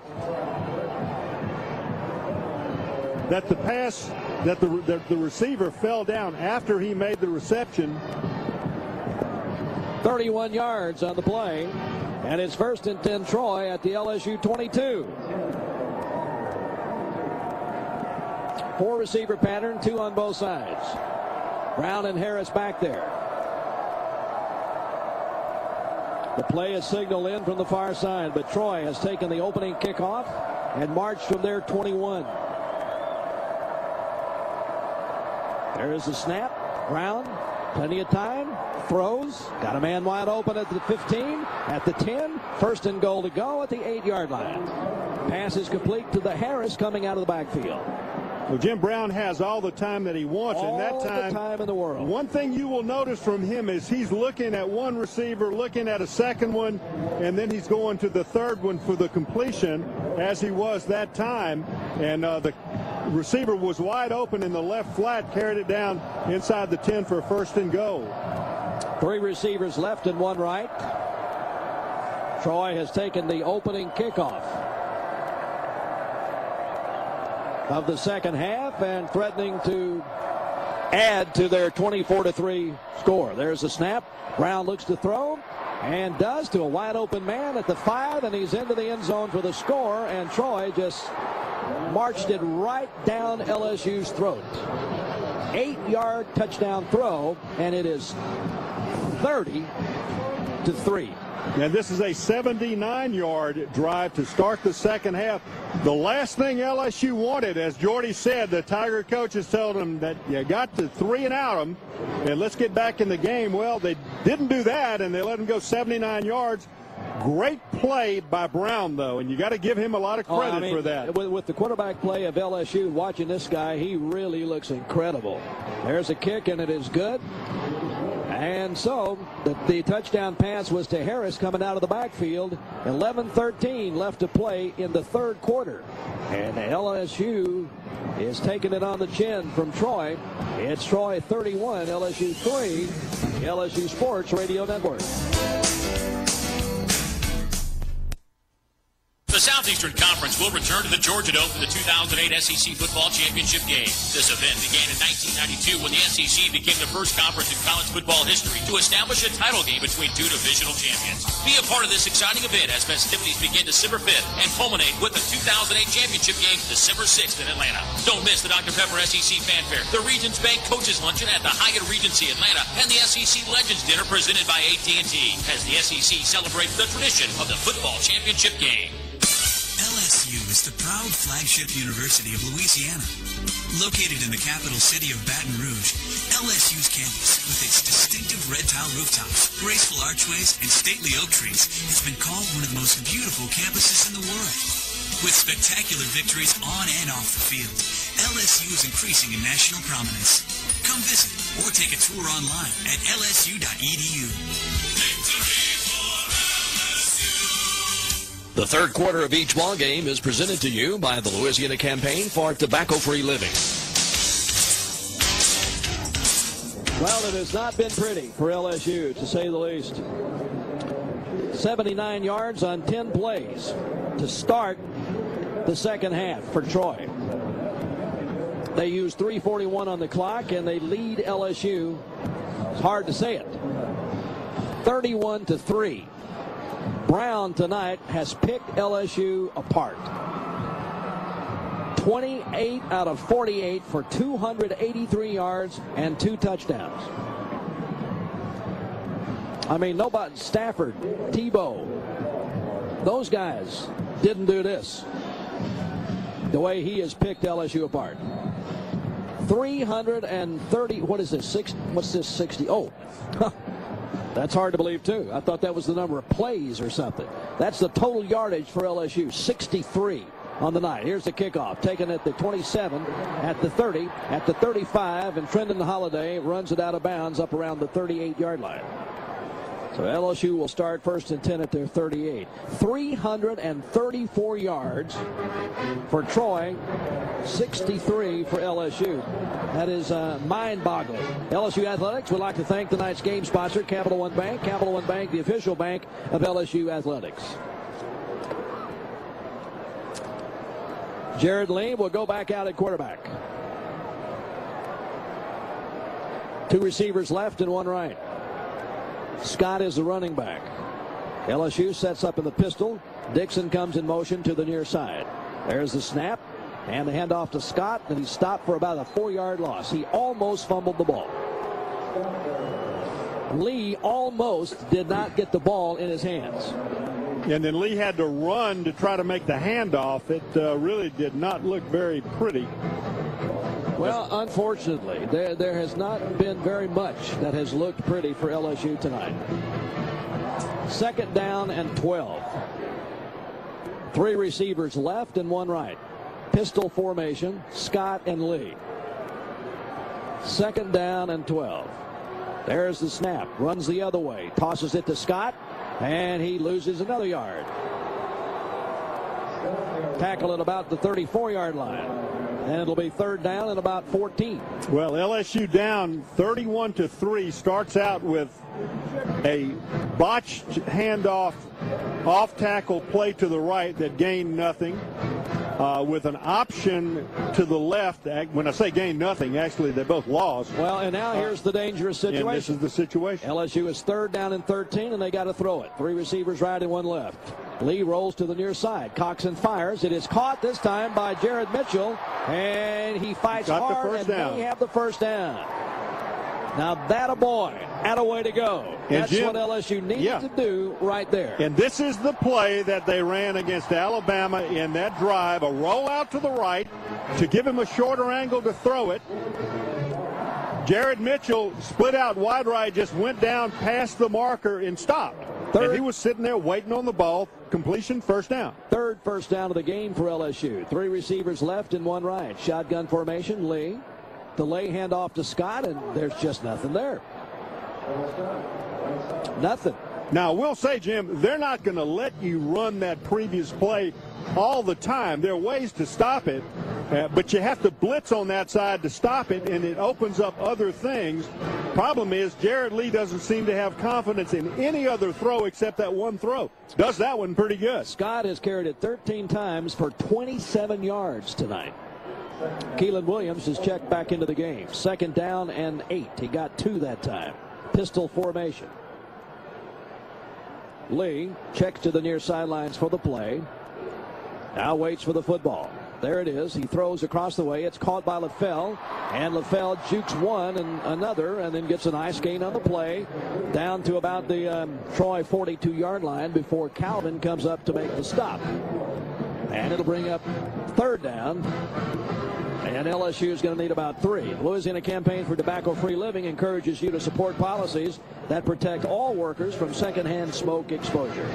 that the pass that the, that the receiver fell down after he made the reception. 31 yards on the play. And it's first and 10 Troy at the LSU 22. Four receiver pattern, two on both sides. Brown and Harris back there. The play is signaled in from the far side, but Troy has taken the opening kickoff and marched from their 21. There is the snap. Brown, plenty of time, throws, got a man wide open at the 15, at the 10, first and goal to go at the 8-yard line. Pass is complete to the Harris coming out of the backfield. Well, Jim Brown has all the time that he wants, all and that time, the time in the world. One thing you will notice from him is he's looking at one receiver, looking at a second one, and then he's going to the third one for the completion, as he was that time. And uh, the receiver was wide open in the left flat, carried it down inside the 10 for a first and goal. Three receivers left and one right. Troy has taken the opening kickoff of the second half and threatening to add to their 24 to 3 score. There's a snap. Brown looks to throw and does to a wide open man at the five, and he's into the end zone for the score. And Troy just marched it right down LSU's throat. Eight yard touchdown throw, and it is 30 to 3. And this is a 79-yard drive to start the second half. The last thing LSU wanted, as Jordy said, the Tiger coaches told them that you got to three and out them, and let's get back in the game. Well, they didn't do that, and they let them go 79 yards. Great play by Brown, though, and you got to give him a lot of credit oh, I mean, for that. With, with, the quarterback play of LSU, watching this guy, he really looks incredible. There's a kick, and it is good. And so the, the, touchdown pass was to Harris coming out of the backfield. 11-13 left to play in the third quarter. And LSU is taking it on the chin from Troy. It's Troy 31, LSU 3, LSU Sports Radio Network. The Southeastern Conference will return to the Georgia Dome for the 2008 SEC Football Championship game. This event began in 1992 when the SEC became the first conference in college football history to establish a title game between two divisional champions. Be a part of this exciting event as festivities begin December 5th and culminate with the 2008 championship game December 6th in Atlanta. Don't miss the Dr. Pepper SEC Fanfare, the Regions Bank Coaches Luncheon at the Hyatt Regency Atlanta, and the SEC Legends Dinner presented by AT&T as the SEC celebrates the tradition of the football championship game. LSU is the proud flagship university of Louisiana. Located in the capital city of Baton Rouge, LSU's campus, with its distinctive red tile rooftops, graceful archways, and stately oak trees, has been called one of the most beautiful campuses in the world. With spectacular victories on and off the field, LSU is increasing in national prominence. Come visit or take a tour online at lsu.edu. The third quarter of each ball game is presented to you by the Louisiana Campaign for Tobacco-Free Living. Well, it has not been pretty for LSU, to say the least. 79 yards on 10 plays to start the second half for Troy. They use 341 on the clock, and they lead LSU. It's hard to say it. 31 to 3. Brown tonight has picked LSU apart. 28 out of 48 for 283 yards and two touchdowns. I mean, nobody, Stafford, Tebow, those guys didn't do this the way he has picked LSU apart. 330, what is this, six, what's this, 60? Oh, [LAUGHS] That's hard to believe, too. I thought that was the number of plays or something. That's the total yardage for LSU, 63 on the night. Here's the kickoff, taken at the 27, at the 30, at the 35, and Trindon Holliday runs it out of bounds up around the 38-yard line. LSU will start first and 10 at their 38. 334 yards for Troy, 63 for LSU. That is uh, mind-boggling. LSU Athletics would like to thank tonight's game sponsor, Capital One Bank. Capital One Bank, the official bank of LSU Athletics. Jarrett Lee will go back out at quarterback. Two receivers left and one right. Scott is the running back. LSU sets up in the pistol. Dickson comes in motion to the near side. There's the snap and the handoff to Scott, and he stopped for about a four-yard loss. He almost fumbled the ball. Lee almost did not get the ball in his hands. And then Lee had to run to try to make the handoff. It uh, really did not look very pretty. Well, unfortunately, there, there has not been very much that has looked pretty for LSU tonight. Second down and 12. Three receivers left and one right. Pistol formation, Scott and Lee. Second down and 12. There's the snap. Runs the other way. Tosses it to Scott. And he loses another yard. Tackle at about the 34-yard line. And it'll be third down and about 14. Well, LSU down 31 to 3 starts out with a botched handoff off tackle play to the right that gained nothing. Uh, with an option to the left. When I say gained nothing, actually they both lost. Well, and now here's the dangerous situation. And this is the situation. LSU is third down and 13, and they got to throw it. Three receivers right and one left. Lee rolls to the near side. Coxon fires. It is caught this time by Jared Mitchell, and he fights hard and down. may have the first down. Now that a boy, had a way to go. And That's Jim, what LSU needs yeah. to do right there. And this is the play that they ran against Alabama in that drive, a rollout to the right to give him a shorter angle to throw it. Jared Mitchell split out wide right, just went down past the marker and stopped. Third, and he was sitting there waiting on the ball. Completion, first down. Third first down of the game for LSU. Three receivers left and one right. Shotgun formation, Lee. Delay handoff to Scott, and there's just nothing there. Nothing. Now, we'll say, Jim, they're not going to let you run that previous play all the time. There are ways to stop it, uh, but you have to blitz on that side to stop it, and it opens up other things. Problem is, Jarrett Lee doesn't seem to have confidence in any other throw except that one throw. Does that one pretty good. Scott has carried it 13 times for 27 yards tonight. Keiland Williams is checked back into the game. Second down and eight. He got two that time. Pistol formation. Lee checks to the near sidelines for the play. Now waits for the football. There it is. He throws across the way. It's caught by LaFell. And LaFell jukes one and another and then gets a nice gain on the play down to about the um, Troy 42 yard line before Calvin comes up to make the stop. And it'll bring up third down and LSU is going to need about three. Louisiana Campaign for Tobacco-Free Living encourages you to support policies that protect all workers from secondhand smoke exposure.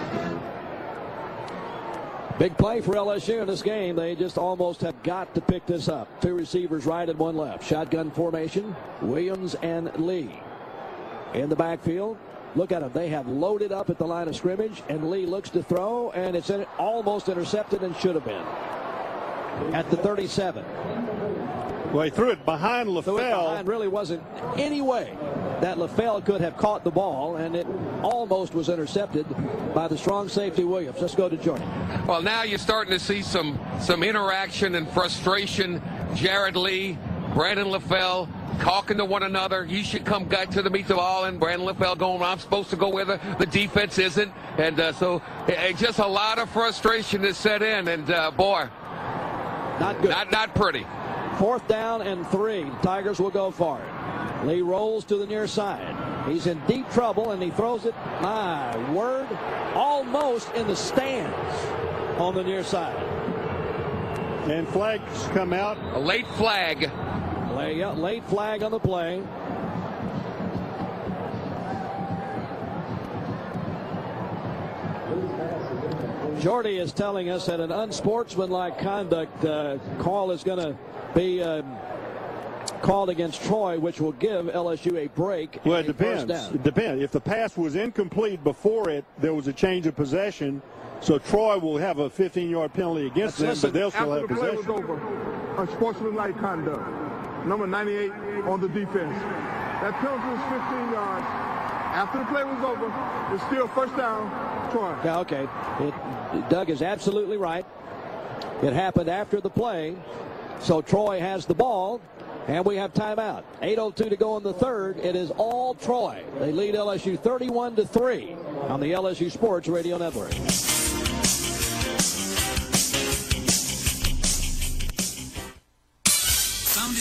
Big play for LSU in this game. They just almost have got to pick this up. Two receivers right and one left. Shotgun formation, Williams and Lee. In the backfield, look at them. They have loaded up at the line of scrimmage, and Lee looks to throw, and it's in, almost intercepted and should have been. At the 37. Well, he threw it behind LaFell. Threw it behind really wasn't any way that LaFell could have caught the ball, and it almost was intercepted by the strong safety Williams. Let's go to Jordan. Well, now you're starting to see some some interaction and frustration. Jarrett Lee, Brandon LaFell talking to one another. You should come back to the meet the ball, and Brandon LaFell going, I'm supposed to go where the, the defense isn't. And uh, so it, just a lot of frustration to set in, and uh, boy, not good. Not, not pretty. Fourth down and three. Tigers will go for it. Lee rolls to the near side. He's in deep trouble and he throws it, my word, almost in the stands on the near side. And flags come out. A late flag. Lay, late flag on the play. Jordy is telling us that an unsportsmanlike conduct uh, call is going to be um, called against Troy, which will give LSU a break. Well, it depends. It depends. If the pass was incomplete before it, there was a change of possession. So Troy will have a 15-yard penalty against them, but they'll still After have the play was possession. over, unsportsmanlike conduct. Number 98 on the defense. That penalty is 15 yards. After the play was over, it's still first down, Troy. Yeah, okay. It, Doug is absolutely right. It happened after the play. So Troy has the ball, and we have timeout. 8.02 to go in the third. It is all Troy. They lead LSU 31 to 3 on the LSU Sports Radio Network.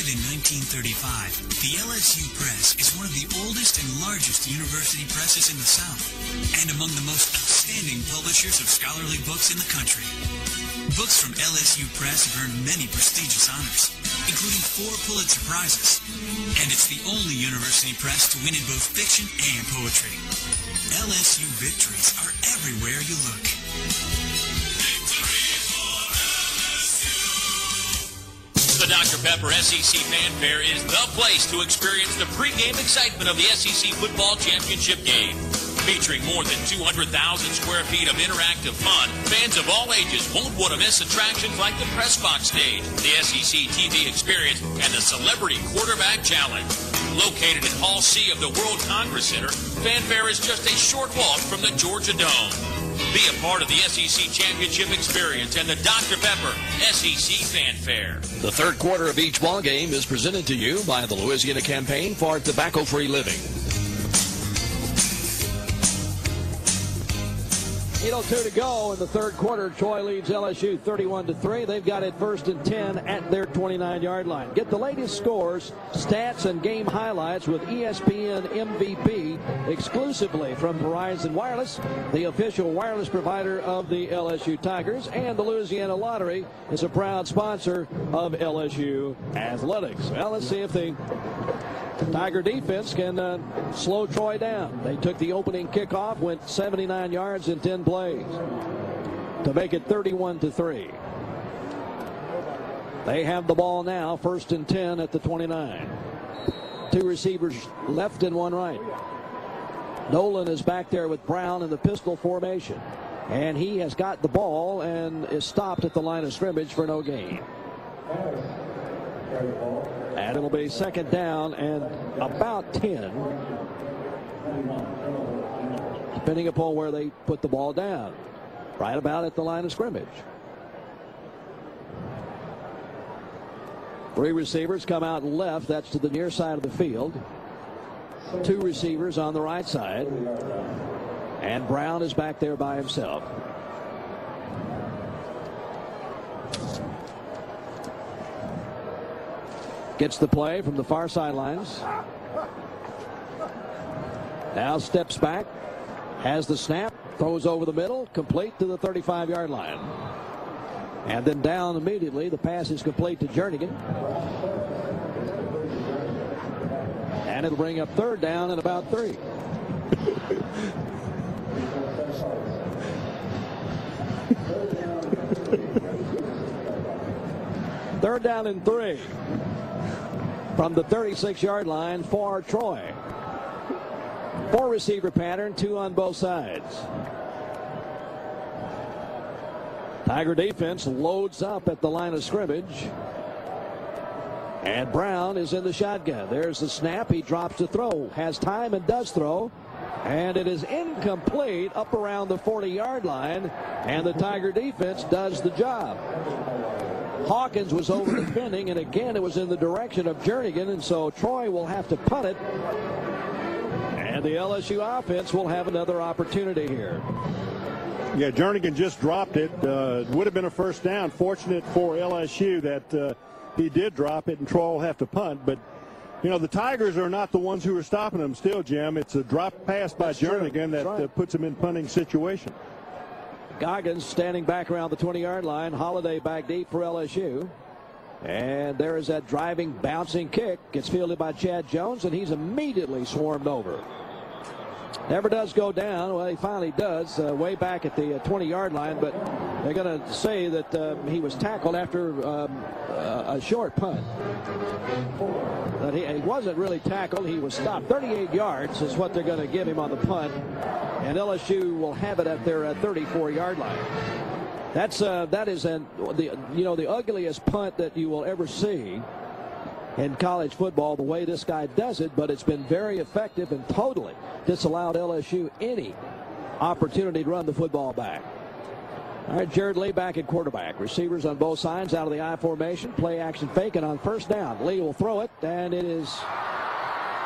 Founded in 1935, the LSU Press is one of the oldest and largest university presses in the South, and among the most outstanding publishers of scholarly books in the country. Books from LSU Press have earned many prestigious honors, including four Pulitzer Prizes, and it's the only university press to win in both fiction and poetry. LSU victories are everywhere you look. The Dr. Pepper SEC Fanfare is the place to experience the pregame excitement of the SEC Football Championship game. Featuring more than 200,000 square feet of interactive fun, fans of all ages won't want to miss attractions like the press box stage, the SEC TV experience, and the Celebrity Quarterback Challenge. Located in Hall C of the World Congress Center, Fanfare is just a short walk from the Georgia Dome. Be a part of the SEC Championship experience and the Dr. Pepper SEC Fanfare. The third quarter of each ball game is presented to you by the Louisiana Campaign for Tobacco-Free Living. 8.02 to go in the third quarter. Troy leads LSU 31 to 3. They've got it first and 10 at their 29 yard line. Get the latest scores, stats, and game highlights with ESPN MVP exclusively from Verizon Wireless, the official wireless provider of the LSU Tigers. And the Louisiana Lottery is a proud sponsor of LSU Athletics. Well, let's see if the Tiger defense can uh, slow Troy down. They took the opening kickoff, went 79 yards in 10 plays to make it 31 to 3. They have the ball now, first and 10 at the 29. Two receivers left and one right. Nolan is back there with Brown in the pistol formation. And he has got the ball and is stopped at the line of scrimmage for no gain. And it'll be second down and about 10, depending upon where they put the ball down. Right about at the line of scrimmage. Three receivers come out left. That's to the near side of the field. Two receivers on the right side. And Brown is back there by himself. Gets the play from the far sidelines. Now steps back. Has the snap. Throws over the middle. Complete to the 35 yard line. And then down immediately. The pass is complete to Jernigan. And it'll bring up third down and about three. Third down and three from the 36 yard line for Troy. Four receiver pattern, two on both sides. Tiger defense loads up at the line of scrimmage. And Brown is in the shotgun. There's the snap. He drops the throw. Has time and does throw. And it is incomplete up around the 40 yard line. And the Tiger defense does the job. Hawkins was over defending, and again it was in the direction of Jernigan, and so Troy will have to punt it. The LSU offense will have another opportunity here. Yeah, Jernigan just dropped it. Uh, would have been a first down. Fortunate for LSU that uh, he did drop it, and Troy will have to punt. But, you know, the Tigers are not the ones who are stopping them still, Jim. It's a drop pass by That's. Jernigan that right. uh, puts him in punting situation. Goggans standing back around the 20 yard line. Holliday back deep for LSU. And there is that driving, bouncing kick. Gets fielded by Chad Jones, and he's immediately swarmed over. Never does go down. Well, he finally does, uh, way back at the 20-yard uh, line. But they're going to say that uh, he was tackled after um, a short punt. That he, he, wasn't really tackled. He was stopped. 38 yards is what they're going to give him on the punt, and LSU will have it at their 34-yard uh, line. That's uh, that is an the you know the ugliest punt that you will ever see in college football the way this guy does it, but it's been very effective and totally disallowed LSU any opportunity to run the football back. All right, Jarrett Lee back at quarterback. Receivers on both sides out of the I formation. Play action fake, and on first down, Lee will throw it, and it is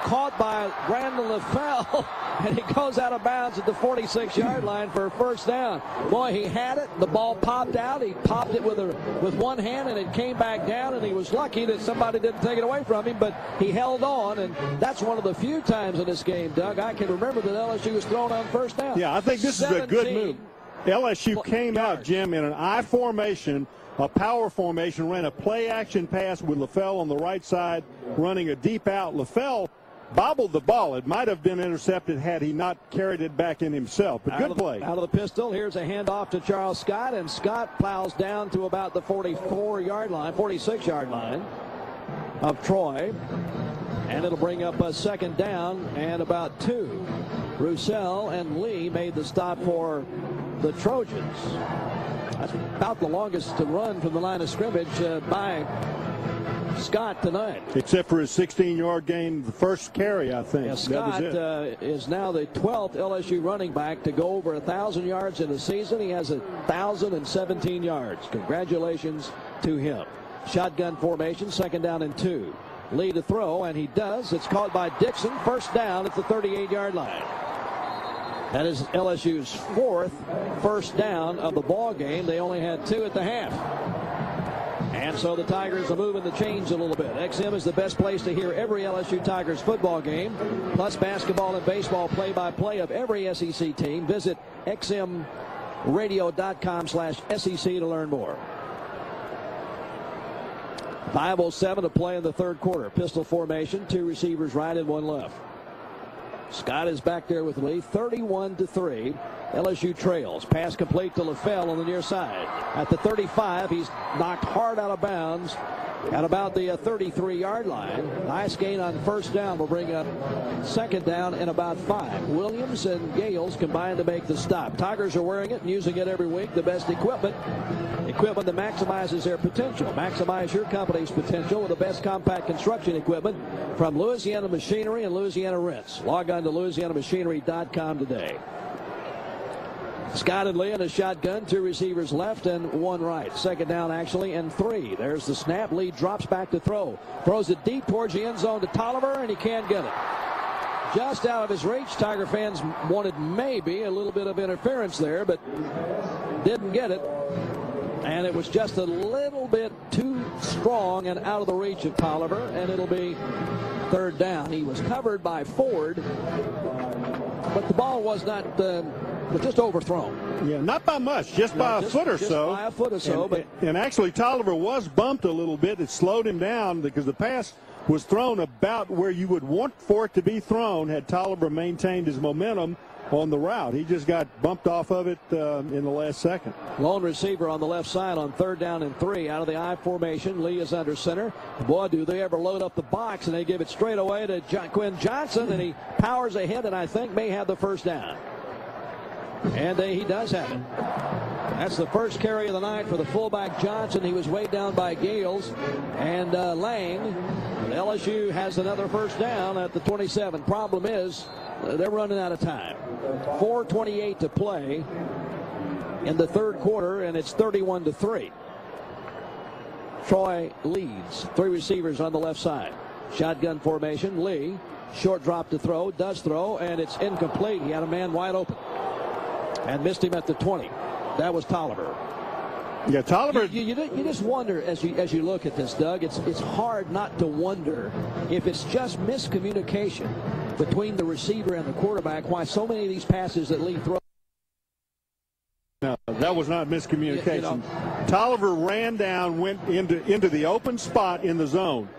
caught by Brandon LaFell, [LAUGHS] and he goes out of bounds at the 46-yard line for a first down. Boy, he had it. The ball popped out. He popped it with a with one hand, and it came back down. And he was lucky that somebody didn't take it away from him, but he held on. And that's one of the few times in this game, Doug, I can remember that LSU was thrown on first down. Yeah, I think this is a good move. LSU came out, Jim, in an I formation a power formation, ran a play action pass with LaFell on the right side, running a deep out. LaFell bobbled the ball. It might have been intercepted had he not carried it back in himself. But good play. Out of the pistol, here's a handoff to Charles Scott, and Scott plows down to about the 44-yard line, 46-yard line of Troy. And it'll bring up a second down and about two. Roussel and Lee made the stop for the Trojans. That's about the longest to run from the line of scrimmage uh, by Scott tonight. Except for his 16-yard gain, the first carry, I think. Yeah, Scott uh, is now the 12th LSU running back to go over 1,000 yards in a season. He has 1,017 yards. Congratulations to him. Shotgun formation, second down and two. Lee to throw, and he does. It's caught by Dickson. First down at the 38-yard line. That is LSU's fourth first down of the ball game. They only had two at the half. And so the Tigers are moving the chains a little bit. XM is the best place to hear every LSU Tigers football game, plus basketball and baseball play-by-play -play of every SEC team. Visit xmradio.com slash SEC to learn more. 5.07 to play in the third quarter. Pistol formation, two receivers right and one left. Scott is back there with Lee, 31 to 3. LSU trails. Pass complete to LaFell on the near side. At the 35, he's knocked hard out of bounds at about the 33-yard uh, line. Nice gain on first down will bring up second down in about five. Williams and Gales combined to make the stop. Tigers are wearing it and using it every week. The best equipment. Equipment that maximizes their potential. Maximize your company's potential with the best compact construction equipment from Louisiana Machinery and Louisiana Rents. Log on to louisianamachinery.com today. Scott and Lee in a shotgun. Two receivers left and one right. Second down, actually, and three. There's the snap. Lee drops back to throw. Throws it deep towards the end zone to Toliver, and he can't get it. Just out of his reach. Tiger fans wanted maybe a little bit of interference there, but didn't get it. And it was just a little bit too strong and out of the reach of Toliver, and it'll be third down. He was covered by Ford, but the ball was not. Uh, was just overthrown. Yeah, not by much, just no, by just, a foot or just so. By a foot or so, and, but and actually Toliver was bumped a little bit. It slowed him down because the pass was thrown about where you would want for it to be thrown had Toliver maintained his momentum on the route. He just got bumped off of it uh, in the last second. Lone receiver on the left side on third down and three out of the I formation. Lee is under center. Boy, do they ever load up the box and they give it straight away to John Quinn Johnson and he powers ahead and I think may have the first down. And he does have it. That's the first carry of the night for the fullback Johnson. He was weighed down by Gales and uh, Lang. LSU has another first down at the 27. Problem is, uh, they're running out of time. 4.28 to play in the third quarter, and it's 31 to 3. Troy leads. Three receivers on the left side. Shotgun formation. Lee, short drop to throw, does throw, and it's incomplete. He had a man wide open and missed him at the 20. That was Toliver. Yeah, Toliver. You, you, you, just wonder as you as you look at this, Doug. It's it's hard not to wonder if it's just miscommunication between the receiver and the quarterback. Why so many of these passes that Lee throws. No, that was not miscommunication. You, you know, Toliver ran down, went into into the open spot in the zone.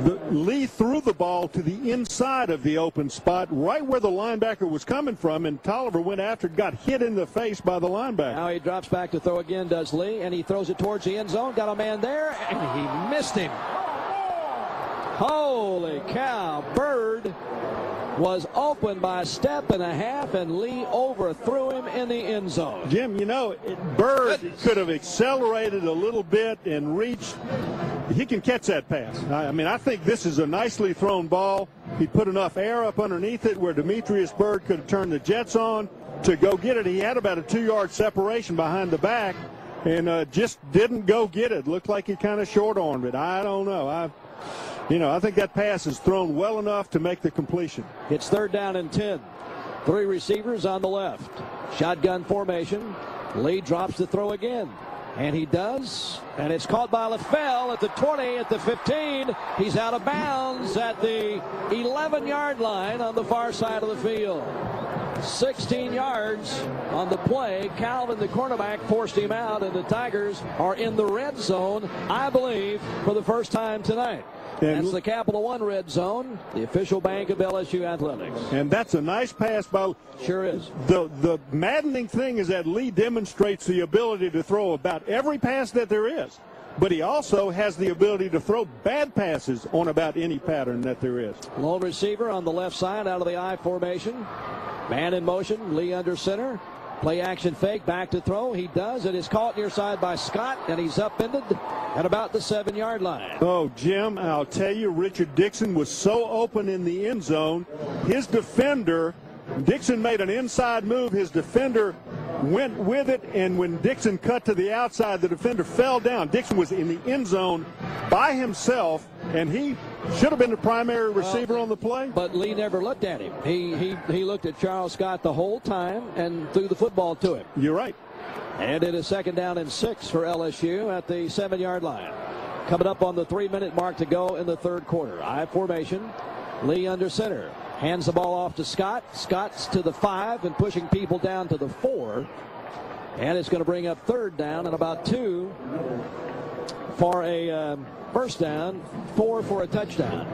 The, Lee threw the ball to the inside of the open spot, right where the linebacker was coming from, and Toliver went after it, got hit in the face by the linebacker. Now he drops back to throw again, does Lee, and he throws it towards the end zone. Got a man there, and he missed him. Holy cow. Byrd was open by a step and a half, and Lee overthrew him in the end zone. Jim, you know, Byrd could have accelerated a little bit and reached. He can catch that pass. I mean, I think this is a nicely thrown ball. He put enough air up underneath it where Demetrius Byrd could have turned the Jets on to go get it. He had about a two-yard separation behind the back and uh, just didn't go get it. Looked like he kind of short-armed it. I don't know. I you know, I think that pass is thrown well enough to make the completion. It's third down and 10. Three receivers on the left. Shotgun formation. Lee drops the throw again. And he does. And it's caught by LaFell at the 20, at the 15. He's out of bounds at the 11 yard line on the far side of the field. 16 yards on the play. Calvin, the cornerback, forced him out, and the Tigers are in the red zone, I believe, for the first time tonight. And that's the Capital One red zone, the official bank of LSU athletics. And that's a nice pass by. Sure is. The the maddening thing is that Lee demonstrates the ability to throw about every pass that there is. But he also has the ability to throw bad passes on about any pattern that there is. Lone receiver on the left side out of the I formation. Man in motion, Lee under center. Play action fake, back to throw. He does. It is caught near side by Scott, and he's upended at about the seven yard line. Oh, Jim, I'll tell you, Richard Dickson was so open in the end zone. His defender, Dickson made an inside move. His defender went with it, and when Dickson cut to the outside, the defender fell down. Dickson was in the end zone by himself, and he should have been the primary receiver on the play. But Lee never looked at him. He, he, he looked at Charles Scott the whole time and threw the football to him. You're right. And it is second down and six for LSU at the seven yard line. Coming up on the three minute mark to go in the third quarter. I formation. Lee under center. Hands the ball off to Scott. Scott's to the five and pushing people down to the four. And it's going to bring up third down and about two for a um, first down, four for a touchdown.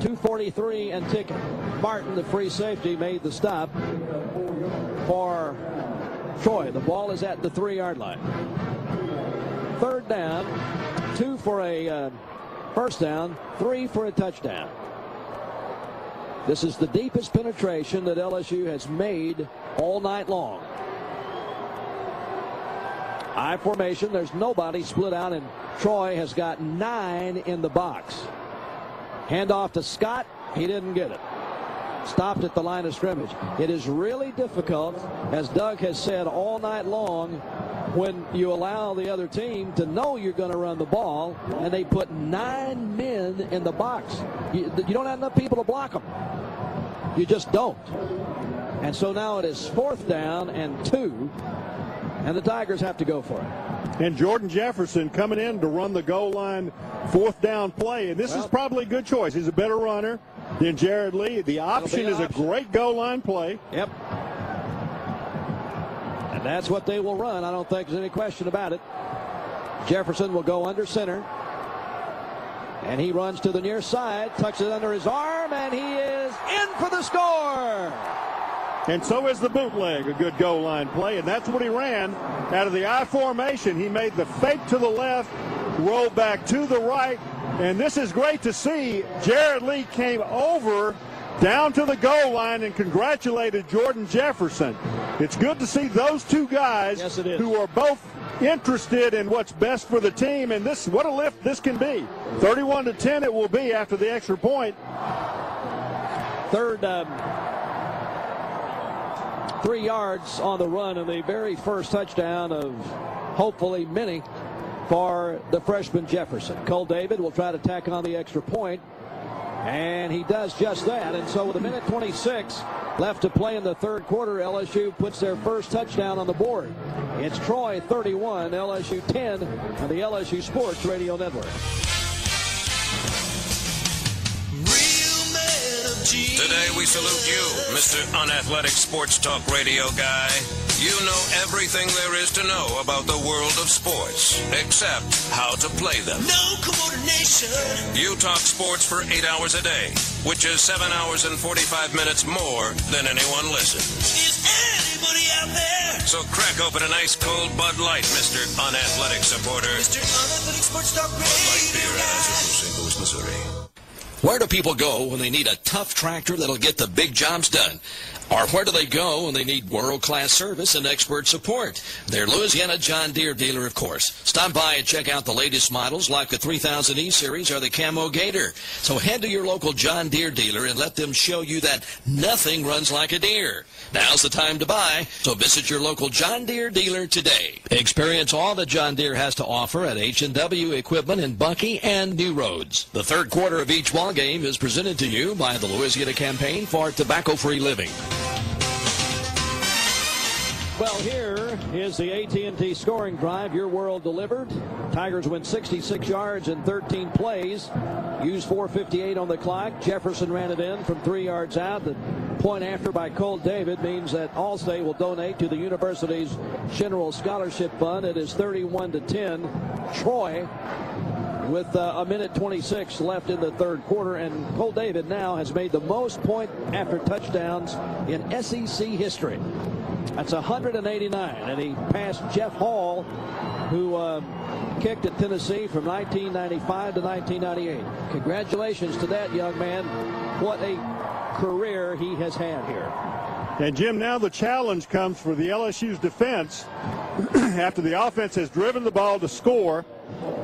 243 and tick. Martin, the free safety, made the stop for Troy. The ball is at the three yard line. Third down, two for a uh, first down, three for a touchdown. This is the deepest penetration that LSU has made all night long. I formation. There's nobody split out, and Troy has got nine in the box. Hand off to Scott. He didn't get it. Stopped at the line of scrimmage. It is really difficult, as Doug has said all night long, when you allow the other team to know you're going to run the ball, and they put nine men in the box. You, you don't have enough people to block them. You just don't. And so now it is fourth down and two, and the Tigers have to go for it. And Jordan Jefferson coming in to run the goal line fourth down play. And this well, is probably a good choice. He's a better runner than Jarrett Lee. The option is option. a great goal line play. Yep. And that's what they will run. I don't think there's any question about it. Jefferson will go under center. And he runs to the near side, tucks it under his arm, and he is in for the score. And so is the bootleg, a good goal line play. And that's what he ran out of the I formation. He made the fake to the left, rolled back to the right. And this is great to see. Jarrett Lee came over down to the goal line and congratulated Jordan Jefferson. It's good to see those two guys yes, who are both interested in what's best for the team. And this, what a lift this can be. 31 to 10 it will be after the extra point. Third um, three yards on the run and the very first touchdown of hopefully many for the freshman Jefferson. Colt David will try to tack on the extra point, and he does just that. And so with a minute 26 left to play in the third quarter, LSU puts their first touchdown on the board. It's Troy 31, LSU 10 on the LSU Sports Radio Network. Today we salute you, Mr. Unathletic Sports Talk Radio guy. You know everything there is to know about the world of sports, except how to play them. No coordination. You talk sports for eight hours a day, which is seven hours and 45 minutes more than anyone listens. Is anybody out there? So crack open an ice cold Bud Light, Mr. Unathletic Supporter. Mr. Unathletic Sports Talk Radio Bud Light beer, Anheuser-Busch, St. Louis, Missouri. Where do people go when they need a tough tractor that'll get the big jobs done? Or where do they go when they need world-class service and expert support? Their Louisiana John Deere dealer, of course. Stop by and check out the latest models like the 3000E Series or the Camo Gator. So head to your local John Deere dealer and let them show you that nothing runs like a deer. Now's the time to buy, so visit your local John Deere dealer today. Experience all that John Deere has to offer at H&W Equipment in Bucky and New Roads. The third quarter of each ball game is presented to you by the Louisiana Campaign for Tobacco-Free Living. Well, here is the AT&T scoring drive. Your world delivered. Tigers win 66 yards in 13 plays. Used 458 on the clock. Jefferson ran it in from three yards out. The point after by Colt David means that Allstate will donate to the university's general scholarship fund. It is 31 to 10. Troy with uh, a minute 26 left in the third quarter. And Colt David now has made the most point after touchdowns in SEC history. That's 189. And he passed Jeff Hall, who uh, kicked at Tennessee from 1995 to 1998. Congratulations to that young man. What a career he has had here. And Jim, now the challenge comes for the LSU's defense [CLEARS THROAT] after the offense has driven the ball to score.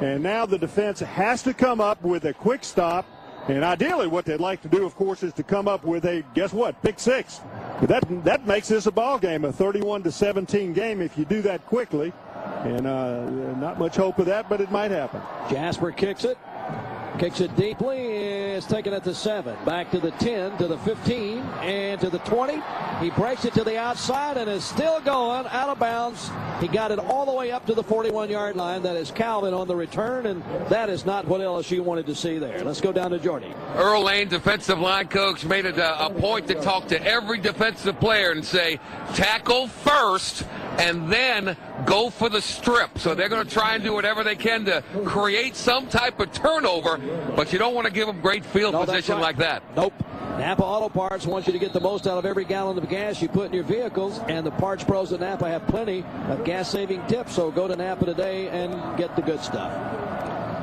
And now the defense has to come up with a quick stop. And ideally, what they'd like to do, of course, is to come up with a guess what, pick six. That that makes this a ball game, a 31 to 17 game, if you do that quickly. And uh, not much hope of that, but it might happen. Jasper kicks it. Kicks it deeply. It's taken at the 7. Back to the 10, to the 15, and to the 20. He breaks it to the outside and is still going out of bounds. He got it all the way up to the 41-yard line. That is Calvin on the return, and that is not what LSU wanted to see there. Let's go down to Jordy. Earl Lane, defensive line coach, made it a, a point to talk to every defensive player and say, tackle first and then go for the strip. So they're going to try and do whatever they can to create some type of turnover, but you don't want to give them great field No, position right. like that. Nope. Napa Auto Parts wants you to get the most out of every gallon of gas you put in your vehicles, and the parts pros at Napa have plenty of gas-saving tips. So go to Napa today and get the good stuff.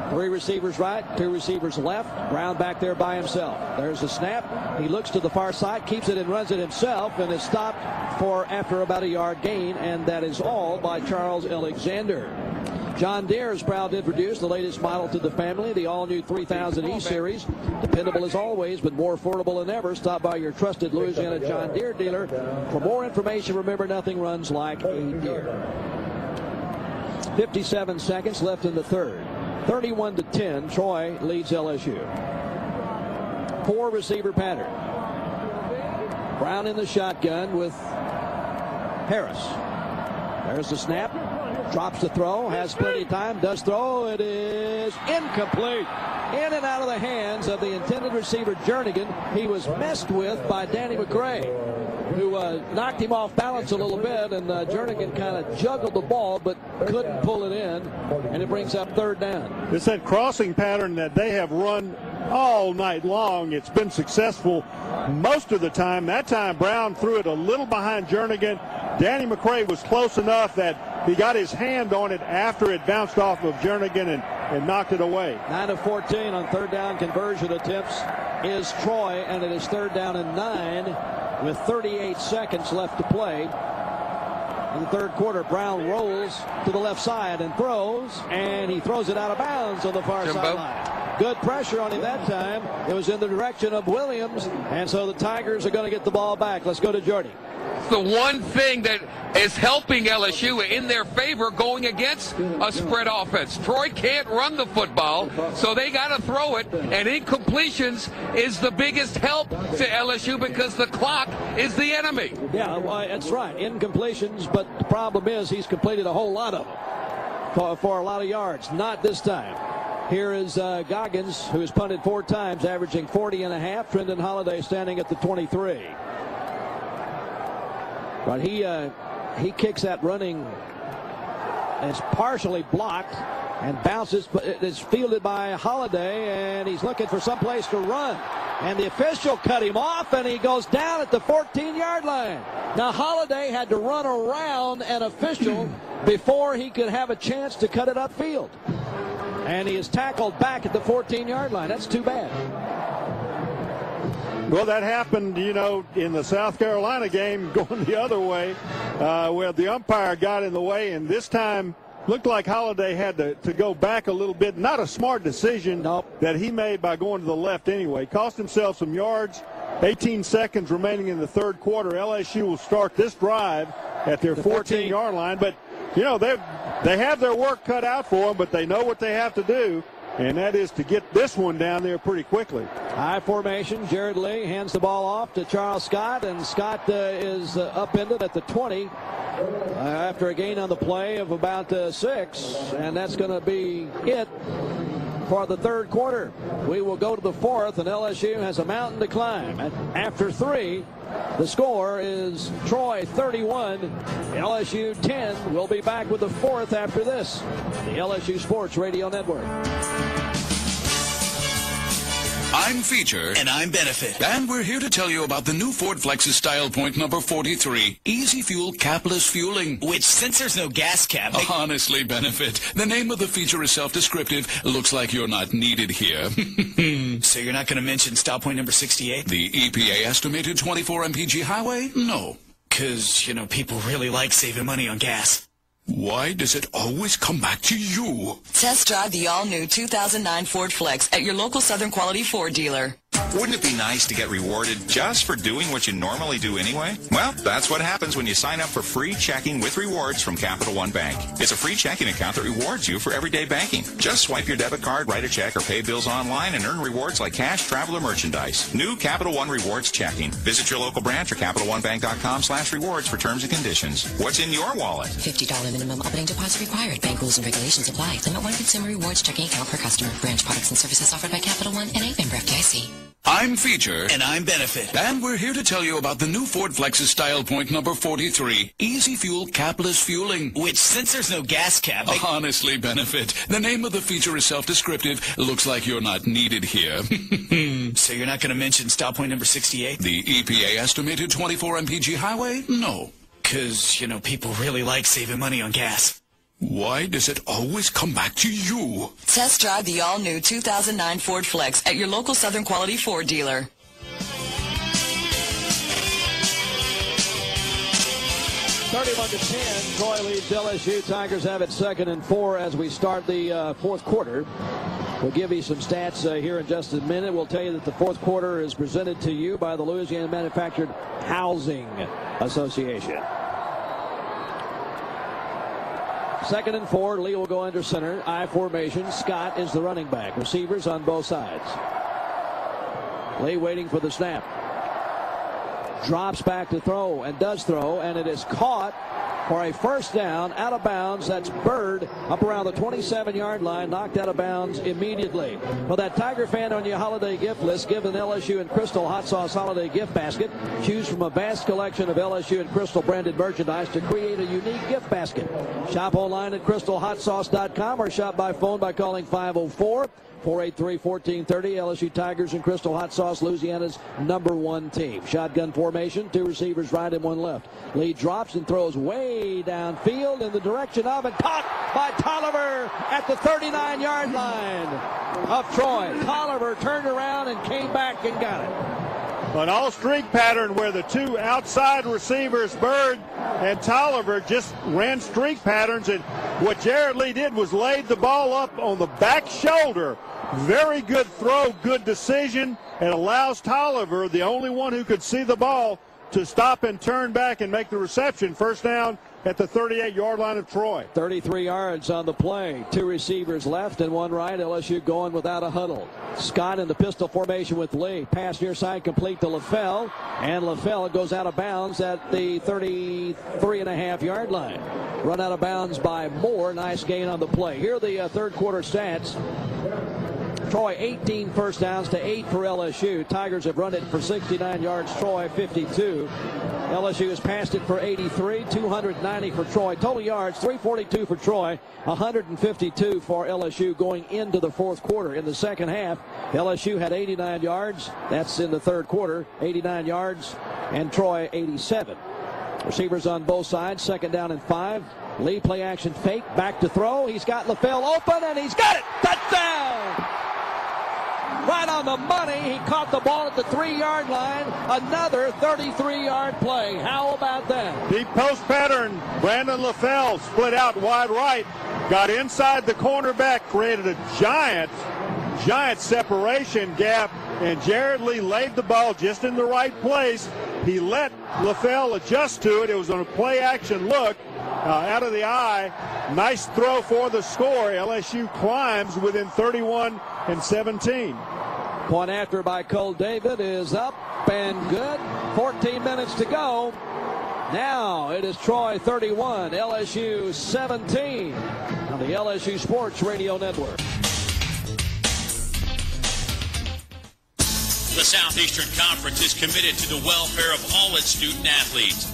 Three receivers right, two receivers left. Brown back there by himself. There's the snap. He looks to the far side, keeps it and runs it himself, and is stopped for after about a yard gain, and that is all by Charles Alexander. John Deere is proud to introduce the latest model to the family, the all-new 3000E Series. Dependable as always, but more affordable than ever. Stop by your trusted Louisiana John Deere dealer. For more information, remember nothing runs like a Deere. 57 seconds left in the third. 31 to 10, Troy leads LSU. Four receiver pattern. Brown in the shotgun with Harris. There's the snap. Drops the throw. Has plenty of time. Does throw. It is incomplete. In and out of the hands of the intended receiver, Jernigan. He was messed with by Danny McCray, who uh, knocked him off balance a little bit, and uh, Jernigan kind of juggled the ball but couldn't pull it in, and it brings up third down. It's that crossing pattern that they have run all night long. It's been successful most of the time. That time Brown threw it a little behind Jernigan. Danny McCray was close enough that he got his hand on it after it bounced off of Jernigan and, and knocked it away. 9 of 14 on third down conversion attempts is Troy, and it is third down and nine with 38 seconds left to play. In the third quarter, Brown rolls to the left side and throws, and he throws it out of bounds on the far Jimbo. sideline. Good pressure on him that time. It was in the direction of Williams, and so the Tigers are going to get the ball back. Let's go to Jordy. the one thing that is helping LSU in their favor going against a spread offense. Troy can't run the football, so they got to throw it, and incompletions is the biggest help to LSU because the clock is the enemy. Yeah, well, that's right. Incompletions, but the problem is he's completed a whole lot of them for, for a lot of yards. Not this time. Here is uh, Goggans, who has punted four times, averaging 40 and a half. Trindon Holliday standing at the 23. But he uh, he kicks that running. It's partially blocked and bounces, but it's fielded by Holliday, and he's looking for some place to run. And the official cut him off, and he goes down at the 14-yard line. Now, Holliday had to run around an official before he could have a chance to cut it upfield. And he is tackled back at the 14-yard line. That's too bad. Well, that happened, you know, in the South Carolina game [LAUGHS] going the other way, uh, where the umpire got in the way, and this time looked like Holliday had to, to go back a little bit. Not a smart decision nope. that he made by going to the left anyway. Cost himself some yards. 18 seconds remaining in the third quarter. LSU will start this drive at their 14-yard line, but you know they they have their work cut out for them, but they know what they have to do and that is to get this one down there pretty quickly. High formation. Jarrett Lee hands the ball off to Charles Scott, and Scott uh, is uh, upended at the 20 uh, after a gain on the play of about uh, six, and that's going to be it for the third quarter. We will go to the fourth, and LSU has a mountain to climb. After three, the score is Troy 31, LSU 10. We'll be back with the fourth after this. The LSU Sports Radio Network. I'm Feature. And I'm Benefit. And we're here to tell you about the new Ford Flexus Style Point number 43. Easy Fuel Capless Fueling. Which, since there's no gas cap... They... Honestly, Benefit. The name of the feature is self-descriptive. Looks like you're not needed here. [LAUGHS] so you're not going to mention style point number 68? The EPA estimated 24 mpg highway? No. Because, you know, people really like saving money on gas. Why does it always come back to you? Test drive the all-new 2009 Ford Flex at your local Southern Quality Ford dealer. Wouldn't it be nice to get rewarded just for doing what you normally do anyway? Well, that's what happens when you sign up for free checking with rewards from Capital One Bank. It's a free checking account that rewards you for everyday banking. Just swipe your debit card, write a check, or pay bills online and earn rewards like cash, travel, or merchandise. New Capital One Rewards checking. Visit your local branch or CapitalOneBank.com slash rewards for terms and conditions. What's in your wallet? $50 minimum opening deposit required. Bank rules and regulations apply. Limit one consumer rewards checking account per customer. Branch products and services offered by Capital One and a member FDIC. I'm Feature. And I'm Benefit. And we're here to tell you about the new Ford Flexus Style Point number 43. Easy Fuel Capless Fueling. Which, since there's no gas cap... They... Honestly, Benefit. The name of the feature is self-descriptive. Looks like you're not needed here. [LAUGHS] so you're not going to mention style point number 68? The EPA estimated 24 mpg highway? No. Because, you know, people really like saving money on gas. Why does it always come back to you? Test drive the all-new 2009 Ford Flex at your local Southern Quality Ford dealer. Thirty-one to ten, Troy leads LSU. Tigers have it second and four as we start the uh, fourth quarter. We'll give you some stats uh, here in just a minute. We'll tell you that the fourth quarter is presented to you by the Louisiana Manufactured Housing Association. Second and four. Lee will go under center. I formation. Scott is the running back. Receivers on both sides. Lee waiting for the snap. Drops back to throw and does throw, and it is caught for a first down out of bounds. That's Byrd up around the 27 yard line, knocked out of bounds immediately. Well, that Tiger fan on your holiday gift list, give an LSU and Crystal Hot Sauce holiday gift basket. Choose from a vast collection of LSU and Crystal branded merchandise to create a unique gift basket. Shop online at crystalhotsauce.com or shop by phone by calling 504 483-1430. LSU Tigers and Crystal Hot Sauce, Louisiana's number one team. Shotgun formation, two receivers right and one left. Lee drops and throws way downfield in the direction of and caught by Toliver at the 39-yard line of Troy. Toliver turned around and came back and got it. An all streak pattern where the two outside receivers, Byrd and Toliver, just ran streak patterns. And what Jarrett Lee did was laid the ball up on the back shoulder very good throw, good decision. and allows Toliver, the only one who could see the ball, to stop and turn back and make the reception. First down at the 38-yard line of Troy. 33 yards on the play. Two receivers left and one right. LSU going without a huddle. Scott in the pistol formation with Lee. Pass near side complete to LaFell. And LaFell goes out of bounds at the 33 and a half yard line. Run out of bounds by Moore. Nice gain on the play. Here are the uh, third quarter stats. Troy 18 first downs to 8 for LSU. Tigers have run it for 69 yards. Troy 52. LSU has passed it for 83, 290 for Troy. Total yards 342 for Troy, 152 for LSU going into the fourth quarter. In the second half, LSU had 89 yards. That's in the third quarter, 89 yards, and Troy 87. Receivers on both sides, second down and five. Lee play action fake, back to throw. He's got LaFell open and he's got it. Touchdown! Right on the money. He caught the ball at the three yard line. Another 33 yard play. How about that? Deep post pattern. Brandon LaFell split out wide right. Got inside the cornerback. Created a giant, giant separation gap. And Jarrett Lee laid the ball just in the right place. He let LaFell adjust to it. It was on a play action look. Uh, out of the eye. Nice throw for the score. LSU climbs within 31 and 17. Point after by Colt David is up and good. 14 minutes to go. Now it is Troy 31, LSU 17 on the LSU Sports Radio Network. The Southeastern Conference is committed to the welfare of all its student athletes.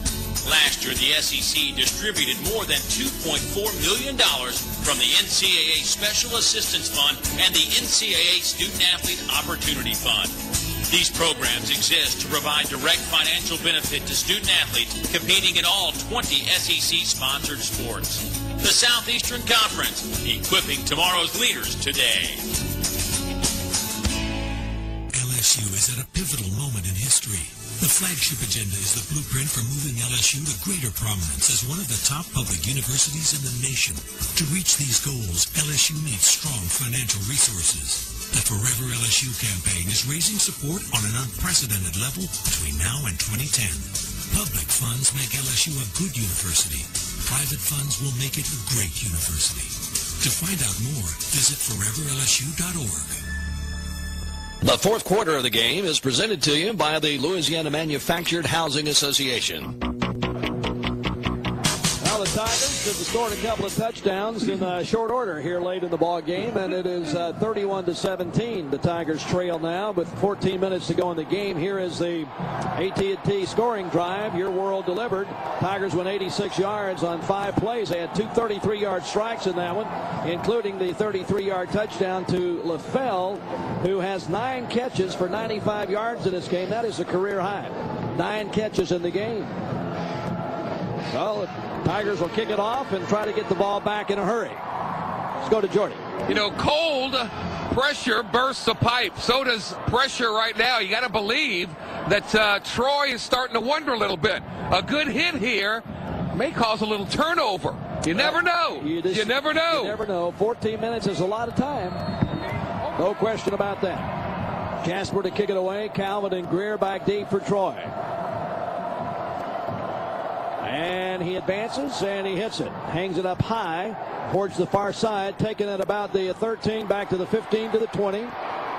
Last year, the SEC distributed more than $2.4 million from the NCAA Special Assistance Fund and the NCAA Student Athlete Opportunity Fund. These programs exist to provide direct financial benefit to student athletes competing in all 20 SEC-sponsored sports. The Southeastern Conference, equipping tomorrow's leaders today. LSU is at a pivotal. The flagship agenda is the blueprint for moving LSU to greater prominence as one of the top public universities in the nation. To reach these goals, LSU needs strong financial resources. The Forever LSU campaign is raising support on an unprecedented level between now and 2010. Public funds make LSU a good university. Private funds will make it a great university. To find out more, visit foreverlsu.org. The fourth quarter of the game is presented to you by the Louisiana Manufactured Housing Association. Well, have scored a couple of touchdowns in uh, short order here late in the ball game, and it is uh, 31 to 17. The Tigers trail now with 14 minutes to go in the game. Here is the AT&T scoring drive. Your world delivered. Tigers went 86 yards on five plays. They had two 33-yard strikes in that one, including the 33-yard touchdown to LaFell, who has nine catches for 95 yards in this game. That is a career high. Nine catches in the game. The Tigers will kick it off and try to get the ball back in a hurry. Let's go to Jordy. You know, cold pressure bursts a pipe. So does pressure right now. You got to believe that uh, Troy is starting to wonder a little bit. A good hit here may cause a little turnover. You never know. You, just, you never know. You never know. 14 minutes is a lot of time. No question about that. Jasper to kick it away. Calvin and Greer back deep for Troy. And he advances and he hits it. Hangs it up high towards the far side, taking it about the 13 back to the 15 to the 20.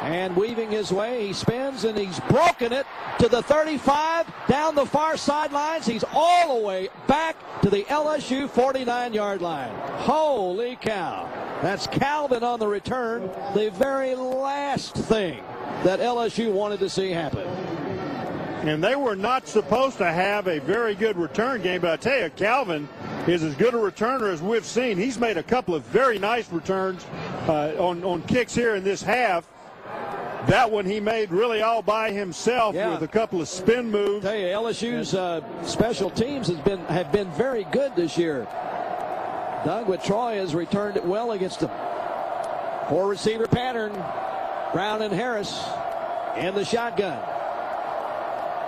And weaving his way, he spins and he's broken it to the 35 down the far sidelines. He's all the way back to the LSU 49 yard line. Holy cow. That's Calvin on the return. The very last thing that LSU wanted to see happen. And they were not supposed to have a very good return game, but I tell you, Calvin is as good a returner as we've seen. He's made a couple of very nice returns uh, on, on kicks here in this half. That one he made really all by himself Yeah. with a couple of spin moves. tell you, LSU's uh, special teams has been have been very good this year. Doug with Troy has returned it well against them. Four receiver pattern. Brown and Harris and the shotgun.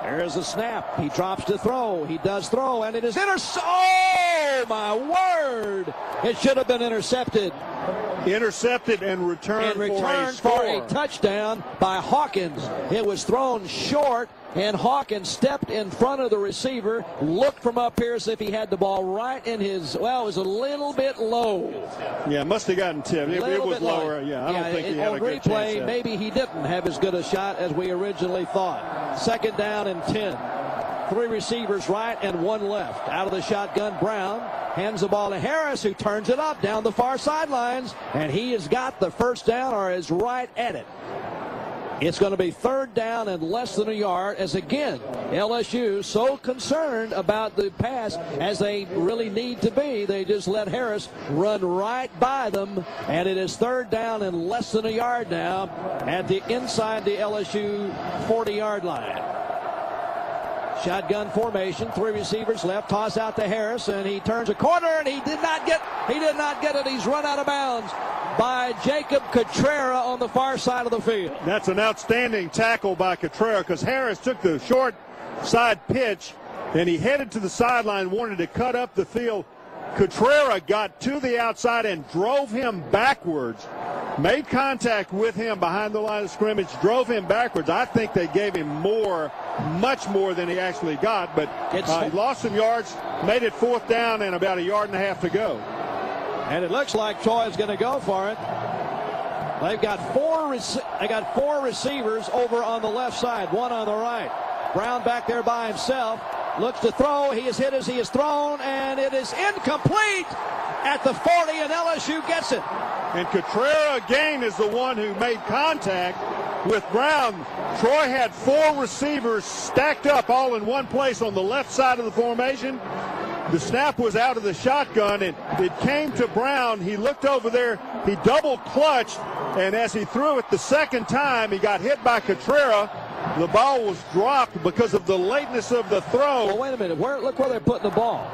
There's the snap. He drops to throw. He does throw, and it is intercepted. Oh, my word! It should have been intercepted. Intercepted and returned, and returned for, for a, a touchdown by Hawkins. It was thrown short, and Hawkins stepped in front of the receiver, looked from up here as if he had the ball right in his. Well, it was a little bit low. Yeah, must have gotten tipped. It, it was bit low. lower. Yeah, I don't think it- he had a good replay, chance. maybe he didn't have as good a shot as we originally thought. Second down and 10. Three receivers right and one left. Out of the shotgun, Brown hands the ball to Harris, who turns it up down the far sidelines, and he has got the first down or is right at it. It's going to be third down and less than a yard as again LSU so concerned about the pass as they really need to be. They just let Harris run right by them and it is third down and less than a yard now at the inside the LSU 40 yard line. Shotgun formation, three receivers left, toss out to Harris, and he turns a corner, and he did not get he did not get it. He's run out of bounds by Jacob Cutrera on the far side of the field. That's an outstanding tackle by Cutrera because Harris took the short side pitch, and he headed to the sideline, wanted to cut up the field. Cutrera got to the outside and drove him backwards made contact with him behind the line of scrimmage, drove him backwards. I think they gave him more, much more than he actually got, but uh, he lost some yards, made it fourth down and about a yard and a half to go. And it looks like Troy is going to go for it. They've got four. They got four receivers over on the left side, one on the right. Brown back there by himself. Looks to throw. He is hit as he is thrown, and it is incomplete at the 40, and LSU gets it. And Cutrera again is the one who made contact with Brown. Troy had four receivers stacked up all in one place on the left side of the formation. The snap was out of the shotgun, and it came to Brown. He looked over there. He double clutched, and as he threw it the second time, he got hit by Cutrera. The ball was dropped because of the lateness of the throw. Well, wait a minute. Where, look where they're putting the ball.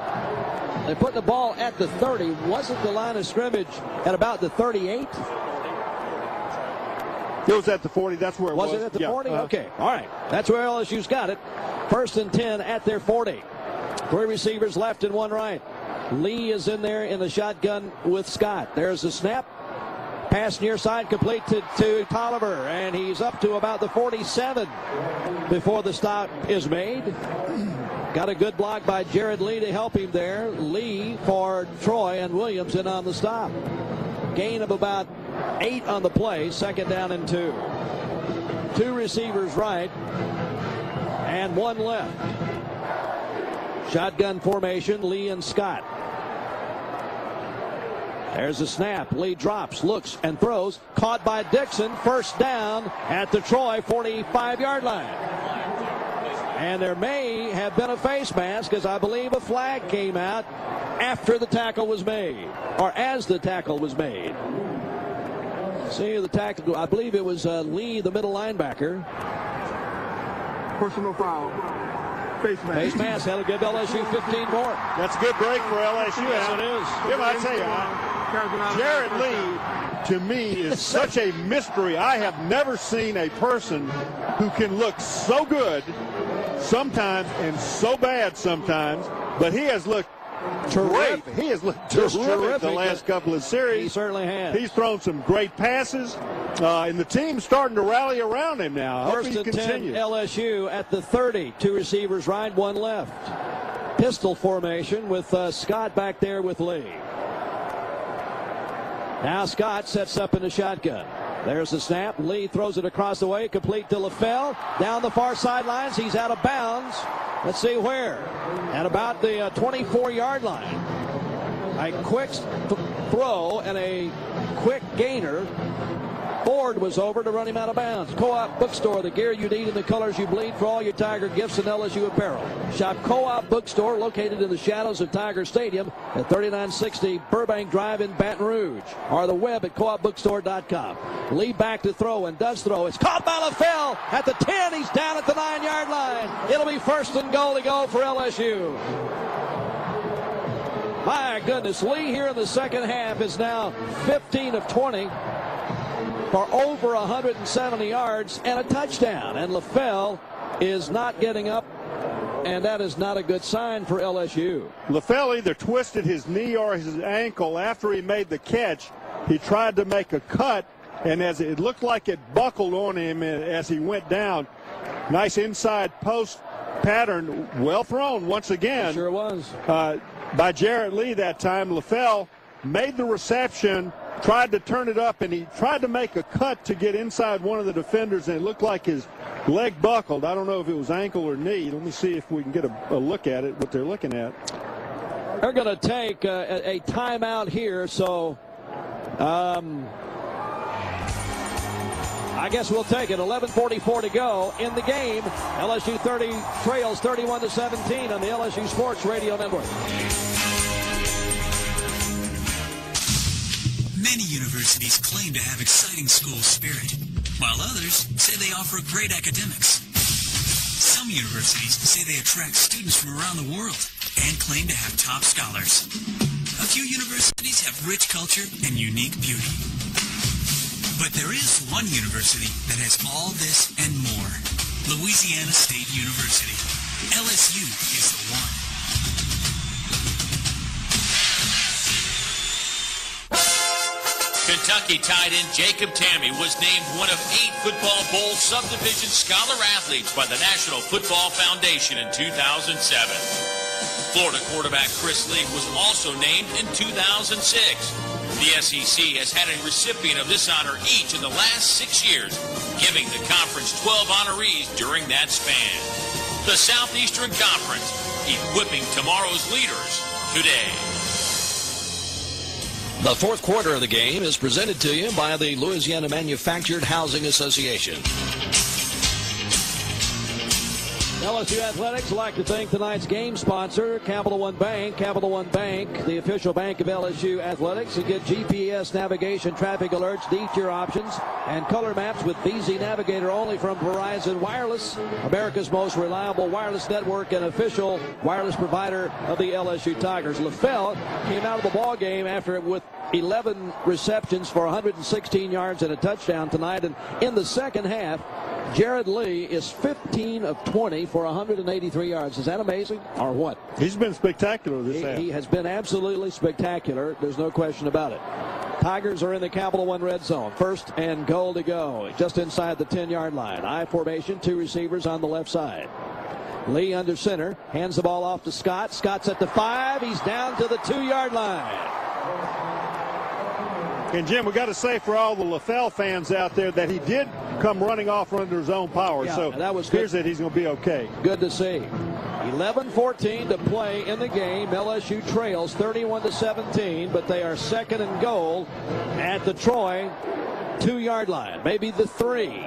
They're putting the ball at the 30. Wasn't the line of scrimmage at about the 38? It was at the 40. That's where it was. Was it at the yeah. 40? Uh, okay. All right. That's where LSU's got it. First and 10 at their 40. Three receivers left and one right. Lee is in there in the shotgun with Scott. There's the snap. Pass near side complete to, to Toliver, and he's up to about the 47 before the stop is made. Got a good block by Jarrett Lee to help him there. Lee for Troy and Williams in on the stop. Gain of about eight on the play, second down and two. Two receivers right and one left. Shotgun formation, Lee and Scott. There's a snap. Lee drops, looks, and throws. Caught by Dickson. First down at the Troy 45 yard line. And there may have been a face mask as I believe a flag came out after the tackle was made, or as the tackle was made. See the tackle, I believe it was uh, Lee, the middle linebacker. Personal foul. Face mask. Face mask. That'll give LSU 15 more. That's a good break for LSU. Yes, it is. Jim, I tell you, I, Jarrett Lee, to me, is [LAUGHS] such a mystery. I have never seen a person who can look so good sometimes and so bad sometimes, but he has looked Terrific. great. He has looked terrific, terrific. the last couple of series. He certainly has. He's thrown some great passes, uh, and the team's starting to rally around him now. I hope First he and 10. LSU at the 30. Two receivers right, one left. Pistol formation with uh, Scott back there with Lee. Now Scott sets up in the shotgun. There's the snap. Lee throws it across the way, complete to LaFell. Down the far sidelines. He's out of bounds. Let's see where. At about the uh, 24 yard line. A quick th- throw and a quick gainer. Ford was over to run him out of bounds. Co-op Bookstore, the gear you need and the colors you bleed for all your Tiger gifts and LSU apparel. Shop Co-op Bookstore located in the shadows of Tiger Stadium at 3960 Burbank Drive in Baton Rouge. Or the web at coopbookstore.com. Lee back to throw and does throw. It's caught by LaFell at the 10. He's down at the 9-yard line. It'll be first and goal to go for LSU. My goodness, Lee here in the second half is now 15 of 20 for over 170 yards and a touchdown. And LaFell is not getting up, and that is not a good sign for LSU. LaFell either twisted his knee or his ankle after he made the catch. He tried to make a cut, and as it looked like it buckled on him as he went down. Nice inside post pattern, well thrown once again. Sure was. Uh, by Jarrett Lee that time. LaFell made the reception, tried to turn it up, and he tried to make a cut to get inside one of the defenders, and it looked like his leg buckled. I don't know if it was ankle or knee. Let me see if we can get a, a look at it, what they're looking at. They're going to take a, a, timeout here, so um, I guess we'll take it. 11:44 to go in the game. LSU 30 trails 31 to 17 on the LSU Sports Radio Network. Many universities claim to have exciting school spirit, while others say they offer great academics. Some universities say they attract students from around the world and claim to have top scholars. A few universities have rich culture and unique beauty. But there is one university that has all this and more. Louisiana State University. LSU is the one. Kentucky tight end Jacob Tamme was named one of eight Football Bowl subdivision scholar athletes by the National Football Foundation in 2007. Florida quarterback Chris Leak was also named in 2006. The SEC has had a recipient of this honor each in the last six years, giving the conference 12 honorees during that span. The Southeastern Conference, equipping tomorrow's leaders today. The fourth quarter of the game is presented to you by the Louisiana Manufactured Housing Association. LSU Athletics like to thank tonight's game sponsor, Capital One Bank. Capital One Bank, the official bank of LSU Athletics. You get GPS navigation, traffic alerts, detour options, and color maps with VZ Navigator only from Verizon Wireless, America's most reliable wireless network and official wireless provider of the LSU Tigers. LaFell came out of the ball game after with 11 receptions for 116 yards and a touchdown tonight. And in the second half, Jarrett Lee is 15 of 20 for 183 yards. Is that amazing or what? He's been spectacular this he, half. He has been absolutely spectacular. There's no question about it. Tigers are in the Capital One red zone. First and goal to go. Just inside the 10-yard line. I formation, two receivers on the left side. Lee under center. Hands the ball off to Scott. Scott's at the five. He's down to the two-yard line. And Jim, we got to say for all the LaFell fans out there that he did come running off under his own power. Yeah, so that was good. that he's going to be okay. Good to see. 11-14 to play in the game. LSU trails 31 to 17, but they are second and goal at the Troy two-yard line, maybe the three.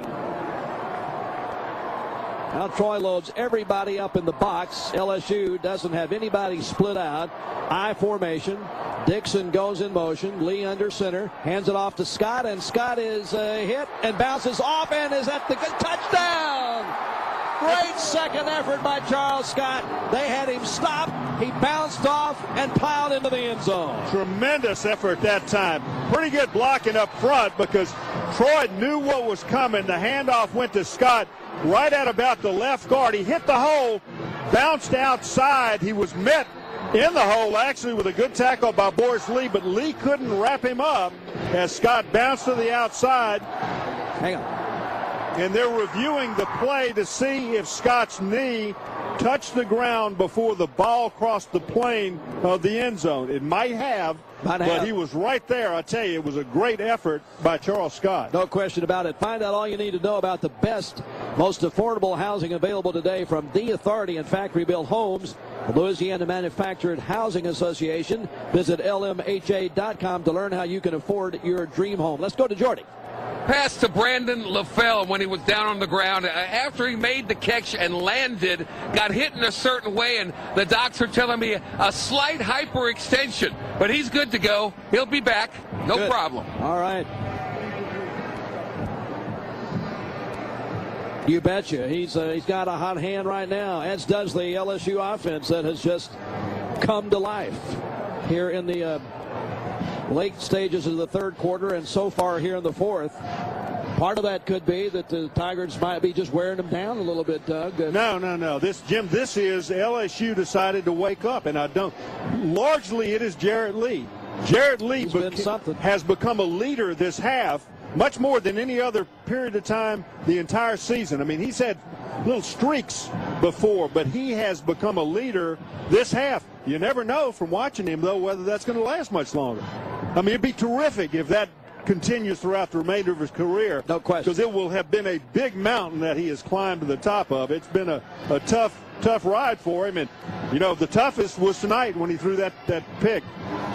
Now Troy loads everybody up in the box. LSU doesn't have anybody split out. I formation. Dickson goes in motion. Lee under center. Hands it off to Scott, and Scott is uh, hit and bounces off and is at the touchdown. Great second effort by Charles Scott. They had him stop. He bounced off and plowed into the end zone. Tremendous effort that time. Pretty good blocking up front because Troy knew what was coming. The handoff went to Scott right at about the left guard. He hit the hole, bounced outside. He was met in the hole actually with a good tackle by Boris Lee, but Lee couldn't wrap him up as Scott bounced to the outside. Hang on. And they're reviewing the play to see if Scott's knee touched the ground before the ball crossed the plane of the end zone. It might have, Might but he was right there. I tell you, it was a great effort by Charles Scott. No question about it. Find out all you need to know about the best, most affordable housing available today from The Authority and Factory Built Homes, the Louisiana Manufactured Housing Association. Visit lmha.com to learn how you can afford your dream home. Let's go to Jordy. Pass to Brandon LaFell when he was down on the ground. Uh, After he made the catch and landed, got hit in a certain way, and the docs are telling me a slight hyperextension. But he's good to go. He'll be back. No Good. problem. All right. You betcha. He's uh, he's got a hot hand right now, as does the LSU offense that has just come to life here in the uh, late stages of the third quarter and so far here in the fourth. Part of that could be that the Tigers might be just wearing them down a little bit, Doug. No, no, no. This Jim, this is LSU decided to wake up, and I don't. Largely, it is Jarrett Lee. Jarrett Lee something. has become a leader this half, much more than any other period of time the entire season. I mean, he's had little streaks before, but he has become a leader this half. You never know from watching him though whether that's going to last much longer. I mean, it'd be terrific if that continues throughout the remainder of his career. No question. Because it will have been a big mountain that he has climbed to the top of. It's been a, a tough, tough ride for him. And, you know, the toughest was tonight when he threw that, that pick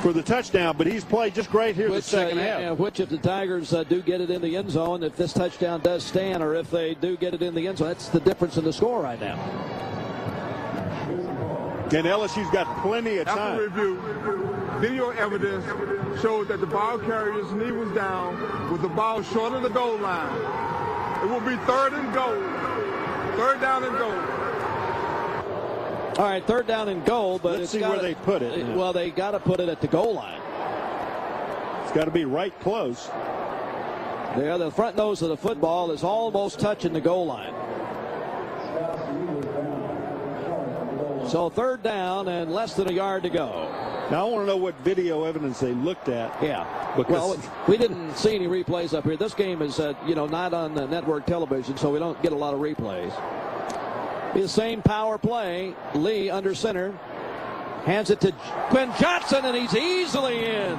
for the touchdown. But he's played just great here which, the second uh, half. Yeah, which, if the Tigers uh, do get it in the end zone, if this touchdown does stand, or if they do get it in the end zone, that's the difference in the score right now. And LSU's got plenty of time. After review, video evidence showed that the ball carrier's knee was down with the ball short of the goal line. It will be third and goal. Third down and goal. All right, third down and goal, but Let's it's see gotta, where they put it. it well, they got to put it at the goal line. It's got to be right close. There, the front nose of the football is almost touching the goal line. So third down and less than a yard to go. Now I want to know what video evidence they looked at. Yeah. Because well, we didn't see any replays up here. This game is, uh, you know, not on the network television, so we don't get a lot of replays. The same power play. Lee under center. Hands it to Quinn Johnson, and he's easily in.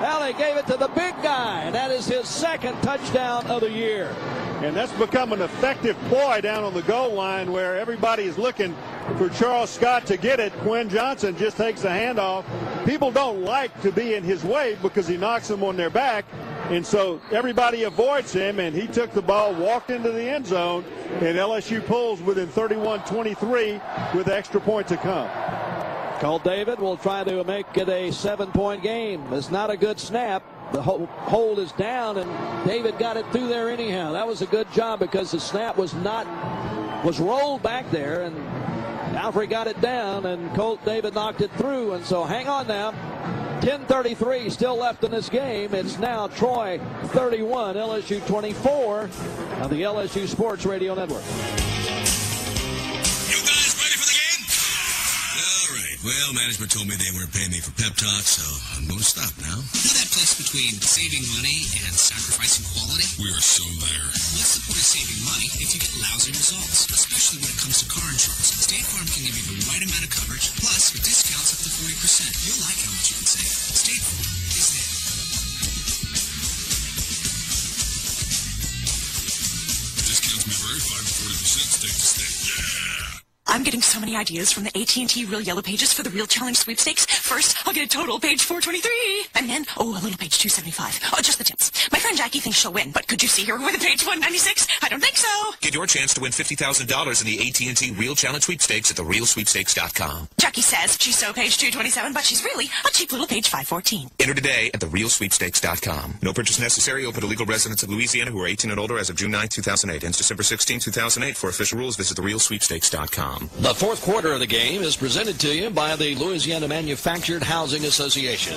Well, they gave it to the big guy, and that is his second touchdown of the year. And that's become an effective ploy down on the goal line where everybody is looking for Charles Scott to get it. Quinn Johnson just takes the handoff. People don't like to be in his way because he knocks them on their back. And so everybody avoids him, and he took the ball, walked into the end zone, and LSU pulls within 31-23 with extra point to come. Colt David will try to make it a seven-point game. It's not a good snap. The hold is down, and David got it through there anyhow. That was a good job because the snap was not was rolled back there, and Dalfrey got it down, and Colt David knocked it through. And so hang on now. 10:33 still left in this game. It's now Troy 31, LSU 24 on the LSU Sports Radio Network. Well, management told me they weren't paying me for pep talks, so I'm going to stop now. You know that place between saving money and sacrificing quality? We are so there. What's the point of saving money if you get lousy results? Especially when it comes to car insurance. State Farm can give you the right amount of coverage, plus with discounts up to 40%. You'll like how much you can save. State Farm is there. Discounts may vary 5 to 40% state to state. Yeah! I'm getting so many ideas from the AT&T Real Yellow Pages for the Real Challenge sweepstakes. First, I'll get a total page 423. And then, oh, a little page 275. Oh, just the tips. My friend Jackie thinks she'll win, but could you see her with a page 196? I don't think so. Get your chance to win $50,000 in the AT&T Real Challenge sweepstakes at therealsweepstakes.com. Jackie says she's so page 227, but she's really a cheap little page 514. Enter today at therealsweepstakes.com. No purchase necessary. Open to legal residents of Louisiana who are 18 and older as of June 9, 2008. Ends December 16, 2008. For official rules, visit therealsweepstakes.com. The fourth quarter of the game is presented to you by the Louisiana Manufactured Housing Association.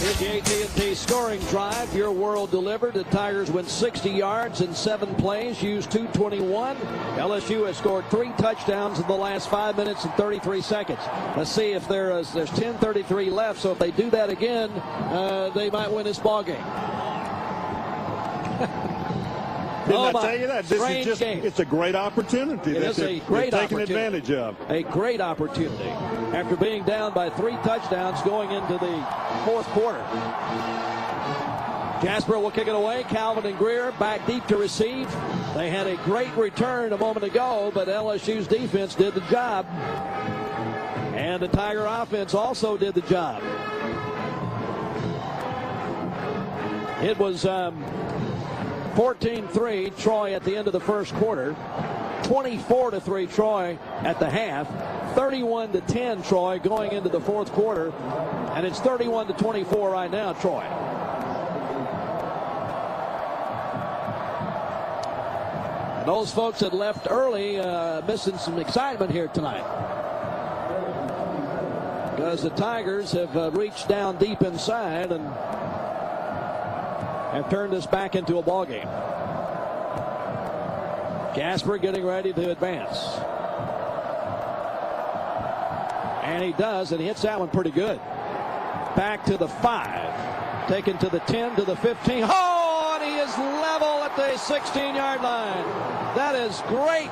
Here's the AT&T scoring drive. Your world delivered. The Tigers win 60 yards in seven plays, used 221. LSU has scored three touchdowns in the last five minutes and 33 seconds. Let's see if there is there's 10:33 left. So if they do that again, uh, they might win this ball game. [LAUGHS] Didn't Oh, I tell you that? This is just, game. it's a great opportunity It that is they're, a great taking advantage of. A great opportunity after being down by three touchdowns going into the fourth quarter. Jasper will kick it away. Calvin and Greer back deep to receive. They had a great return a moment ago, but LSU's defense did the job. And the Tiger offense also did the job. It was um, 14-3 Troy at the end of the first quarter. 24 to 3 Troy at the half. 31 to 10 Troy going into the fourth quarter. And it's 31 to 24 right now, Troy. Those folks that left early uh, missing some excitement here tonight. Because the Tigers have uh, reached down deep inside and have turned this back into a ball game. Jasper getting ready to advance. And he does, and he hits that one pretty good. Back to the five. Taken to the 10, to the 15. Oh, and he is level at the 16 yard line. That is great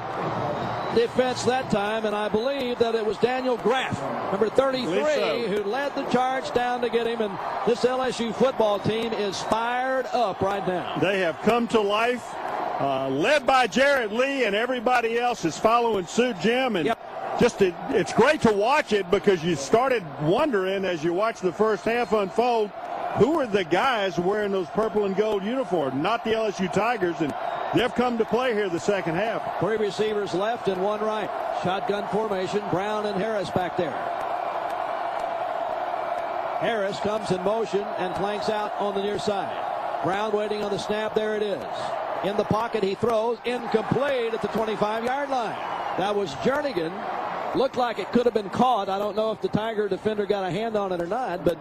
defense that time, and I believe that it was Daniel Graff, number 33, so. who led the charge down to get him. And this LSU football team is fired up right now. They have come to life, uh, led by Jarrett Lee, and everybody else is following suit, Jim. And just it, it's great to watch it because you started wondering as you watched the first half unfold who are the guys wearing those purple and gold uniforms? Not the LSU Tigers, and they've come to play here the second half. Three receivers left and one right. Shotgun formation. Brown and Harris back there. Harris comes in motion and flanks out on the near side. Brown waiting on the snap. There it is. In the pocket, he throws. Incomplete at the 25-yard line. That was Jernigan. Looked like it could have been caught. I don't know if the Tiger defender got a hand on it or not, but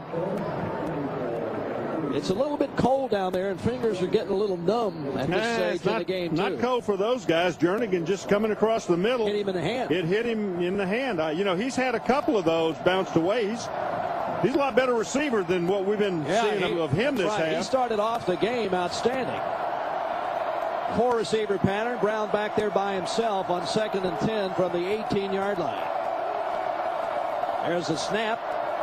it's a little bit cold down there, and fingers are getting a little numb at this stage it's in not, the game, not cold for those guys. Jernigan just coming across the middle. Hit him in the hand. It hit him in the hand. Uh, you know, he's had a couple of those bounced away. He's he's a lot better receiver than what we've been seeing he- of, him this right. He started off the game outstanding. Four receiver pattern. Brown back there by himself on second and 10 from the 18 yard line. There's a snap.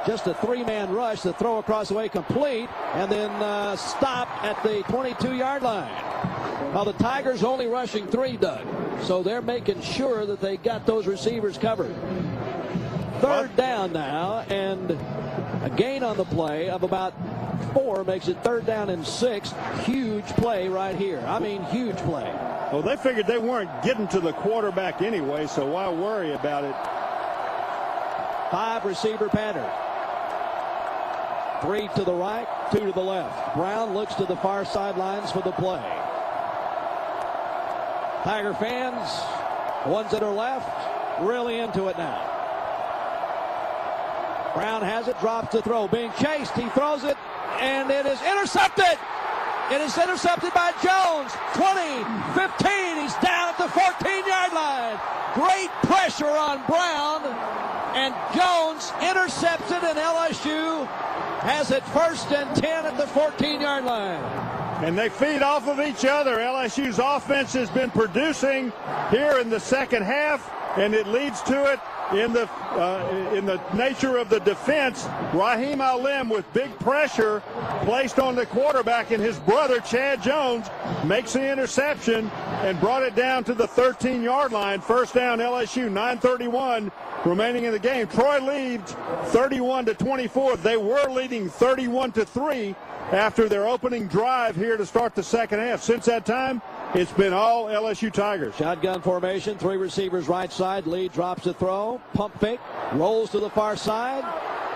Just a three man rush. The throw across the way complete. And then uh, stop at the 22 yard line. Now the Tigers only rushing three, Doug. So they're making sure that they got those receivers covered. Third down now, and a gain on the play of about four makes it third down and six. Huge play right here. I mean, huge play. Well, they figured they weren't getting to the quarterback anyway, so why worry about it? Five receiver pattern. Three to the right, two to the left. Brown looks to the far sidelines for the play. Tiger fans, ones that are left, really into it now. Brown has it, drops to throw, being chased. He throws it, and it is intercepted. It is intercepted by Jones. 20, 15. He's down at the 14 yard line. Great pressure on Brown. And Jones intercepts it, and LSU has it first and 10 at the 14 yard line. And they feed off of each other. LSU's offense has been producing here in the second half, and it leads to it in the uh, in the nature of the defense. Rahim Alem with big pressure placed on the quarterback, and his brother Chad Jones makes the interception and brought it down to the 13-yard line. First down, LSU. 9:31 remaining in the game. Troy leads 31 to 24. They were leading 31 to three after their opening drive here to start the second half. Since that time, it's been all LSU Tigers. Shotgun formation, three receivers right side. Lead drops the throw. Pump fake. Rolls to the far side.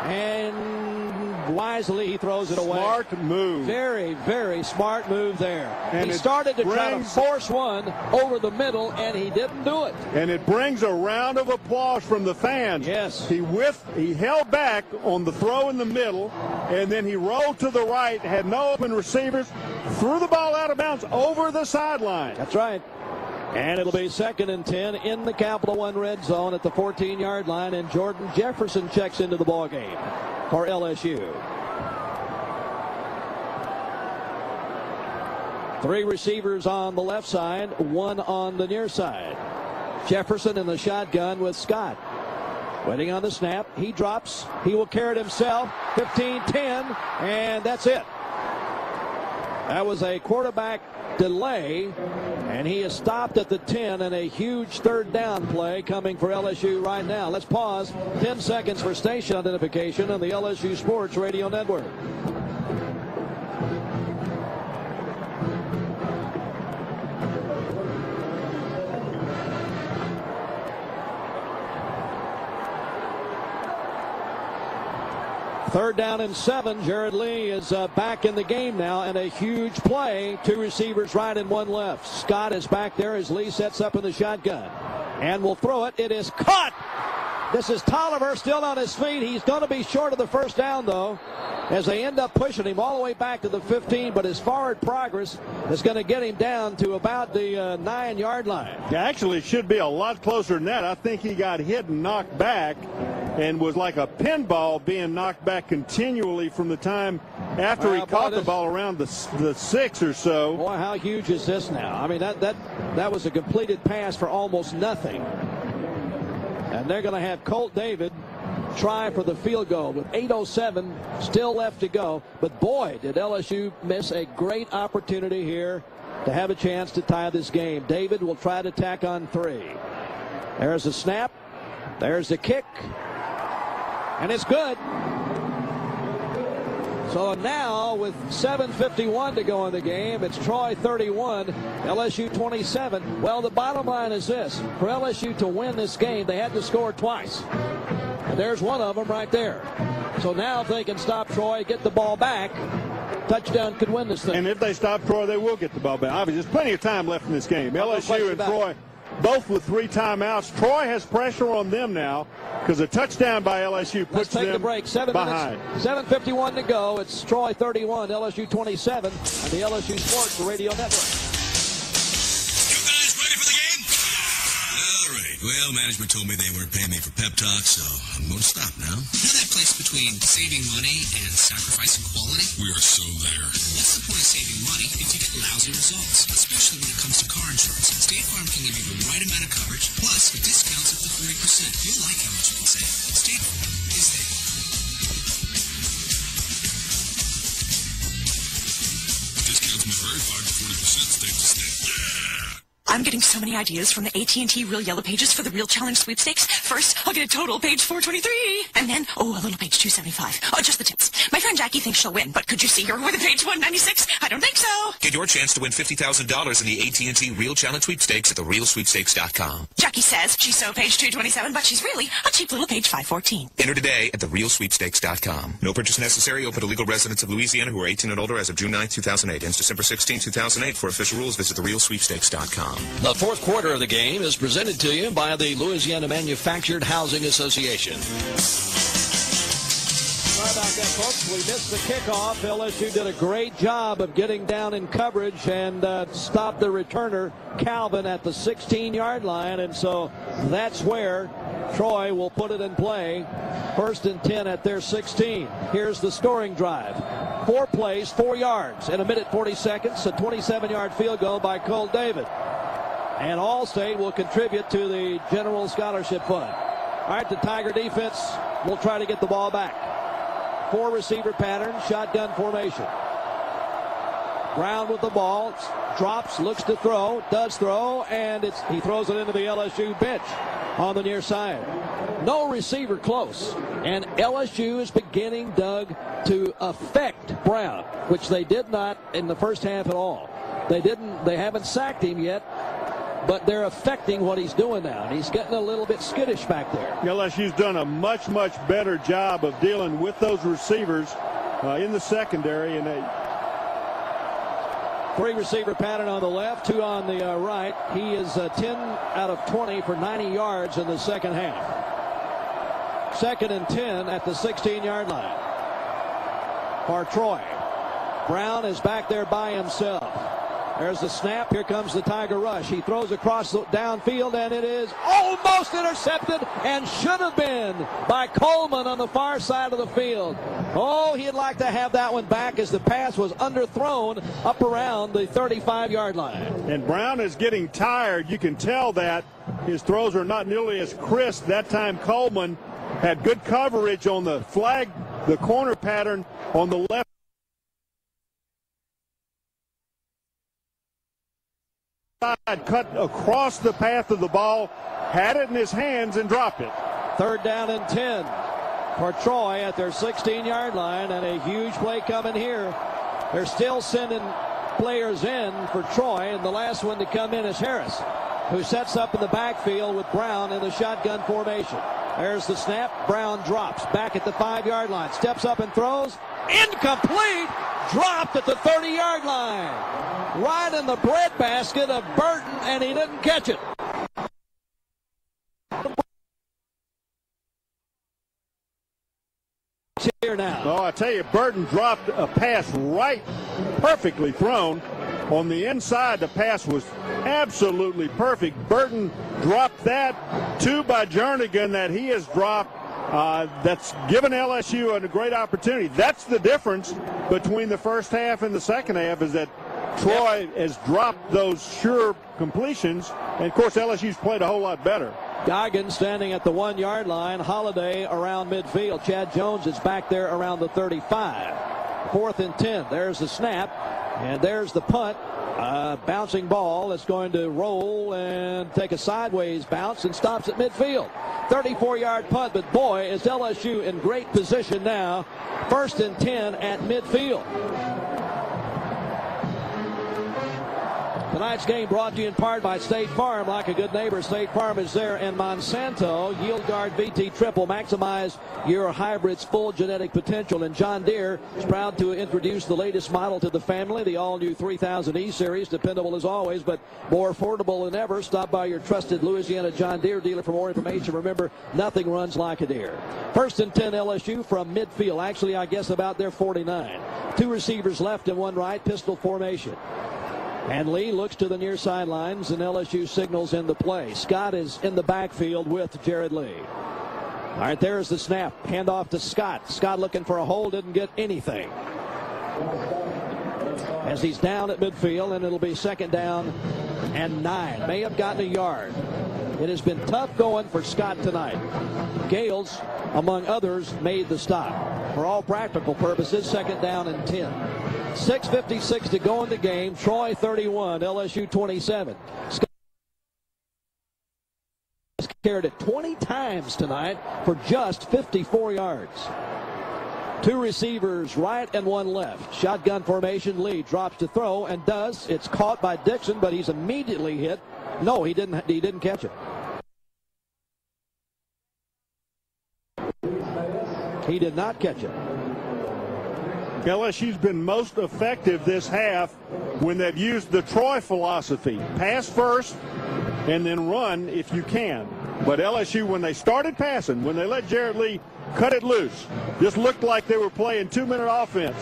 And wisely he throws it away. Smart move. Very, very smart move there. And he started to try to force one over the middle, and he didn't do it. And it brings a round of applause from the fans. Yes. He with he held back on the throw in the middle, and then he rolled to the right, had no open receivers, threw the ball out of bounds over the sideline. That's right. And it'll be second and 10 in the Capital One red zone at the 14 yard line. And Jordan Jefferson checks into the ball game for LSU. Three receivers on the left side, one on the near side. Jefferson in the shotgun with Scott. Waiting on the snap. He drops. He will carry it himself. 15 10. And that's it. That was a quarterback delay, and he is stopped at the 10 and a huge third down play coming for LSU right now. Let's pause 10 seconds for station identification on the LSU Sports Radio Network. Third down and seven. Jarrett Lee is uh, back in the game now, and a huge play. Two receivers right and one left. Scott is back there as Lee sets up in the shotgun. And will throw it. It is caught. This is Toliver still on his feet. He's going to be short of the first down, though, as they end up pushing him all the way back to the 15. But his forward progress is going to get him down to about the uh, nine yard line. Actually, it should be a lot closer than that. I think he got hit and knocked back and was like a pinball being knocked back continually from the time after he Well, boy, caught the ball around the, the six or so. Boy, how huge is this now? I mean, that that that was a completed pass for almost nothing. And they're going to have Colt David try for the field goal with 8.07 still left to go. But boy, did LSU miss a great opportunity here to have a chance to tie this game. David will try to tack on three. There's a snap. There's the kick. And it's good. So now with 7.51 to go in the game, it's Troy 31, LSU 27. Well, the bottom line is this. For LSU to win this game, they had to score twice. And there's one of them right there. So now if they can stop Troy, get the ball back, touchdown could win this thing. And if they stop Troy, they will get the ball back. Obviously, there's plenty of time left in this game. LSU and Troy both with three timeouts. Troy has pressure on them now because a touchdown by LSU puts Let's take them the break. Seven behind. minutes, 7.51 to go. It's Troy 31, LSU 27 on the LSU Sports Radio Network. Well, management told me they weren't paying me for pep talk, so I'm going to stop now. You know that place between saving money and sacrificing quality? We are so there. What's the point of saving money if you get lousy results? Especially when it comes to car insurance. State Farm can give you the right amount of coverage, plus with discounts up to 40%. You'll like how much you can save. State Farm is there. Discounts may vary 5 to 40% state to state. Yeah! I'm getting so many ideas from the AT&T Real Yellow Pages for the Real Challenge sweepstakes. First, I'll get a total page 423. And then, oh, a little page 275. Oh, just the tips. My friend Jackie thinks she'll win, but could you see her with a page 196? I don't think so. Get your chance to win $50,000 in the AT&T Real Challenge Sweepstakes at therealsweepstakes.com. Jackie says she's so page 227, but she's really a cheap little page 514. Enter today at therealsweepstakes.com. No purchase necessary. Open to legal residents of Louisiana who are 18 and older as of June 9, 2008. Ends December 16, 2008. For official rules, visit therealsweepstakes.com. The fourth quarter of the game is presented to you by the Louisiana Manufactured Housing Association. Sorry about that, folks. We missed the kickoff. LSU did a great job of getting down in coverage and uh, stopped the returner, Calvin, at the 16-yard line. And so that's where Troy will put it in play. First and 10 at their 16. Here's the scoring drive. Four plays, four yards. In a minute 40 seconds, a 27-yard field goal by Colt David. And Allstate will contribute to the General Scholarship Fund. All right, the Tiger defense will try to get the ball back. Four receiver pattern, shotgun formation. Brown with the ball, drops, looks to throw, does throw, and it's he throws it into the LSU bench on the near side. No receiver close, and LSU is beginning, Doug, to affect Brown, which they did not in the first half at all. They didn't. They haven't sacked him yet, but they're affecting what he's doing now. And he's getting a little bit skittish back there. LSU's done a much, much better job of dealing with those receivers uh, in the secondary. And they... Three receiver pattern on the left, two on the uh, right. He is uh, 10 out of 20 for 90 yards in the second half. Second and 10 at the 16-yard line for Troy. Brown is back there by himself. There's the snap. Here comes the Tiger Rush. He throws across the downfield, and it is almost intercepted and should have been by Coleman on the far side of the field. Oh, he'd like to have that one back as the pass was underthrown up around the 35-yard line. And Brown is getting tired. You can tell that his throws are not nearly as crisp. That time Coleman had good coverage on the flag, the corner pattern on the left. Cut across the path of the ball, had it in his hands, and dropped it. Third down and 10 for Troy at their 16-yard line, and a huge play coming here. They're still sending players in for Troy, and the last one to come in is Harris, who sets up in the backfield with Brown in the shotgun formation. There's the snap. Brown drops back at the five-yard line, steps up and throws. Incomplete. Dropped at the 30-yard line. Right in the breadbasket of Burton, and he didn't catch it. Here now. Oh, I tell you, Burton dropped a pass right, perfectly thrown. On the inside, the pass was absolutely perfect. Burton dropped that. Two by Jernigan that he has dropped. Uh, that's given LSU a great opportunity. That's the difference between the first half and the second half is that Troy has dropped those sure completions. And, of course, LSU's played a whole lot better. Goggans standing at the one yard line. Holliday around midfield. Chad Jones is back there around the 35. Fourth and 10. There's the snap. And there's the punt. Uh, bouncing ball that's going to roll and take a sideways bounce and stops at midfield. 34 yard punt, but boy, is LSU in great position now. First and 10 at midfield. Tonight's game brought to you in part by State Farm. Like a good neighbor, State Farm is there And Monsanto. YieldGard VT Triple. Maximize your hybrid's full genetic potential. And John Deere is proud to introduce the latest model to the family, the all-new 3000E Series. Dependable as always, but more affordable than ever. Stop by your trusted Louisiana John Deere dealer for more information. Remember, nothing runs like a deer. First and 10 LSU from midfield. Actually, I guess about their 49. Two receivers left and one right. Pistol formation. And Lee looks to the near sidelines, and LSU signals in the play. Scott is in the backfield with Jarrett Lee. All right, there's the snap. Hand off to Scott. Scott looking for a hole, didn't get anything. As he's down at midfield, and it'll be second down and nine. May have gotten a yard. It has been tough going for Scott tonight. Gales, among others, made the stop. For all practical purposes, second down and 10. 6.56 to go in the game. Troy 31, LSU 27. Scott carried it 20 times tonight for just 54 yards. Two receivers right and one left. Shotgun formation. Lee drops to throw and does. It's caught by Dickson, but he's immediately hit. No, he didn't. He didn't catch it. He did not catch it. LSU's been most effective this half when they've used the Troy philosophy. Pass first and then run if you can. But LSU, when they started passing, when they let Jarrett Lee cut it loose, just looked like they were playing two-minute offense.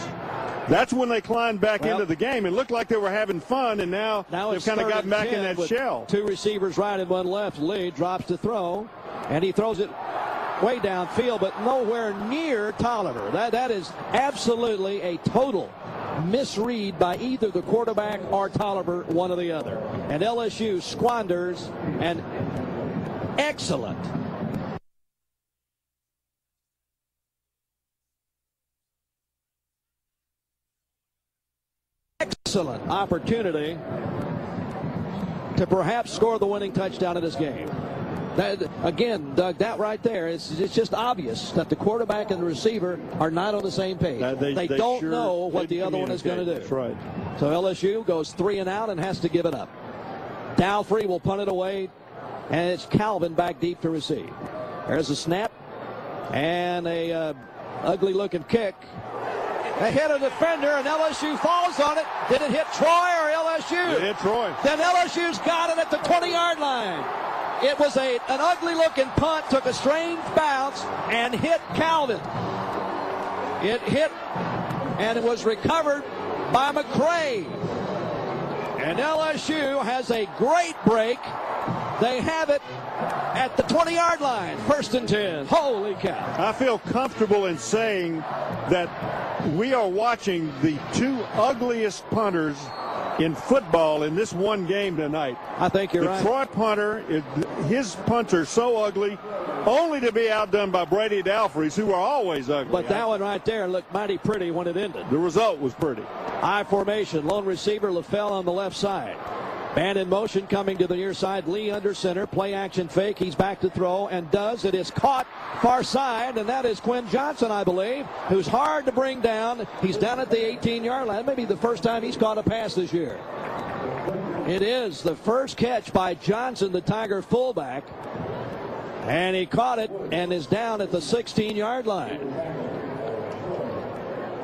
That's when they climbed back Well- into the game. It looked like they were having fun, and now, Now they've kind of gotten back in that shell. Two receivers right and one left. Lee drops to throw, and he throws it way downfield, but nowhere near Toliver. That that is absolutely a total misread by either the quarterback or Toliver, one or the other. And LSU squanders an excellent excellent opportunity to perhaps score the winning touchdown in this game. That, again, Doug, that right there, it's, it's just obvious that the quarterback and the receiver are not on the same page. Uh, they- they don't sure know what the other one is going to do. That's right. So LSU goes three and out and has to give it up. Dalfrey will punt it away, and it's Calvin back deep to receive. There's a snap and a uh, ugly-looking kick. They hit a defender, and LSU falls on it. Did it hit Troy or LSU? It hit Troy. Then LSU's got it at the 20-yard line. It was a an ugly-looking punt, took a strange bounce, and hit Calvin. It hit, and it was recovered by McCray. And LSU has a great break. They have it at the 20-yard line, first and 10. Holy cow. I feel comfortable in saying that we are watching the two ugliest punters in football in this one game tonight. I think you're the right. Troy punter, is, his punter's so ugly, only to be outdone by Brady Dalfreys, who are always ugly. But that one right there looked mighty pretty when it ended. the result was pretty. I formation. Lone receiver LaFell on the left side. Man in motion coming to the near side. Lee under center. Play action fake. He's back to throw and does. It is caught far side, and that is Quinn Johnson, I believe, who's hard to bring down. He's down at the 18 yard line. Maybe the first time he's caught a pass this year. It is the first catch by Johnson, the Tiger fullback. And he caught it and is down at the 16 yard line.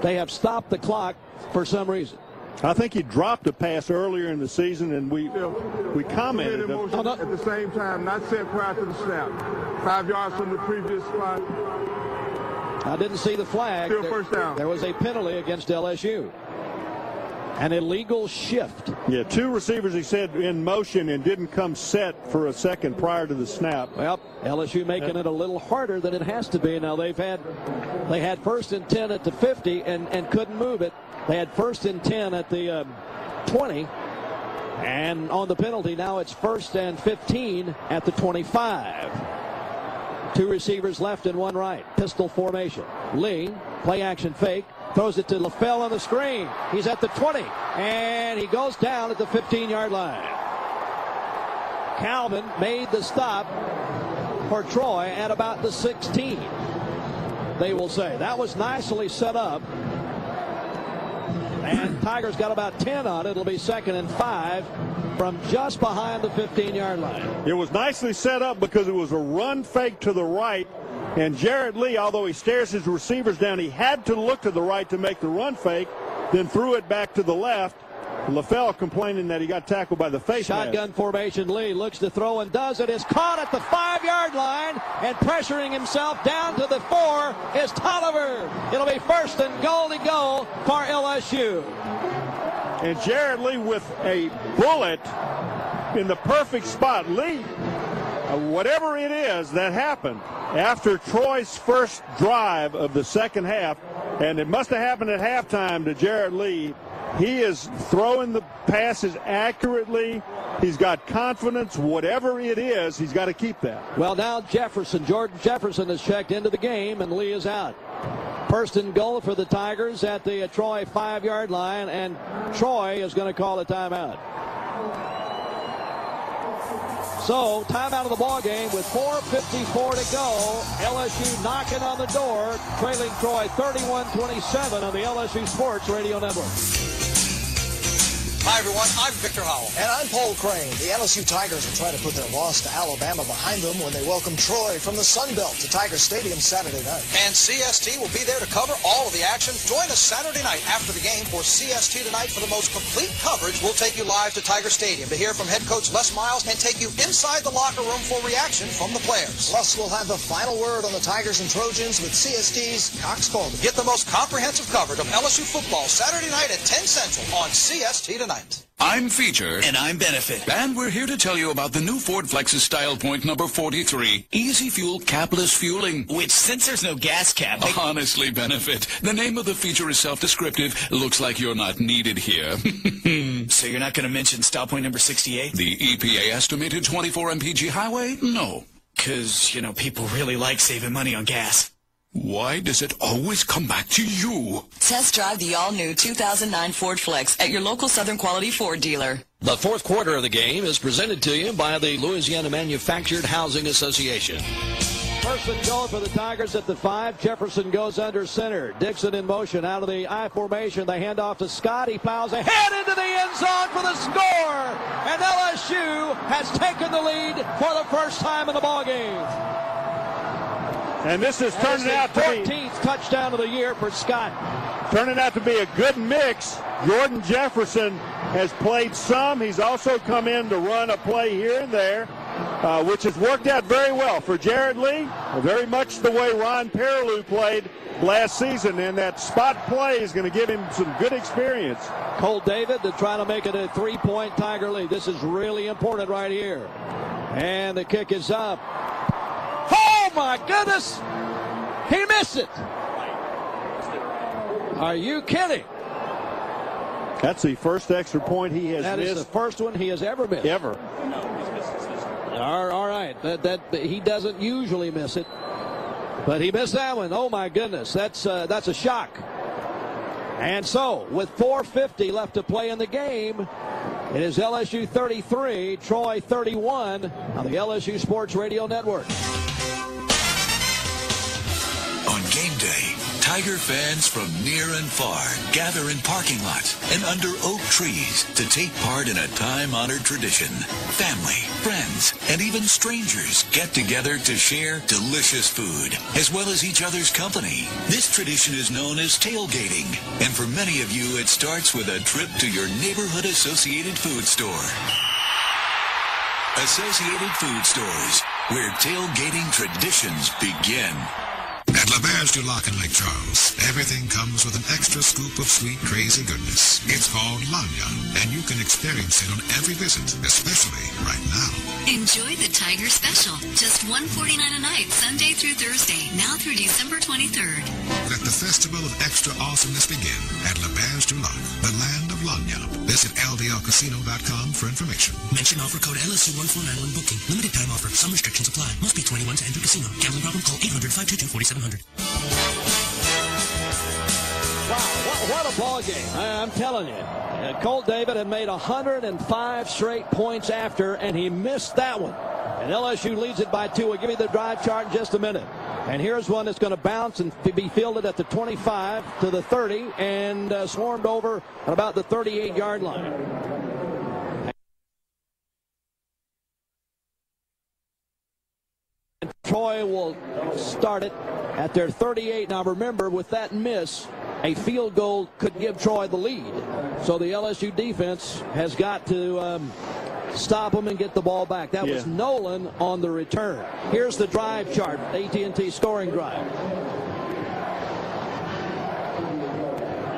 They have stopped the clock for some reason. I think he dropped a pass earlier in the season, and we we Made commented. in motion at the same time, not set prior to the snap. Five yards from the previous spot. I didn't see the flag. Still there, first down. there was a penalty against LSU. An illegal shift. Yeah, two receivers, he said, in motion and didn't come set for a second prior to the snap. Well, LSU making it a little harder than it has to be. Now they've had they had first and 10 at the 50 and, and couldn't move it. They had first and 10 at the um, 20 And on the penalty, now it's first and 15 at the 25. Two receivers left and one right. Pistol formation. Lee, play action fake, throws it to LaFell on the screen. He's at the 20, and he goes down at the 15-yard line. Calvin made the stop for Troy at about the 16. They will say. That was nicely set up. And Tigers got about 10 on it. It'll be second and five from just behind the 15-yard line. It was nicely set up because it was a run fake to the right. And Jarrett Lee, although he stares his receivers down, he had to look to the right to make the run fake, then threw it back to the left. LaFell complaining that he got tackled by the face Shotgun mask. formation. Lee looks to throw and does it. Is caught at the five-yard line and pressuring himself down to the four is Toliver. It'll be first and goal to go for LSU. And Jarrett Lee with a bullet in the perfect spot. Lee, uh, whatever it is that happened after Troy's first drive of the second half, and it must have happened at halftime to Jarrett Lee. He is throwing the passes accurately. He's got confidence. Whatever it is, he's got to keep that. Well, now Jefferson, Jordan Jefferson has checked into the game, and Lee is out. First and goal for the Tigers at the uh, Troy five-yard line, and Troy is going to call a timeout. So, timeout of the ball game with 4.54 to go. LSU knocking on the door, trailing Troy 31-27 on the LSU Sports Radio Network. Hi, everyone. I'm Victor Howell. And I'm Paul Crane. The LSU Tigers are trying to put their loss to Alabama behind them when they welcome Troy from the Sun Belt to Tiger Stadium Saturday night. And CST will be there to cover all of the action. Join us Saturday night after the game for CST Tonight for the most complete coverage. We'll take you live to Tiger Stadium to hear from head coach Les Miles and take you inside the locker room for reaction from the players. Plus, we'll have the final word on the Tigers and Trojans with CST's Cox Calder. Get the most comprehensive coverage of LSU football Saturday night at 10 Central on CST Tonight. I'm Feature. And I'm Benefit. And we're here to tell you about the new Ford Flexus Style Point number 43. Easy Fuel Capless Fueling. Which, since there's no gas cap... They... Honestly, Benefit, the name of the feature is self-descriptive. Looks like you're not needed here. [LAUGHS] so you're not going to mention style point number 68? The EPA estimated 24 mpg highway? No. Because, you know, people really like saving money on gas. Why does it always come back to you? Test drive the all-new 2009 Ford Flex at your local Southern Quality Ford dealer. The fourth quarter of the game is presented to you by the Louisiana Manufactured Housing Association. First and goal for the Tigers at the five. Jefferson goes under center. Dickson in motion out of the I formation. They hand off to Scott. He plows ahead into the end zone for the score. And LSU has taken the lead for the first time in the ball game. And this is turning out to 14th be 14th touchdown of the year for Scott. Turning out to be a good mix. Jordan Jefferson has played some. He's also come in to run a play here and there, uh, which has worked out very well for Jarrett Lee. Very much the way Ryan Perrilloux played last season, and that spot play is going to give him some good experience. Colt David to try to make it a three-point Tiger lead. This is really important right here. And the kick is up. Oh my goodness! He missed it. Are you kidding? That's the first extra point he has That missed. is the first one he has ever missed. Ever. All all right. That, that he doesn't usually miss it, but he missed that one. Oh my goodness, that's uh, that's a shock. And so, with 4:50 left to play in the game, it is LSU 33, Troy 31 on the LSU Sports Radio Network. Game day, Tiger fans from near and far gather in parking lots and under oak trees to take part in a time-honored tradition. Family, friends, and even strangers get together to share delicious food, as well as each other's company. This tradition is known as tailgating, and for many of you, it starts with a trip to your neighborhood associated food store. Associated Food Stores, where tailgating traditions begin. At L'Auberge du Lac in Lake Charles, everything comes with an extra scoop of sweet, crazy goodness. It's called Lagniappe, and you can experience it on every visit, especially right now. Enjoy the Tiger Special. Just $1.49 a night, Sunday through Thursday, now through December 23rd. Let the festival of extra awesomeness begin at L'Auberge du Lac, the land of Lagniappe. Visit LDLCasino.com for information. Mention offer code LSU149 when booking. Limited time offer. Some restrictions apply. Must be 21 to enter casino. Gambling problem? Call 800-522-4700. Wow, what, a ball game. I, I'm telling you. Colt David had made 105 straight points after, and he missed that one. And LSU leads it by two. We'll give you the drive chart in just a minute. And here's one that's going to bounce and be fielded at the 25 to the 30 and uh, swarmed over at about the 38 yard line. And Troy will start it at their 38. Now remember, with that miss, a field goal could give Troy the lead. So the LSU defense has got to um, stop them and get the ball back. That Yeah. was Nolan on the return. Here's the drive chart, AT&T scoring drive.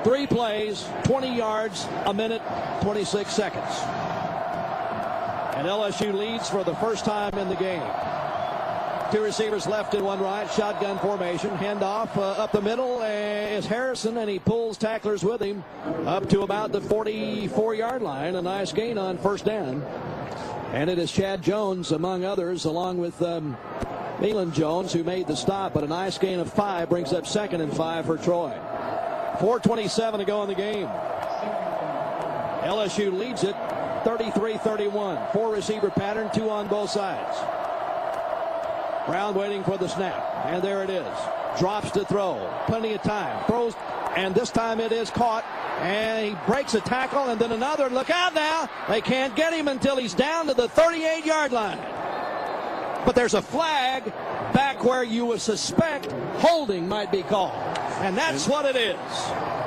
Three plays, 20 yards, a minute, 26 seconds. And LSU leads for the first time in the game. Two receivers left and one right. Shotgun formation. Handoff uh, up the middle uh, is Harrison, and he pulls tacklers with him up to about the 44-yard line. A nice gain on first down. And it is Chad Jones, among others, along with um, Jones, who made the stop. But a nice gain of five brings up second and five for Troy. 4.27 to go in the game. LSU leads it 33-31. Four receiver pattern, two on both sides. Brown waiting for the snap. And there it is. Drops to throw. Plenty of time. Throws. And this time it is caught. And he breaks a tackle. And then another. Look out now. They can't get him until he's down to the 38 yard line. But there's a flag back where you would suspect holding might be called. And that's what it is.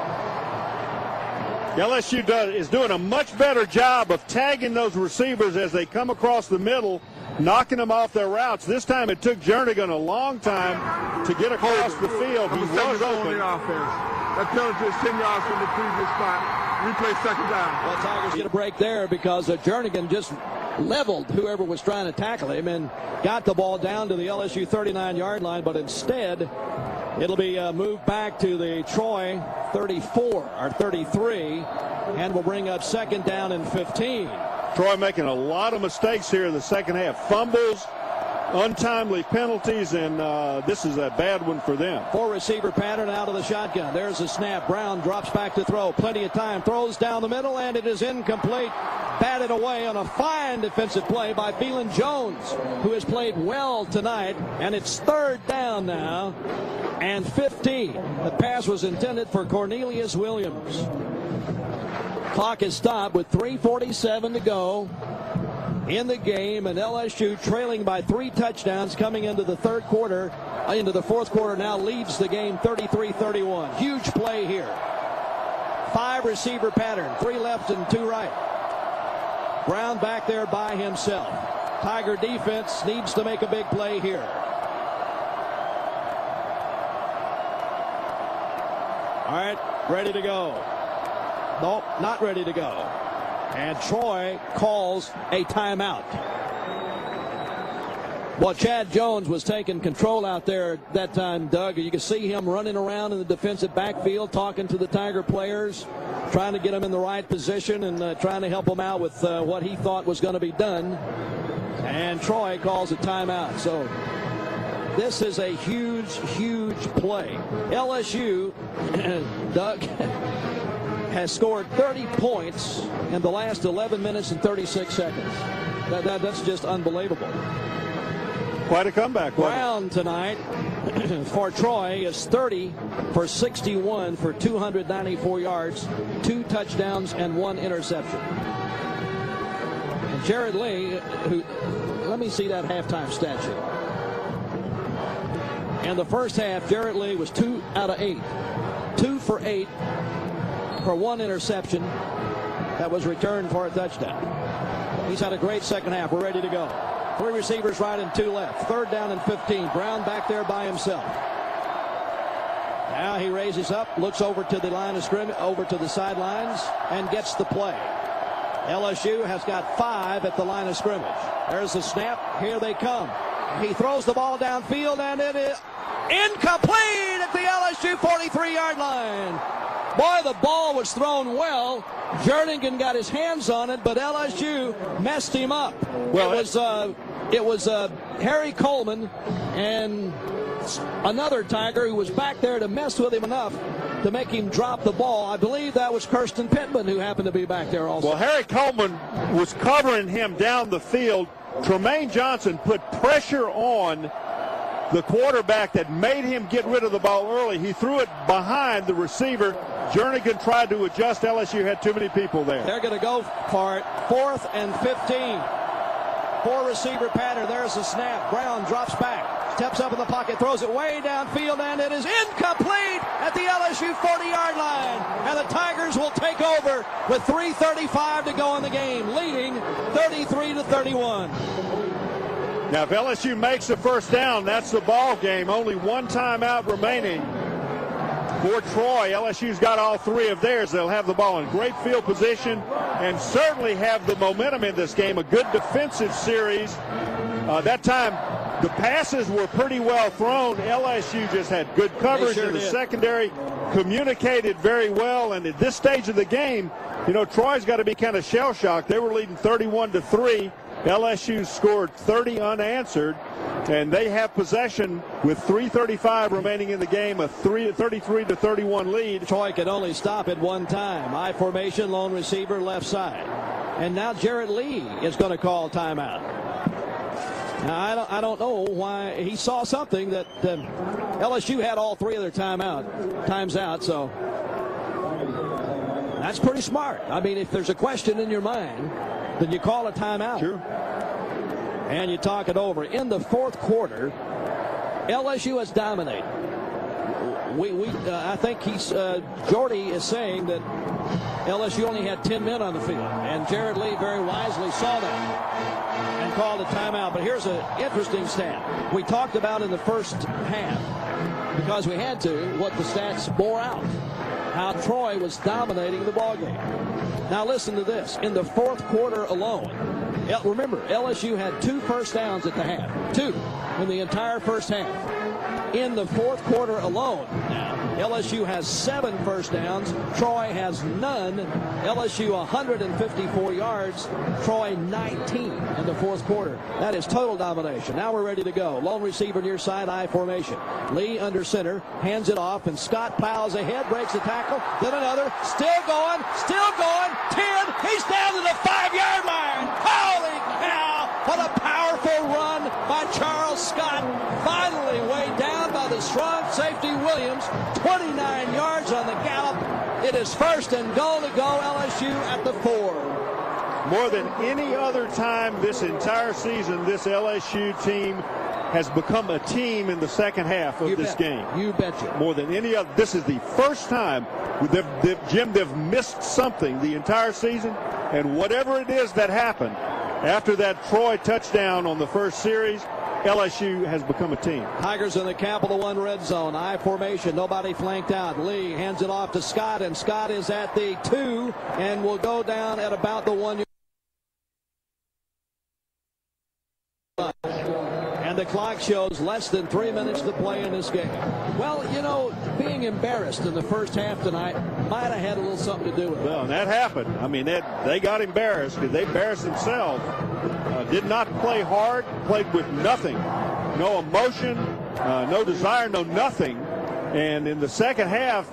LSU does, is doing a much better job of tagging those receivers as they come across the middle, knocking them off their routes. This time it took Jernigan a long time to get across the field. He was open. the offense. That penalty is 10 yards from the previous spot. Replay second down. Well, Tigers get a break there because uh, Jernigan just leveled whoever was trying to tackle him and got the ball down to the LSU 39-yard line, but instead it'll be uh, moved back to the Troy 34 or 33 and will bring up second down and 15. Troy making a lot of mistakes here in the second half. Fumbles, untimely penalties, and uh, this is a bad one for them. Four receiver pattern out of the shotgun. There's a snap. Brown drops back to throw. Plenty of time. Throws down the middle, and it is incomplete. Batted away on a fine defensive play by Phelon Jones, who has played well tonight. And it's third down now and 15. The pass was intended for Cornelius Williams. Clock is stopped with 3.47 to go in the game, and LSU trailing by three touchdowns coming into the third quarter, into the fourth quarter now leads the game 33-31. Huge play here. Five receiver pattern, three left and two right. Brown back there by himself. Tiger defense needs to make a big play here. All right, ready to go. Nope, not ready to go. And Troy calls a timeout. Well, Chad Jones was taking control out there that time, Doug. You can see him running around in the defensive backfield, talking to the Tiger players, trying to get them in the right position and uh, trying to help them out with uh, what he thought was going to be done. And Troy calls a timeout. So this is a huge, huge play. LSU, [CLEARS THROAT] Doug, [LAUGHS] has scored 30 points in the last 11 minutes and 36 seconds. That, that, that's just unbelievable. Quite a comeback. wasn't tonight [CLEARS THROAT] for Troy is 30 for 61 for 294 yards, two touchdowns, and one interception. And Jarrett Lee, who, let me see that halftime statue. In the first half, Jarrett Lee was two out of eight. Two for eight for one interception that was returned for a touchdown. He's had a great second half. We're ready to go. Three receivers right and two left. Third down and 15. Brown back there by himself. Now he raises up, looks over to the line of scrimmage, over to the sidelines, and gets the play. LSU has got five at the line of scrimmage. There's the snap. Here they come. He throws the ball downfield, and it is incomplete at the LSU 43-yard line. Boy, the ball was thrown well. Jernigan got his hands on it, but LSU messed him up. Well, it was uh, it was uh, Harry Coleman and another Tiger who was back there to mess with him enough to make him drop the ball. I believe that was Kirston Pittman who happened to be back there also. Well, Harry Coleman was covering him down the field. Tremaine Johnson put pressure on the quarterback that made him get rid of the ball early. He threw it behind the receiver. Jernigan tried to adjust. LSU had too many people there. They're going to go for it. Fourth and 15. Four receiver pattern. There's the snap. Brown drops back. Steps up in the pocket. Throws it way downfield. And it is incomplete at the LSU 40-yard line. And the Tigers will take over with 3.35 to go in the game. Leading 33 to 31. Now, if LSU makes the first down, that's the ball game. Only one timeout remaining for Troy. LSU's got all three of theirs. They'll have the ball in great field position and certainly have the momentum in this game. A good defensive series. Uh, that time, the passes were pretty well thrown. LSU just had good coverage sure in the did. secondary, communicated very well, and at this stage of the game, you know, Troy's got to be kind of shell shocked. They were leading 31 to 3. LSU scored 30 unanswered, and they have possession with 3:35 remaining in the game, a three, 33 to 31 lead. Troy could only stop at one time. I formation, lone receiver, left side. And now Jarrett Lee is going to call timeout. Now, I don't, I don't know why he saw something that um, LSU had all three of their timeout times out. So that's pretty smart. I mean, if there's a question in your mind, then you call a timeout. Sure. And you talk it over. In the fourth quarter, LSU has dominated. We, we, uh, I think he's uh, Jordy is saying that LSU only had 10 men on the field, and Jarrett Lee very wisely saw that and called a timeout. But here's an interesting stat. We talked about in the first half because we had to what the stats bore out how Troy was dominating the ball game. Now listen to this. In the fourth quarter alone, remember LSU had two first downs at the half, two in the entire first half. In the fourth quarter alone, LSU has seven first downs. Troy has none. LSU 154 yards. Troy 19 in the fourth quarter. That is total domination. Now we're ready to go. Lone receiver near side I formation. Lee under center hands it off, and Scott plows ahead, breaks the tackle, then another, still going, still going. Ten. He's down to the five-yard line. Holy cow! What a powerful Williams. 29 yards on the gallop. It is first and goal to go LSU at the four. More than any other time this entire season, this LSU team has become a team in the second half of You this bet. game. You betcha. More than any other. This is the first time, they've, they've, Jim, they've missed something the entire season. And whatever it is that happened after that Troy touchdown on the first series, LSU has become a team. Tigers in the Capital One red zone. I formation. Nobody flanked out. Lee hands it off to Scott, and Scott is at the two and will go down at about the one. And the clock shows less than three minutes to play in this game. Well, you know, being embarrassed in the first half tonight might have had a little something to do with it. Well, and that happened. I mean, that, they got embarrassed. because They embarrassed themselves. Uh, did not play hard, played with nothing. No emotion, uh, no desire, no nothing. And in the second half,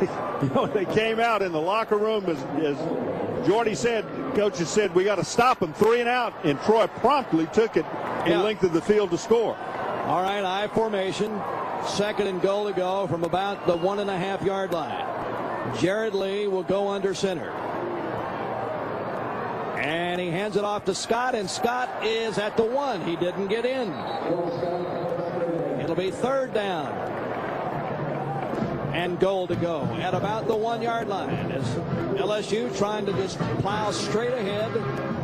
[LAUGHS] you know, they came out in the locker room as, as Jordy said, coaches said, we got to stop them three and out. And Troy promptly took it in Yeah. length of the field to score. All right, I formation. Second and goal to go from about the one and a half yard line. Jarrett Lee will go under center. And he hands it off to Scott, and Scott is at the one. He didn't get in. It'll be third down. And goal to go at about the one yard line as LSU trying to just plow straight ahead.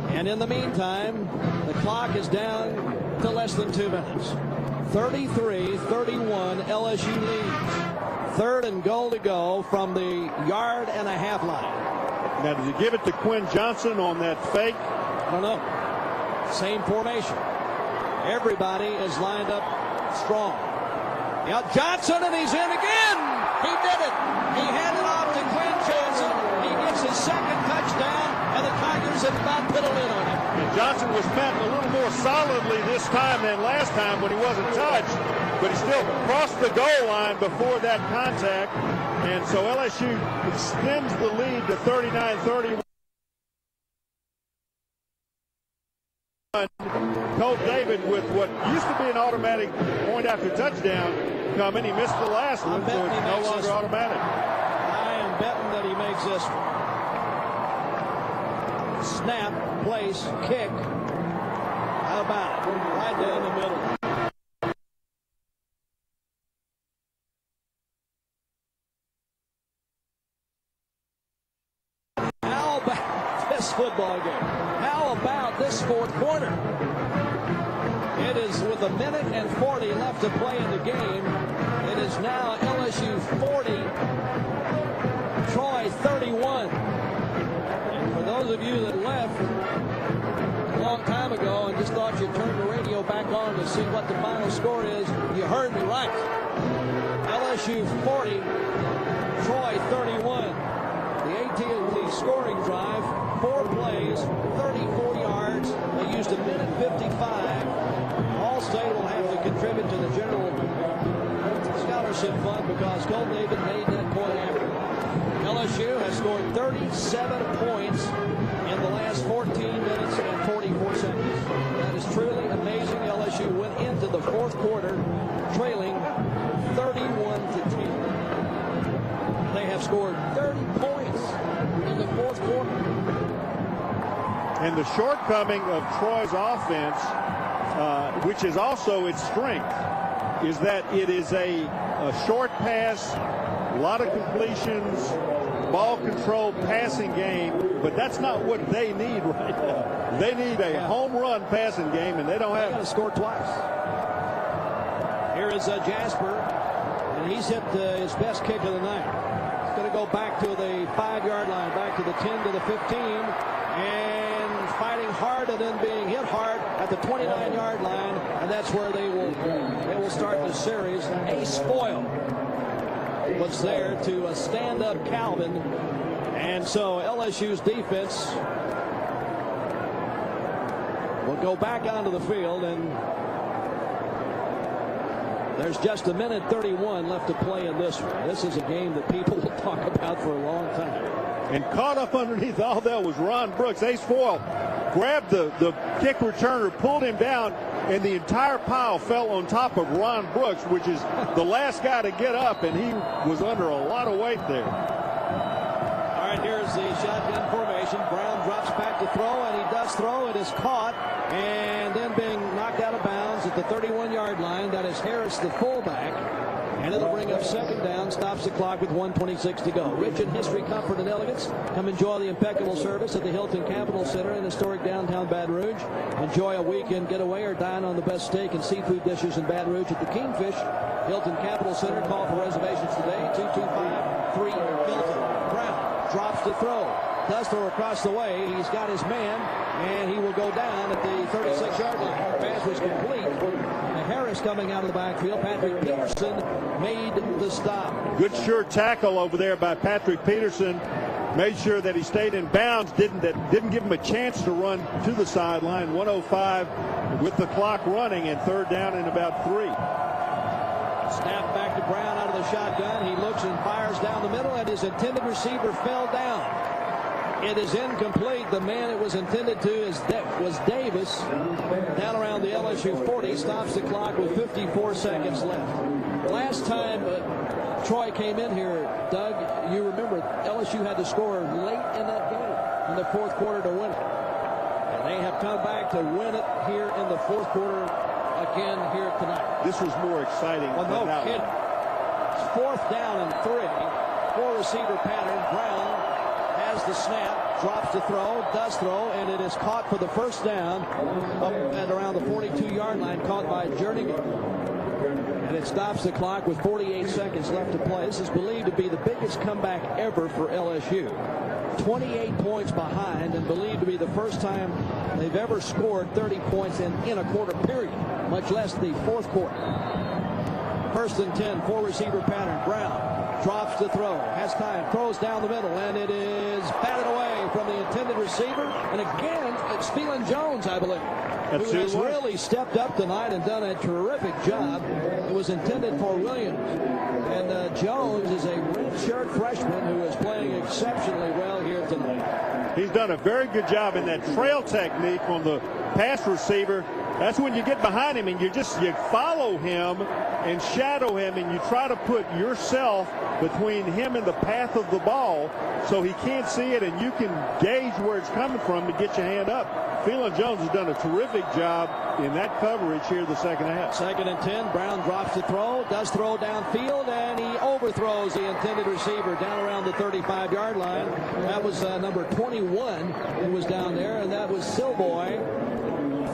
And in the meantime, the clock is down to less than two minutes. 33 31, LSU leads. Third and goal to go from the yard and a half line. Now, did you give it to Quinn Johnson on that fake? I don't know. Same formation. Everybody is lined up strong. Now Johnson, and he's in again. He did it. He handed off to Quinn Johnson. He gets his second touchdown, and the Tigers have about piddled in on him. Johnson was met a little more solidly this time than last time when he wasn't touched, but he still crossed the goal line before that contact. And so LSU extends the lead to 39-31. Colt David with what used to be an automatic point after touchdown coming. He missed the last one, so it's no longer automatic. I am betting that he makes this snap, place, kick. How about it? Right down the middle. How about [LAUGHS] this football game? How about this fourth quarter? It is with a minute and 40 left to play in the game. It is now LSU 40, Troy 31. Of you that left a long time ago and just thought you'd turn the radio back on to see what the final score is, you heard me right. LSU 40, Troy 31. The AT&T scoring drive, four plays, 34 yards. They used a minute 55. Allstate will have to contribute to the general scholarship fund because Colt David made that point after. LSU has scored 37 points in the last 14 minutes and 44 seconds. That is truly amazing. LSU went into the fourth quarter trailing 31 to 10. They have scored 30 points in the fourth quarter. And the shortcoming of Troy's offense, uh, which is also its strength, is that it is a, a short pass, a lot of completions, ball control passing game, but that's not what they need right now. They need a home run passing game, and they don't have to score twice. Here is uh, Jasper, and he's hit uh, his best kick of the night. He's going to go back to the five-yard line, back to the 10 to the 15, and fighting hard and then being hit hard at the 29-yard line, and that's where they will they will start the series. A spoil was there to uh, stand up Calvin, and so LSU's defense will go back onto the field and there's just a minute 31 left to play in this one. This is a game that people [LAUGHS] will talk about for a long time. And caught up underneath all that was Ron Brooks. Ace Foyle grabbed the, the kick returner, pulled him down, and the entire pile fell on top of Ron Brooks, which is the last guy to get up, and he was under a lot of weight there. All right, here's the shotgun formation. Brown drops back to throw, and he does throw. It is caught, and then being knocked out of bounds at the 31-yard line. That is Harris, the fullback. And it'll bring up second down, stops the clock with 126 to go. Rich in history, comfort, and elegance. Come enjoy the impeccable service at the Hilton Capitol Center in historic downtown Baton Rouge. Enjoy a weekend getaway or dine on the best steak and seafood dishes in Baton Rouge at the Kingfish Hilton Capitol Center. Call for reservations today, 225-3 Hilton. Drops the throw. Does throw across the way. He's got his man, and he will go down at the 36-yard line. Pass was complete. And Harris coming out of the backfield. Patrick Peterson made the stop. Good sure tackle over there by Patrick Peterson. Made sure that he stayed in bounds. Didn't that didn't give him a chance to run to the sideline. 105 with the clock running and third down in about three. Brown out of the shotgun. He looks and fires down the middle, and his intended receiver fell down. It is incomplete. The man it was intended to is was Davis. Down around the LSU 40. Stops the clock with 54 seconds left. Last time uh, Troy came in here, Doug, you remember LSU had to score late in that game in the fourth quarter to win it. And they have come back to win it here in the fourth quarter again here tonight. This was more exciting. Well, than no that kidding. Fourth down and three. Four receiver pattern. Brown has the snap, drops to throw, does throw, and it is caught for the first down up at around the 42-yard line, caught by Jernigan. And it stops the clock with 48 seconds left to play. This is believed to be the biggest comeback ever for LSU. 28 points behind and believed to be the first time they've ever scored 30 points in, in a quarter period, much less the fourth quarter. First and 10, four receiver pattern. Brown drops the throw, has time, throws down the middle, and it is batted away from the intended receiver. And again, it's Phelon Jones, I believe, That's who has really stepped up tonight and done a terrific job. It was intended for Williams. And uh, Jones is a redshirt freshman who is playing exceptionally well here tonight. He's done a very good job in that trail technique on the pass receiver. That's when you get behind him and you just you follow him and shadow him and you try to put yourself between him and the path of the ball so he can't see it and you can gauge where it's coming from to get your hand up. Phelon Jones has done a terrific job in that coverage here the second half. Second and 10. Brown drops the throw, does throw downfield, and he overthrows the intended receiver down around the 35 yard line. That was uh, number 21 who was down there, and that was Silboy.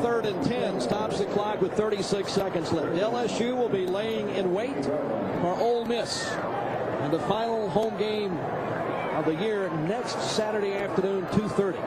Third and 10 stops the clock with 36 seconds left. LSU will be laying in wait for Ole Miss. And the final home game of the year next Saturday afternoon, 2.30.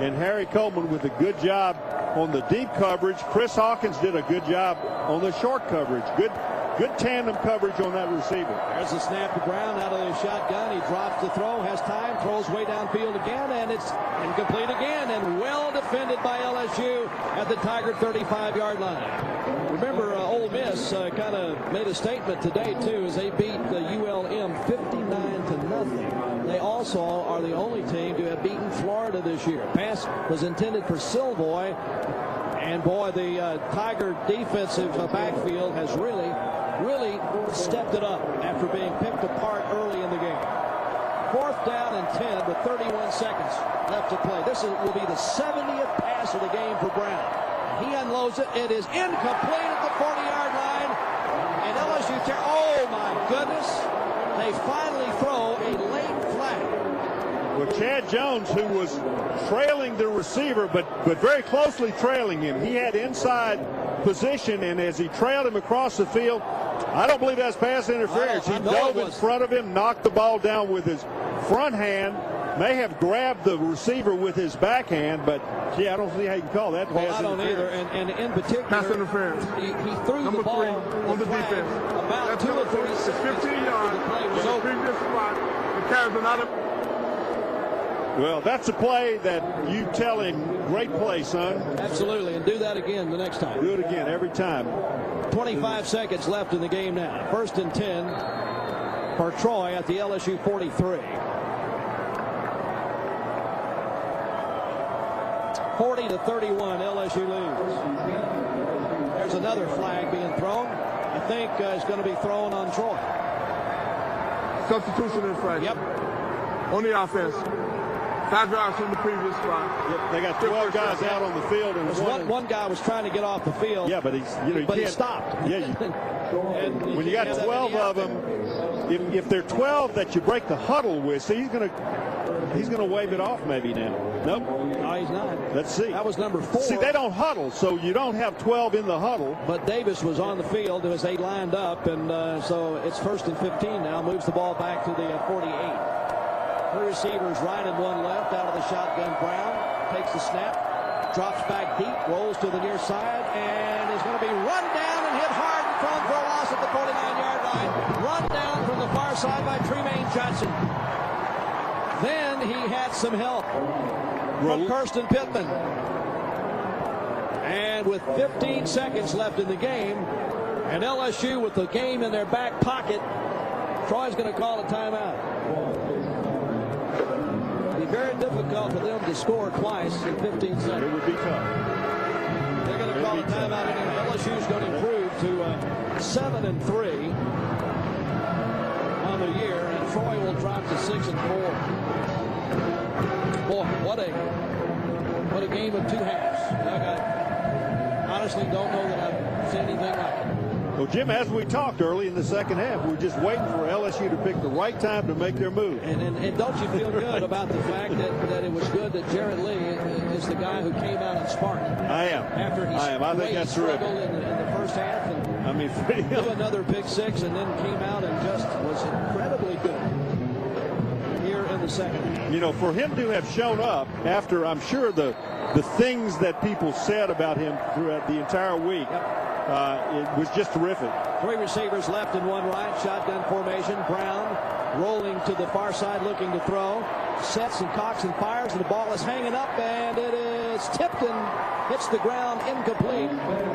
And Harry Coleman with a good job on the deep coverage. Chris Hawkins did a good job on the short coverage. Good good tandem coverage on that receiver. There's a snap to Brown out of the shotgun. He drops the throw, has time, throws way downfield again, and it's incomplete again, and well defended by LSU at the Tiger 35-yard line. Remember, uh, Ole Miss uh, kind of made a statement today, too, as they beat the ULM 59 to nothing. They also are the only team to have beaten Florida this year. Pass was intended for Silvoy, and boy, the uh, Tiger defensive uh, backfield has really, really stepped it up after being picked apart early in the game. Fourth down and 10 with 31 seconds left to play. This is, will be the 70th pass of the game for Brown. He unloads it. It is incomplete at the 40-yard line. And LSU, oh my goodness. They finally throw a. Well, Chad Jones, who was trailing the receiver, but but very closely trailing him, he had inside position, and as he trailed him across the field, I don't believe that's pass interference. He dove in front of him, knocked the ball down with his front hand, may have grabbed the receiver with his backhand, but yeah, I don't see how you can call that Well, pass I don't either. interference. And, and in particular, Pass interference. He, he threw Number the ball three on the defense. about That two or three 15 yards. the play was In the over. previous spot, it carries another. Well, that's a play that you tell him, great play, son. Absolutely, and do that again the next time. Do it again every time. 25 seconds left in the game now. First and 10 for Troy at the LSU 43. 40 to 31, LSU leads. There's another flag being thrown. I think uh, it's going to be thrown on Troy. Substitution infraction. Yep. On the offense. Five yards from the previous spot. They got 12 guys out on the field, and Because one, one guy was trying to get off the field. Yeah, but he's you know you but he can't- stopped. Yeah, you, [LAUGHS] And when you got 12 of them, if, if they're 12 that you break the huddle with, see he's gonna he's gonna wave it off maybe now. Nope. No, he's not. Let's see. That was number four. See, they don't huddle, so you don't have 12 in the huddle. But Davis was on the field as they lined up, and uh, so it's first and 15 now. Moves the ball back to the uh, 48. Her receivers right and one left out of the shotgun. Brown takes the snap, drops back deep, rolls to the near side, and is going to be run down and hit hard and thrown for a loss at the 49-yard line. Run down from the far side by Tremaine Johnson. Then he had some help from Kirston Pittman. And with 15 seconds left in the game, and LSU with the game in their back pocket, Troy's going to call a timeout. Very difficult for them to score twice in 15 seconds. It would be tough. They're going to call a timeout anyway. LSU's going to improve to uh, 7 and 3 on the year, and Troy will drop to 6 and 4. Boy, what a what a game of two halves. I honestly don't know that I've seen anything like it. Well, Jim, as we talked early in the second half, we're just waiting for LSU to pick the right time to make their move. And, and, and don't you feel good about the fact that, that it was good that Jarrett Lee is the guy who came out and sparked? I am. After he I am. I think that's struggled terrific. in the, in the first half and I mean, [LAUGHS] threw another big six and then came out and just was incredibly good here in the second half. you know, for him to have shown up after, I'm sure the the things that people said about him throughout the entire week, uh, it was just terrific. Three receivers left and one right. Shotgun formation. Brown rolling to the far side looking to throw. Sets and cocks and fires and the ball is hanging up and it is tipped and hits the ground incomplete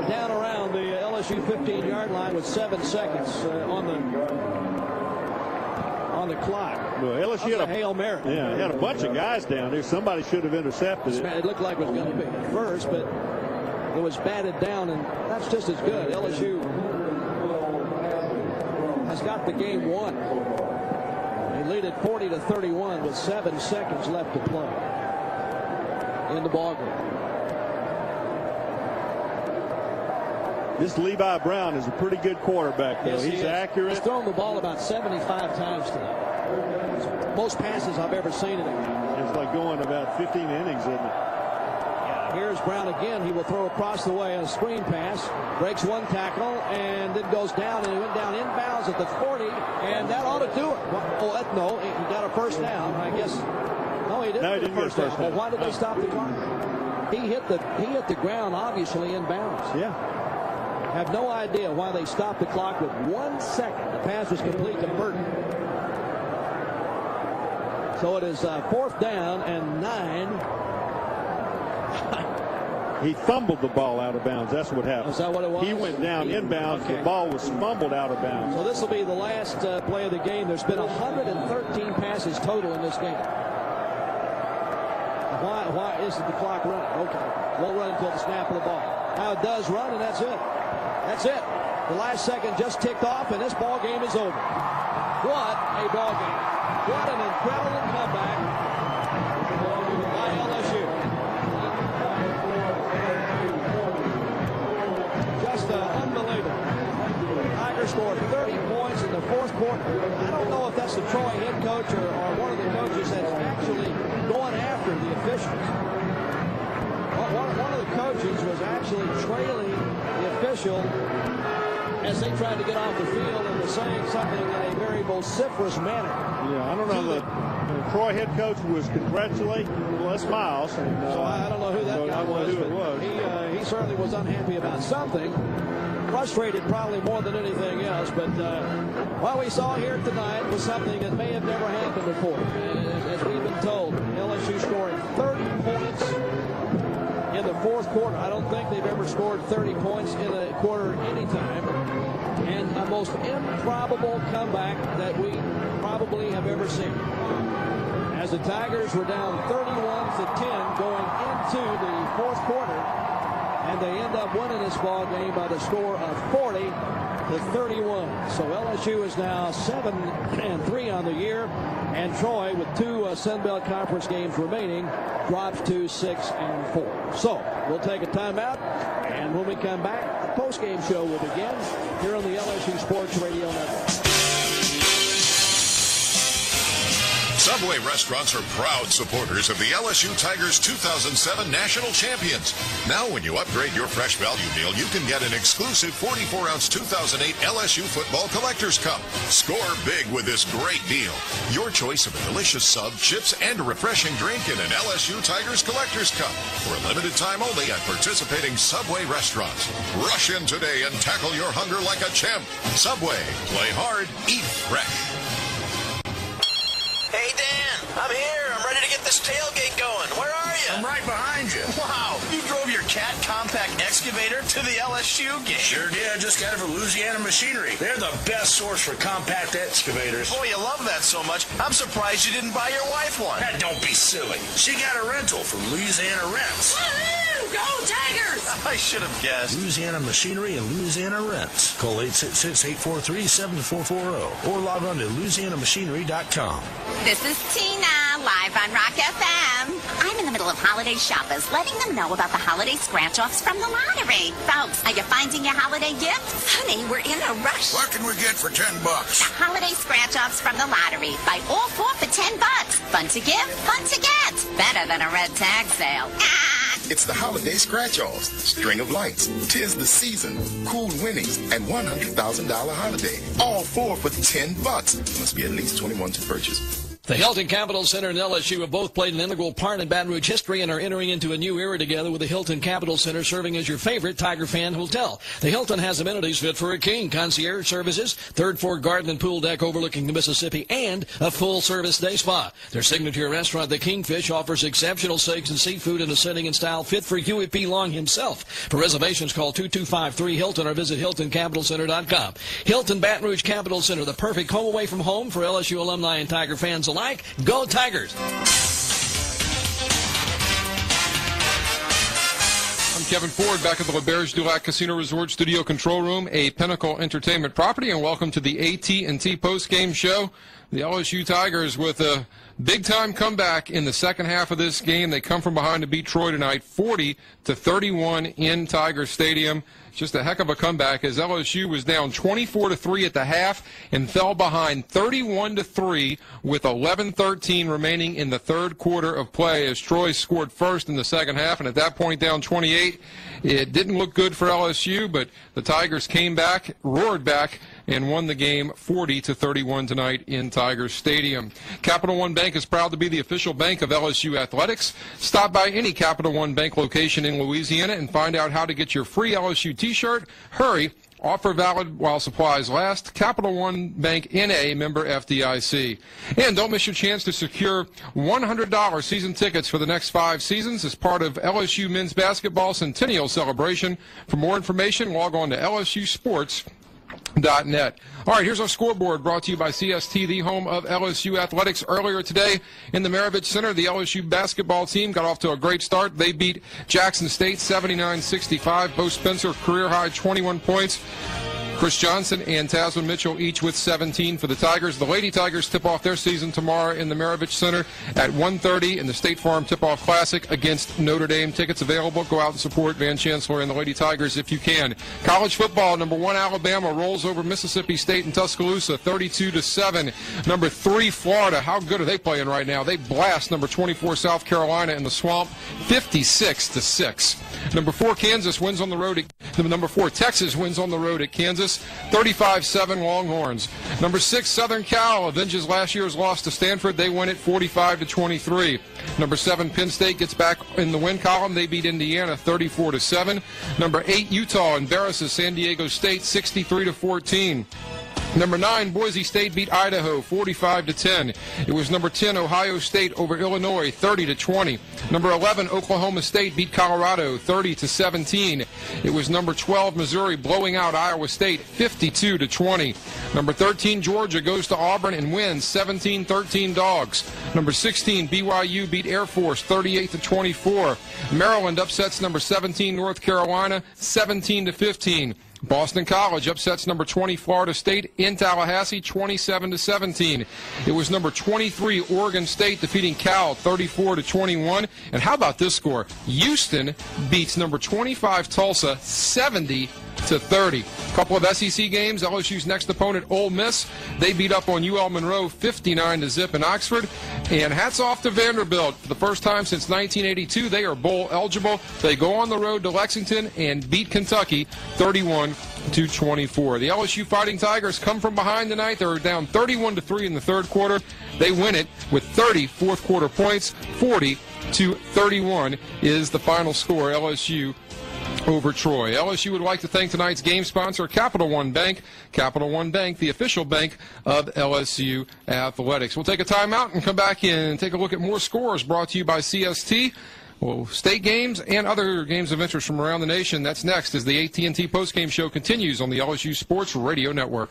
down around the LSU 15 yard line with seven seconds uh, on the on the clock. Well, LSU had a Hail Mary. Yeah, had a bunch of guys down there. Somebody should have intercepted it. It looked like it was going to be first, but it was batted down, and that's just as good. LSU has got the game won. They lead it 40 to 31 with seven seconds left to play in the ballgame. This Levi Brown is a pretty good quarterback, though. Yes, He's he accurate. He's thrown the ball about 75 times today. Most passes I've ever seen in a game. It's like going about 15 innings, isn't it? Here's Brown again. He will throw across the way on a screen pass. Breaks one tackle and then goes down and he went down inbounds at the 40 and that ought to do it. Oh, that, no, he got a first down. I guess. No, he didn't. No, he didn't first, get a first down. down. Well, why did they stop the clock? He hit the he hit the ground obviously inbounds. Yeah. Have no idea why they stopped the clock with one second. The pass was complete to Burton. So it is uh, fourth down and nine. [LAUGHS] He fumbled the ball out of bounds. That's what happened. Is that what it was? He went down inbounds. okay. The ball was fumbled out of bounds. So this will be the last uh, play of the game. There's been 113 passes total in this game. Why, why isn't the clock running? Okay. Won't run until the snap of the ball. Now it does run, and that's it. That's it. The last second just ticked off, and this ball game is over. What a ball game. What an incredible fourth quarter. I don't know if that's the Troy head coach or, or one of the coaches that's actually going after the officials. One, one- of the coaches was actually trailing the official as they tried to get off the field and was saying something in a very vociferous manner. Yeah, I don't know. The, the Troy head coach was congratulating Les Miles. And, uh, So I don't know who that so guy was. who it was. He, uh, he certainly was unhappy about something. Frustrated probably more than anything else. But uh, what we saw here tonight was something that may have never happened before. As, as we've been told, LSU scoring 30 points in the fourth quarter. I don't think they've ever scored 30 points in a quarter anytime. And a most improbable comeback that we probably have ever seen. As the Tigers were down 31 to 10 going into the fourth quarter, and they end up winning this ball game by the score of 40 to 31. So LSU is now 7 and 3 on the year, and Troy, with two uh, Sun Belt Conference games remaining, drops to 6 and 4. So we'll take a timeout, and when we come back, the post-game show will begin here on the LSU Sports Radio Network. Subway restaurants are proud supporters of the LSU Tigers 2007 National Champions. Now, when you upgrade your fresh value meal, you can get an exclusive 44-ounce 2008 LSU Football Collector's Cup. Score big with this great deal. Your choice of a delicious sub, chips, and a refreshing drink in an LSU Tigers Collector's Cup for a limited time only at participating Subway restaurants. Rush in today and tackle your hunger like a champ. Subway, play hard, eat fresh. Hey, Dan, I'm here. I'm ready to get this tailgate going. Where are you? I'm right behind you. Wow, you drove your Cat compact excavator to the LSU game. Sure did. I just got it from Louisiana Machinery. They're the best source for compact excavators. Boy, you love that so much. I'm surprised you didn't buy your wife one. Now, don't be silly. She got a rental from Louisiana Rents. Go Tigers! I should have guessed. Louisiana Machinery and Louisiana Rents. Call 866-843-7440 or log on to louisianamachinery.com. This is Tina, live on Rock FM. I'm in the middle of holiday shoppers, letting them know about the holiday scratch-offs from the lottery. Folks, are you finding your holiday gifts? Honey, we're in a rush. What can we get for 10 bucks? The holiday scratch-offs from the lottery. Buy all four for 10 bucks. Fun to give, fun to get. Better than a red tag sale. It's the holiday scratch-offs. String of lights. Tis the season. Cool winnings and $100,000 holiday. All four for 10 bucks. Must be at least 21 to purchase. The Hilton Capitol Center and LSU have both played an integral part in Baton Rouge history and are entering into a new era together with the Hilton Capitol Center serving as your favorite Tiger fan hotel. The Hilton has amenities fit for a king, concierge services, third floor garden and pool deck overlooking the Mississippi, and a full service day spa. Their signature restaurant, the Kingfish, offers exceptional steaks and seafood in a setting and style fit for Huey P. Long himself. For reservations, call 2253 Hilton or visit HiltonCapitolCenter.com. Hilton Baton Rouge Capitol Center, the perfect home away from home for LSU alumni and Tiger fans alike Go Tigers! I'm Kevin Ford back at the LeBears Dulac Casino Resort Studio Control Room, a Pinnacle Entertainment property, and welcome to the AT&T post-game show. The LSU Tigers with a big time comeback in the second half of this game. They come from behind to beat Troy tonight, 40 to 31 in Tiger Stadium. Just a heck of a comeback as LSU was down 24 to 3 at the half and fell behind 31 to 3 with 11-13 remaining in the third quarter of play as Troy scored first in the second half and at that point down 28. It didn't look good for LSU, but the Tigers came back, roared back and won the game 40 to 31 tonight in Tigers Stadium. Capital One Bank is proud to be the official bank of LSU athletics. Stop by any Capital One Bank location in Louisiana and find out how to get your free LSU t-shirt. Hurry. Offer valid while supplies last. Capital One Bank NA member FDIC. And don't miss your chance to secure $100 season tickets for the next five seasons as part of LSU men's basketball centennial celebration. For more information, log on to LSU Sports net. All right, here's our scoreboard brought to you by CST, the home of LSU athletics. Earlier today in the Maravich Center, the LSU basketball team got off to a great start. They beat Jackson State 79-65. Bo Spencer career high 21 points. Chris Johnson and Tasmin Mitchell each with 17 for the Tigers. The Lady Tigers tip off their season tomorrow in the Maravich Center at 1.30 in the State Farm Tip-Off Classic against Notre Dame. Tickets available. Go out and support Van Chancellor and the Lady Tigers if you can. College football, number one Alabama rolls over Mississippi State in Tuscaloosa 32 to 7. Number three Florida, how good are they playing right now? They blast number 24 South Carolina in the swamp 56 to 6. Number four Kansas wins on the road at number four Texas wins on the road at Kansas. 35-7 Longhorns. Number six, Southern Cal avenges last year's loss to Stanford. They win it 45 to 23. Number seven, Penn State gets back in the win column. They beat Indiana 34 to 7. Number eight, Utah embarrasses San Diego State 63 to 14. Number nine, Boise State beat Idaho 45 to 10. It was number 10, Ohio State over Illinois 30 to 20. Number 11, Oklahoma State beat Colorado 30 to 17. It was number 12, Missouri blowing out Iowa State 52 to 20. Number 13, Georgia goes to Auburn and wins 17-13 dogs. Number 16, BYU beat Air Force 38 to 24. Maryland upsets number 17, North Carolina 17 to 15. Boston College upsets number 20 Florida State in Tallahassee 27 to 17. It was number 23 Oregon State defeating Cal 34 to 21. And how about this score? Houston beats number 25 Tulsa 70 to 30. A couple of SEC games. LSU's next opponent, Ole Miss, they beat up on UL Monroe 59 to zip in Oxford. And hats off to Vanderbilt. For the first time since 1982, they are bowl eligible. They go on the road to Lexington and beat Kentucky 31 to 24. The LSU Fighting Tigers come from behind tonight. They're down 31 to 3 in the third quarter. They win it with 30 fourth quarter points. 40 to 31 is the final score. LSU over Troy. LSU would like to thank tonight's game sponsor, Capital One Bank. Capital One Bank, the official bank of LSU Athletics. We'll take a timeout and come back in and take a look at more scores brought to you by CST. Well, state games and other games of interest from around the nation. That's next as the AT&T postgame show continues on the LSU Sports Radio Network.